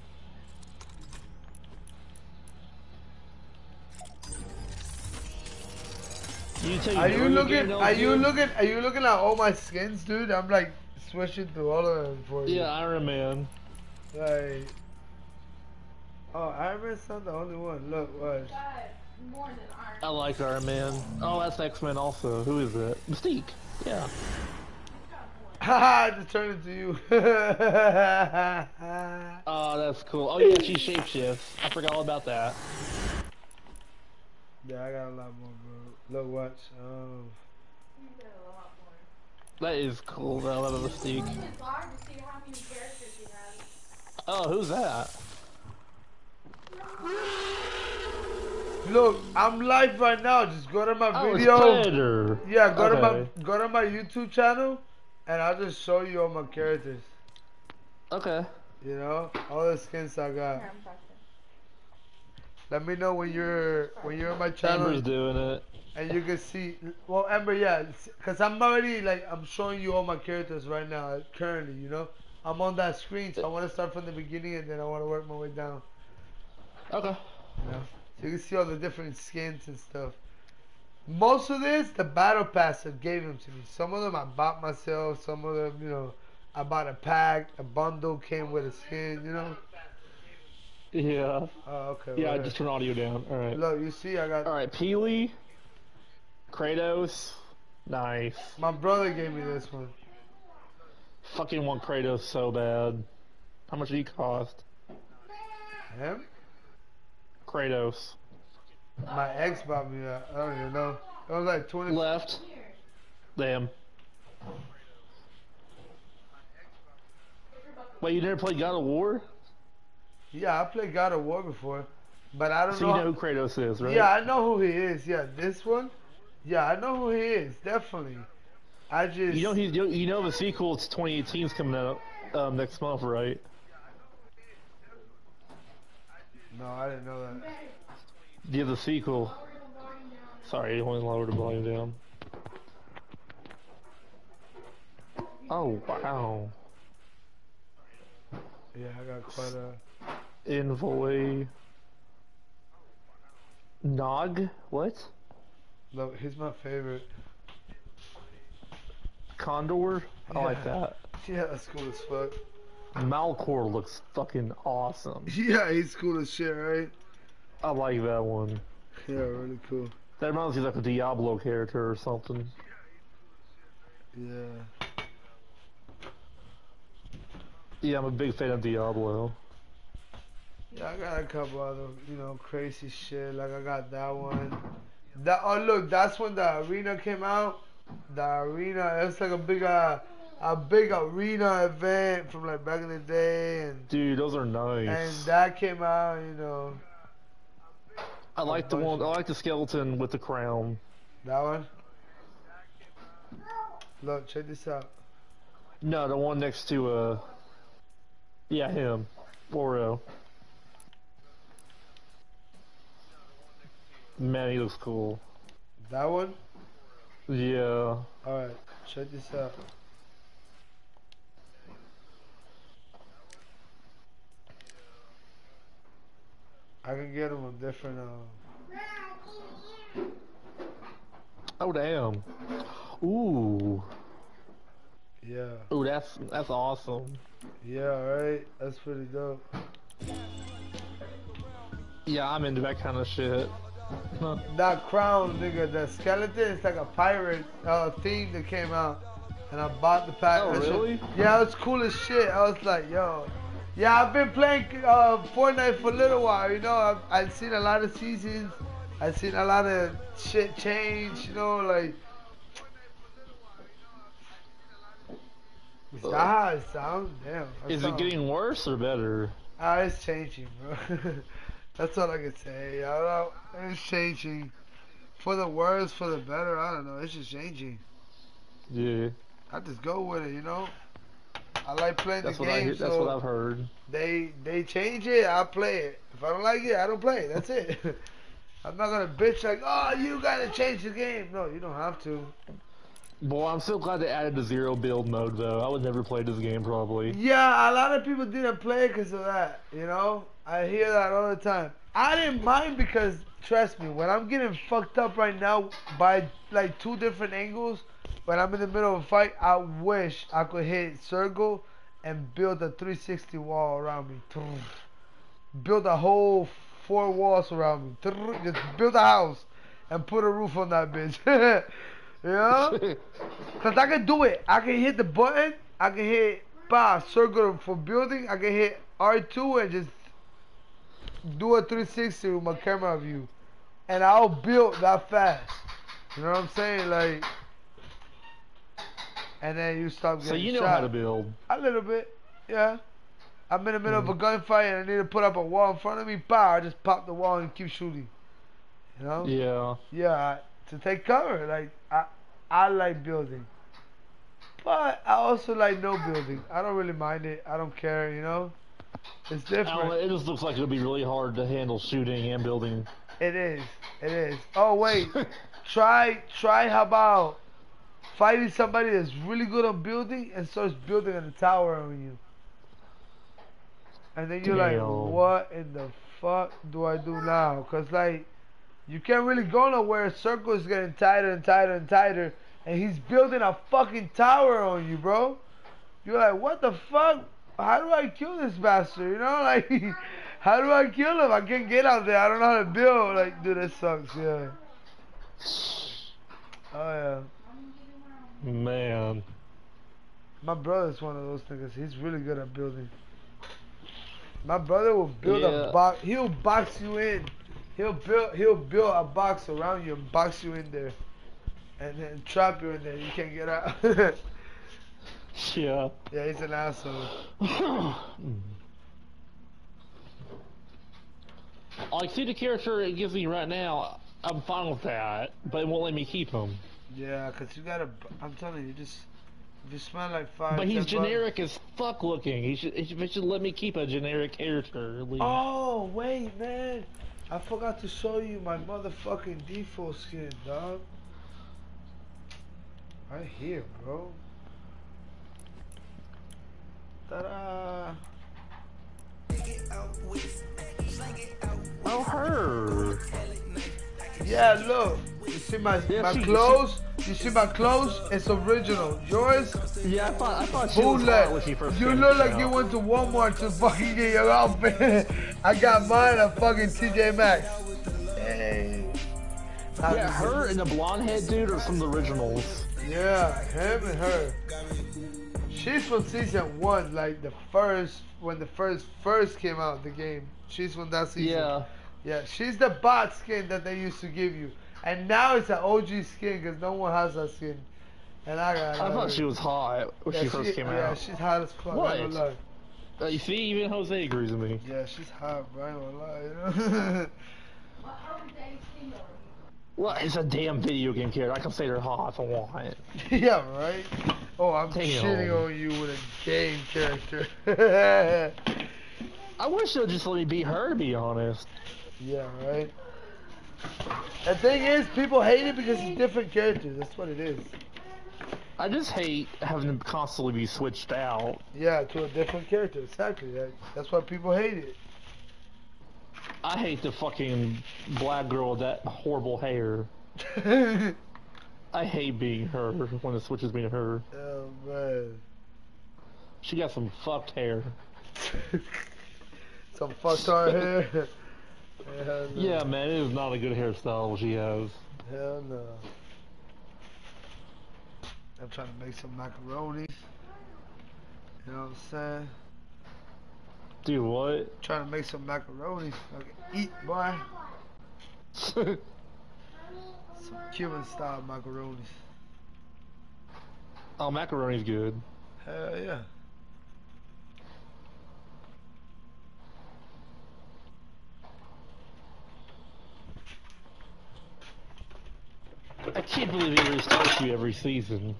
You tell Are you looking? game, Are you LG? looking? Are you looking at all my skins, dude? I'm like switching through all of them for you. Yeah, Iron Man. Like, oh, Iron Man's not the only one. Look, watch. More than Iron I like Iron Man. Oh, that's X Men also. Who is it? Mystique. Yeah. [LAUGHS] Haha, just turned into you. [LAUGHS] Oh, that's cool. Oh yeah, she shapeshifts. I forgot all about that. yeah, I got a lot more, bro. Look, watch. Um, You got a lot more. That is cool. though. I love Mystique. It's hard to see how many characters you have. Oh, who's that? Look, I'm live right now. Just go to my Oh, video. Yeah, go to my go to my YouTube channel, and I'll just show you all my characters. Okay. You know, all the skins I got. Here, I'm talking. Let me know when you're when you're on my channel. Amber's doing it. and you can see well Ember yeah because I'm already like I'm showing you all my characters right now currently you know I'm on that screen so I want to start from the beginning and then I want to work my way down Okay. you know so you can see all the different skins and stuff most of this the battle pass that gave them to me some of them I bought myself some of them you know I bought a pack a bundle came with a skin you know Yeah. oh okay Yeah, I just turn audio down. All right. look you see I got All right. Peely. Kratos. Nice. my brother gave me this one Fucking want Kratos so bad. How much did he cost? him Kratos. my ex bought me that I don't even know it was like 20 Left. Damn. Wait, you never played God of War? Yeah, I played God of War before, but I don't So you know. know who Kratos is, right? Yeah, I know who he is. Yeah, this one. Yeah, I know who he is. Definitely. I just. You know he's you you know the sequel to 2018 is coming out um, next month, right? No, I didn't know that. Yeah, the sequel. Sorry, I only lowered the volume down. Oh wow. Yeah, I got quite a. Envoy. Nog? What? Look, he's my favorite. Condor? I like that. [LAUGHS] Yeah, that's cool as fuck. Malcore looks fucking awesome. [LAUGHS] Yeah, he's cool as shit, right? I like that one. Yeah, really cool. That reminds me of like a Diablo character or something. Yeah. Yeah, I'm a big fan of Diablo. Yeah, I got a couple other, you know, crazy shit. Like I got that one. That oh look, that's when the arena came out. The arena, it's like a big uh, a big arena event from like back in the day, and Dude, those are nice. and that came out. You know, I like the one. I like the skeleton with the crown. that one. Look, check this out. No, the one next to uh. Yeah, him. Oro. Man, he looks cool. That one. Yeah. All right, check this out. I can get them a different. Uh, Oh damn. Ooh. yeah, Ooh, that's that's awesome. yeah, right. That's pretty dope. Yeah, I'm into that kind of shit. Huh. That crown, nigga, the skeleton, it's like a pirate uh, theme that came out. And I bought the pack. Oh, That shit- really? Yeah, it was cool as shit. I was like, yo. Yeah, I've been playing uh, Fortnite for a little while, you know. I've, I've seen a lot of seasons. I've seen a lot of shit change, you know, like. Is that how it sounds? Damn. Is it getting worse or better? Ah, it's changing, bro. [LAUGHS] That's all I can say. I don't know. It's changing. For the worse, for the better. I don't know. It's just changing. Yeah, I just go with it, you know. I like playing that's the I. game, hear- That's so what I've heard. they they change it. I play it. If I don't like it, I don't play it. That's it. [LAUGHS] I'm not gonna bitch like, oh, you gotta change the game. No, you don't have to. Boy, I'm so glad they added the zero build mode though. I would never play this game probably. Yeah, a lot of people didn't play because of that. You know, I hear that all the time. I didn't mind because trust me, when I'm getting fucked up right now by like two different angles, when I'm in the middle of a fight, I wish I could hit circle and build a 360 wall around me. Build a whole four walls around me. Just build a house and put a roof on that bitch. [LAUGHS] you know? [LAUGHS] Cause I can do it. I can hit the button. I can hit bah, circle for building. I can hit R2 and just do a 360 with my camera view, and I'll build that fast. You know what I'm saying? Like, and then you stop getting shot. so you know shot. how to build. A little bit, yeah. I'm in the middle of a mm-hmm. gunfight and I need to put up a wall in front of me. Pow! I just pop the wall and keep shooting. You know? Yeah. Yeah, to take cover. Like I, I like building, but I also like no building. I don't really mind it. I don't care. You know, it's different. it just looks like it'll be really hard to handle shooting and building. It is. It is. Oh wait, [LAUGHS] try try. How about fighting somebody that's really good on building and starts building a tower on you, and then you're like, what in the fuck do I do now? Cause like. You can't really go nowhere. Circle is getting tighter and tighter and tighter, and he's building a fucking tower on you, bro. You're like, what the fuck? How do I kill this bastard? You know, [LAUGHS] like, how do I kill him? I can't get out there. I don't know how to build. Like, dude, that sucks. Yeah. Oh yeah. Man. My brother's one of those niggas. He's really good at building. My brother will build Yeah. a box. He'll box you in. He'll build. He'll build a box around you and box you in there, and then trap you in there. You can't get out. [LAUGHS] Yeah. yeah, he's an asshole. [CLEARS THROAT] I see the character it gives me right now. I'm fine with that, but it won't let me keep him. Yeah, cause you gotta. I'm telling you, just if you spend like five. But he's 10 bucks- generic as fuck looking. He should, he should, he should let me keep a generic character at least. Oh wait, man. I forgot to show you my motherfucking default skin, dog. Right here, bro. Ta-da! Oh, her. Yeah, look. You see my my clothes? You see my clothes? It's original. Yours? Yeah, I thought I thought she was when first You look like out. you went to Walmart to fucking get your outfit. [LAUGHS] I got mine at fucking TJ Maxx. Hey. Yeah, her and the blonde head dude are some of the originals. Yeah, him and her. She's from season one, like the first when the first first came out the game. She's from that season. Yeah. Yeah, she's the bot skin that they used to give you, and now it's an OG skin because no one has that skin. And I got. I thought she was hot when Yeah, she first came yeah, out. Yeah, she's hot as fuck. I What? don't lie. Uh, you see, even Jose agrees with me. Yeah, she's hot, bro. I ain't gonna lie. You know? [LAUGHS] What early days single are? Well, it's a damn video game character. I can say they're hot if I want. [LAUGHS] yeah, right. Oh, I'm Take shitting on you with a game character. [LAUGHS] I wish they'd just let me be her, to be honest. Yeah, right. The thing is, people hate it because it's different characters. That's what it is. I just hate having to constantly be switched out. Yeah, to a different character. Exactly. That, that's why people hate it. I hate the fucking black girl with that horrible hair. [LAUGHS] I hate being her when it switches me to her. oh man. She got some fucked hair. [LAUGHS] Some fucked hair. [LAUGHS] No. Yeah, man, it is not a good hairstyle she has. Hell no. I'm trying to make some macaroni. You know what I'm saying? Dude, what? Trying to make some macaroni. Eat, boy. [LAUGHS] Some Cuban style macaroni. oh, macaroni's good. Hell yeah. I can't believe they restart you every season.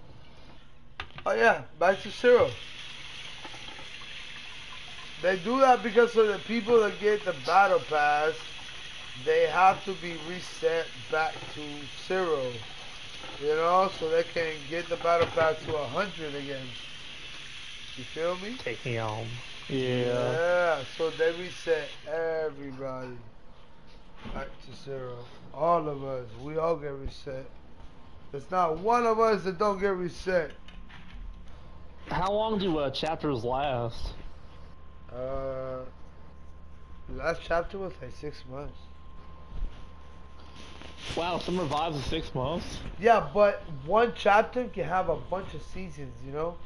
Oh yeah, back to zero. They do that because of the people that get the battle pass. They have to be reset back to zero. You know, so they can get the battle pass to a hundred again. You feel me? Take me home. Yeah. Yeah, so they reset everybody back to zero. All of us, we all get reset. There's not one of us that don't get reset. How long do uh, chapters last? Uh, last chapter was like six months. Wow, some revives in six months. Yeah, but one chapter can have a bunch of seasons, you know,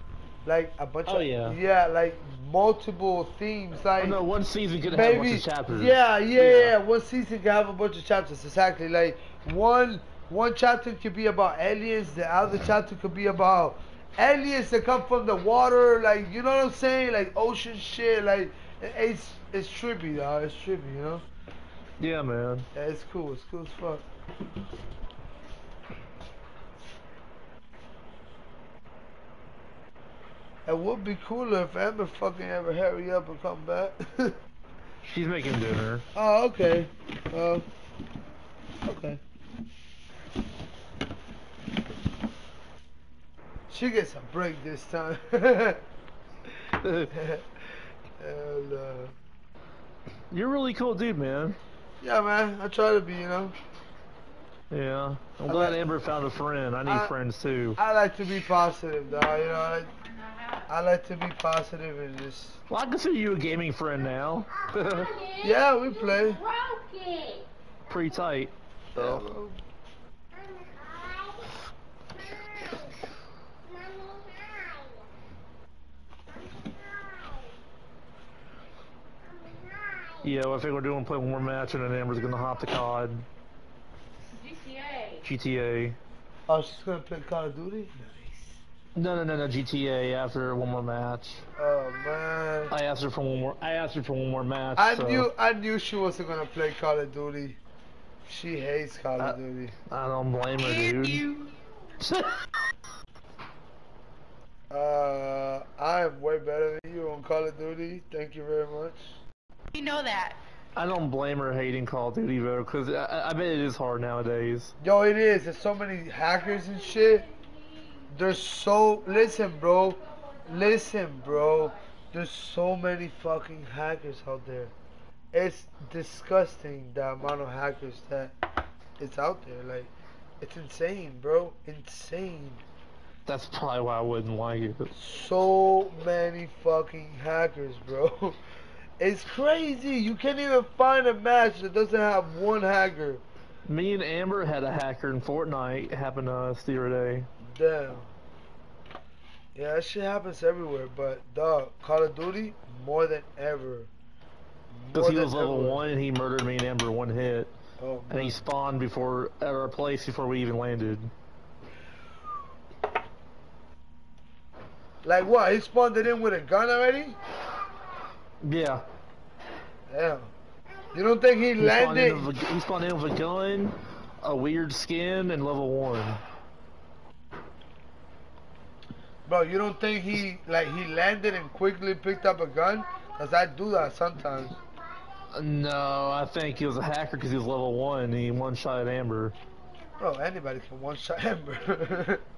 like a bunch Oh, of yeah. yeah, like multiple themes, Oh, like no, one season could have a bunch of chapters. yeah, yeah, Yeah. yeah, One season can have a bunch of chapters, exactly. Like one one chapter could be about aliens, the other chapter could be about aliens that come from the water, like you know what I'm saying, like ocean shit, like it's it's trippy, dog. It's trippy, you know. Yeah, man. Yeah, it's cool. It's cool as fuck. It would be cooler if Amber fucking ever hurry up and come back. [LAUGHS] She's making dinner. oh, okay. Uh, okay. She gets a break this time. [LAUGHS] Hell no. You're a really cool dude, man. Yeah, man. I try to be, you know. Yeah. I'm I glad like- Amber found a friend. I need I- friends too. I like to be positive, though. You know, I like, I like to be positive and just. Well, I consider you a gaming friend now. [LAUGHS] Yeah, we play. Broke. Pretty tight. So. So. Yeah, well, I think we're doing play one more match and then Amber's gonna hop the COD, GTA. GTA. Oh, she's gonna play Call of Duty. No, no, no, no, GTA after one more match. Oh man. I asked her for one more. I asked her for one more match. I so knew, I knew she wasn't gonna play Call of Duty. She hates Call of Uh, Duty. I don't blame her, And dude. you. [LAUGHS] Uh, I am way better than you on Call of Duty. Thank you very much. You know that. I don't blame her hating Call of Duty though, because I, I bet it is hard nowadays. Yo, it is. There's so many hackers and shit. There's so listen, bro. Listen, bro. There's so many fucking hackers out there. It's disgusting the amount of hackers that it's out there. Like, it's insane, bro. Insane. That's probably why I wouldn't like it. So many fucking hackers, [LAUGHS] bro. It's crazy. You can't even find a match that doesn't have one hacker. Me and Amber had a hacker in Fortnite. happen to us the other day. Damn. Yeah, that shit happens everywhere, but dog, Call of Duty more than ever. Because he was level ever. one and he murdered me and Amber one hit. Oh, And he spawned before at our place before we even landed. like what? He spawned it in with a gun already? Yeah. Damn. You don't think he He landed? with a, he spawned in with a gun, a weird skin, and level one. Bro, you don't think he like he landed and quickly picked up a gun? Cause I do that sometimes. No, I think he was a hacker because he was level one and he one shot at Amber. Bro, anybody can one shot Amber. [LAUGHS]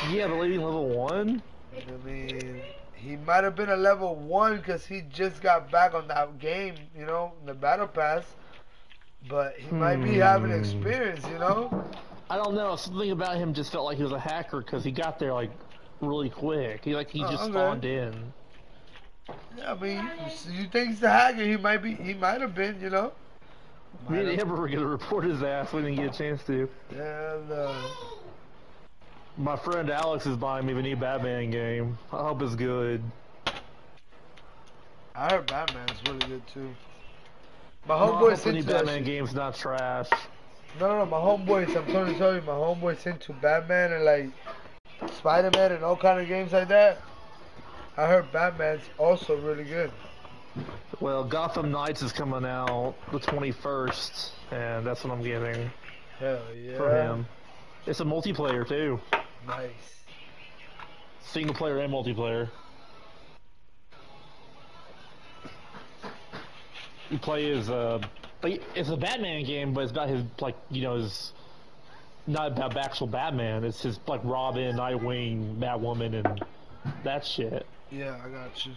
Yeah, but leaving level one? I mean, he might have been a level one because he just got back on that game, you know, in the battle pass. But he might be having Hmm. experience, you know. I don't know. Something about him just felt like he was a hacker because he got there like really quick. He like he Oh, just okay. spawned in. Yeah, I mean, you- think he's a hacker? He might be. He might have been, you know. Me and Amber were gonna report his ass. We didn't get a chance to. And uh, My friend Alex is buying me the new Batman game. I hope it's good. I heard Batman's really good too. My hope homeboy's the new Batman shit. game's not trash. No, no, no, my homeboys. I'm trying to tell you, my homeboys into Batman and like Spider-Man and all kind of games like that. I heard Batman's also really good. Well, Gotham Knights is coming out the 21st, and that's what I'm getting Hell yeah. for him. It's a multiplayer too, Nice. single player and multiplayer. You play as uh, it's a Batman game, but it's about his like you know his not about actual Batman. It's his like Robin, Nightwing, Batwoman, and that shit. Yeah, I got you.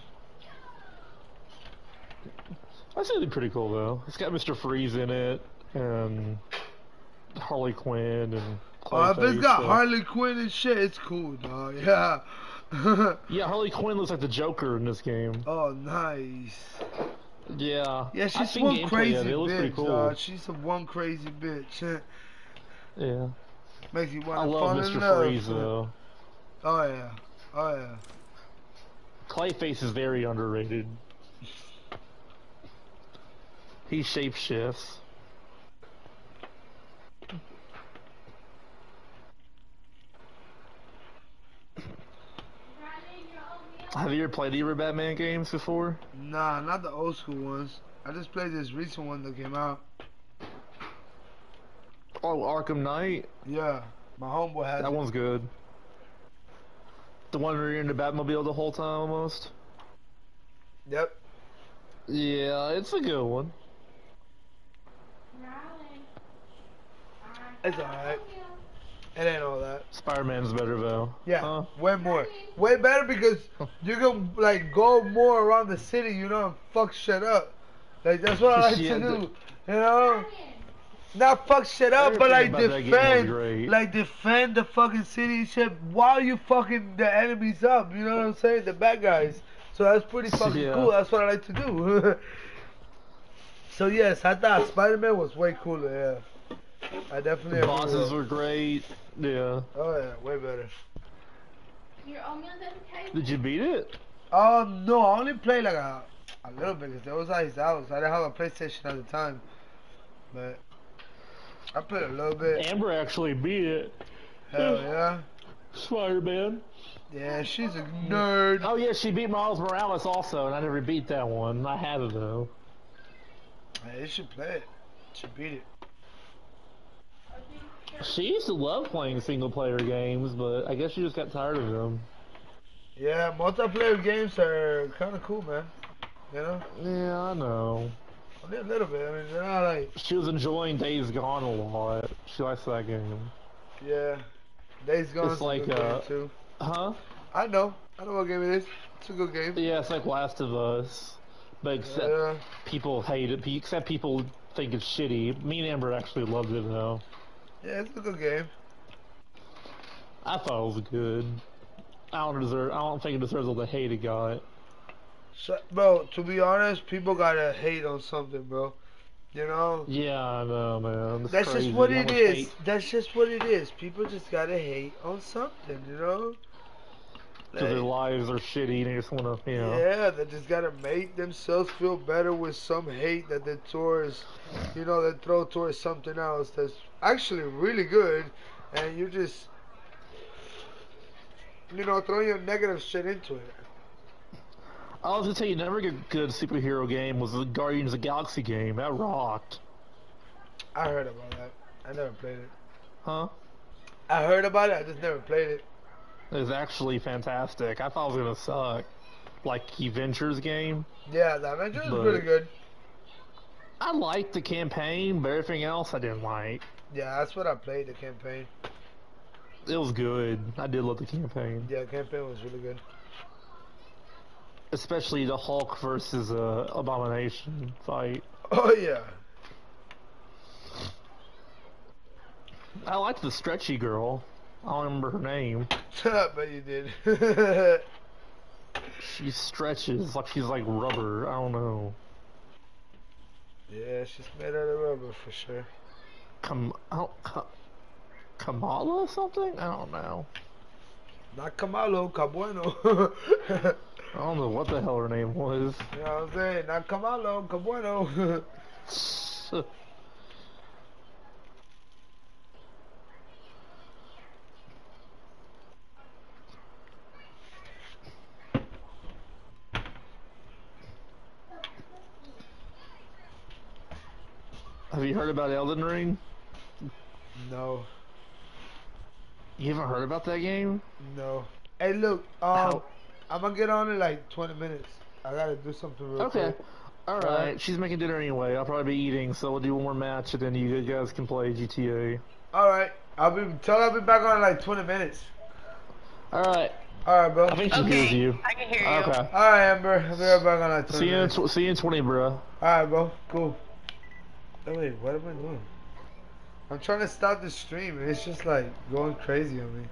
That's really pretty cool though. It's got Mr. Freeze in it and Harley Quinn and. Oh, if it's Clayface, got so- Harley Quinn and shit, it's cool, dog. [LAUGHS] Yeah. Yeah, Harley Quinn looks like the Joker in this game. oh, nice. Yeah. Yeah, she's one crazy of it. It looks pretty bitch, cool. dog. She's a one crazy bitch. [LAUGHS] Yeah. Makes you I want to love fall Mr. love. Freeze though. Oh yeah. Oh yeah. Clayface is very underrated. He shapeshifts. Have you ever played either Batman games before? Nah, not the old school ones. I just played this recent one that came out. Oh, Arkham Knight? Yeah. My homeboy has That it. one's good. The one where you're in the Batmobile the whole time almost? Yep. Yeah, it's a good one. It's alright. It ain't all that. Spider-Man's better though. Yeah, Huh? way more. Way better because you can like go more around the city, you know, and fuck shit up. Like that's what I like [LAUGHS] Yeah, to do. You know? Not fuck shit up, but like Everything about that game was defend like defend the fucking city and shit while you fucking the enemies up, you know what I'm saying? The bad guys. So that's pretty fucking Yeah. cool. That's what I like to do. [LAUGHS] so yes, I thought Spider Man was way cooler, yeah. I definitely The bosses that. were great. Yeah. Oh yeah, way better. Your oatmeal's at the. Did you beat it? Um, no, I only played like a, a little bit because it was at his house. I didn't have a PlayStation at the time, but I played a little bit. Amber actually beat it. Hell yeah, Spider-Man. yeah, she's a nerd. Oh yeah, she beat Miles Morales also, and I never beat that one. I had it though. Hey, you should play it. You should beat it. She used to love playing single-player games, but I guess she just got tired of them. Yeah, multiplayer games are kind of cool, man. You know? Yeah, I know. A little bit. I mean, they're not like, She was enjoying Days Gone a lot. She likes that game. yeah. Days Gone It's like, good uh, game too. Huh? I know. I know what game it is. It's a good game. Yeah, it's like Last of Us. But except Yeah. people hate it. Except people think it's shitty. Me and Amber actually loved it though. Yeah, it's a good game. I thought it was good. I don't deserve. I don't think it deserves all the hate it got. So, bro, to be honest, people gotta hate on something, bro. You know? Yeah, I know, man. That's crazy just what it hate- That's just what it is. People just gotta hate on something, you know? Because their lives are shitty and they just want to, you know. Yeah, they just gotta make themselves feel better with some hate that they towards, you know, they throw towards something else that's actually really good, and you just, you know, throw your negative shit into it. I was gonna tell you, never good, good superhero game was the Guardians of the Galaxy game. That rocked. I heard about that. I never played it. Huh? I heard about it. I just never played it. It was actually fantastic. I thought it was gonna suck. Like Avengers game. Yeah, the Avengers But- really good. I liked the campaign, but everything else I didn't like. Yeah, that's what I played. The campaign. It was good. I did love the campaign. Yeah, the campaign was really good. Especially the Hulk versus uh, Abomination fight. Oh yeah. I liked the stretchy girl. I don't remember her name. [LAUGHS] but you did. [LAUGHS] She stretches like she's like rubber. I don't know. yeah, she's made out of rubber for sure. I don't, Ka- Kamala or something? I don't know. Not Kamalo, Cabueno. [LAUGHS] I don't know what the hell her name was. You know what I'm saying? Not Kamalo, Cabueno. Have you heard about Elden Ring? no, You haven't heard about that game? no. Hey, look, um, How- I'm gonna get on in like 20 minutes. I gotta do something real Okay. quick. All right. She's making dinner anyway. I'll probably be eating, so we'll do one more match, and then you guys can play GTA. All right, I'll be tell her I'll be back on in like 20 minutes. All right. All right, bro. I think she Okay, hears you. I can hear you. Okay. All right, Amber. I'll be right back on like 20 See you. In minutes. tw- see you in twenty, bro. All right, bro. Cool. Oh, wait, what am I doing? I'm trying to stop the stream, and it's just like going crazy on me.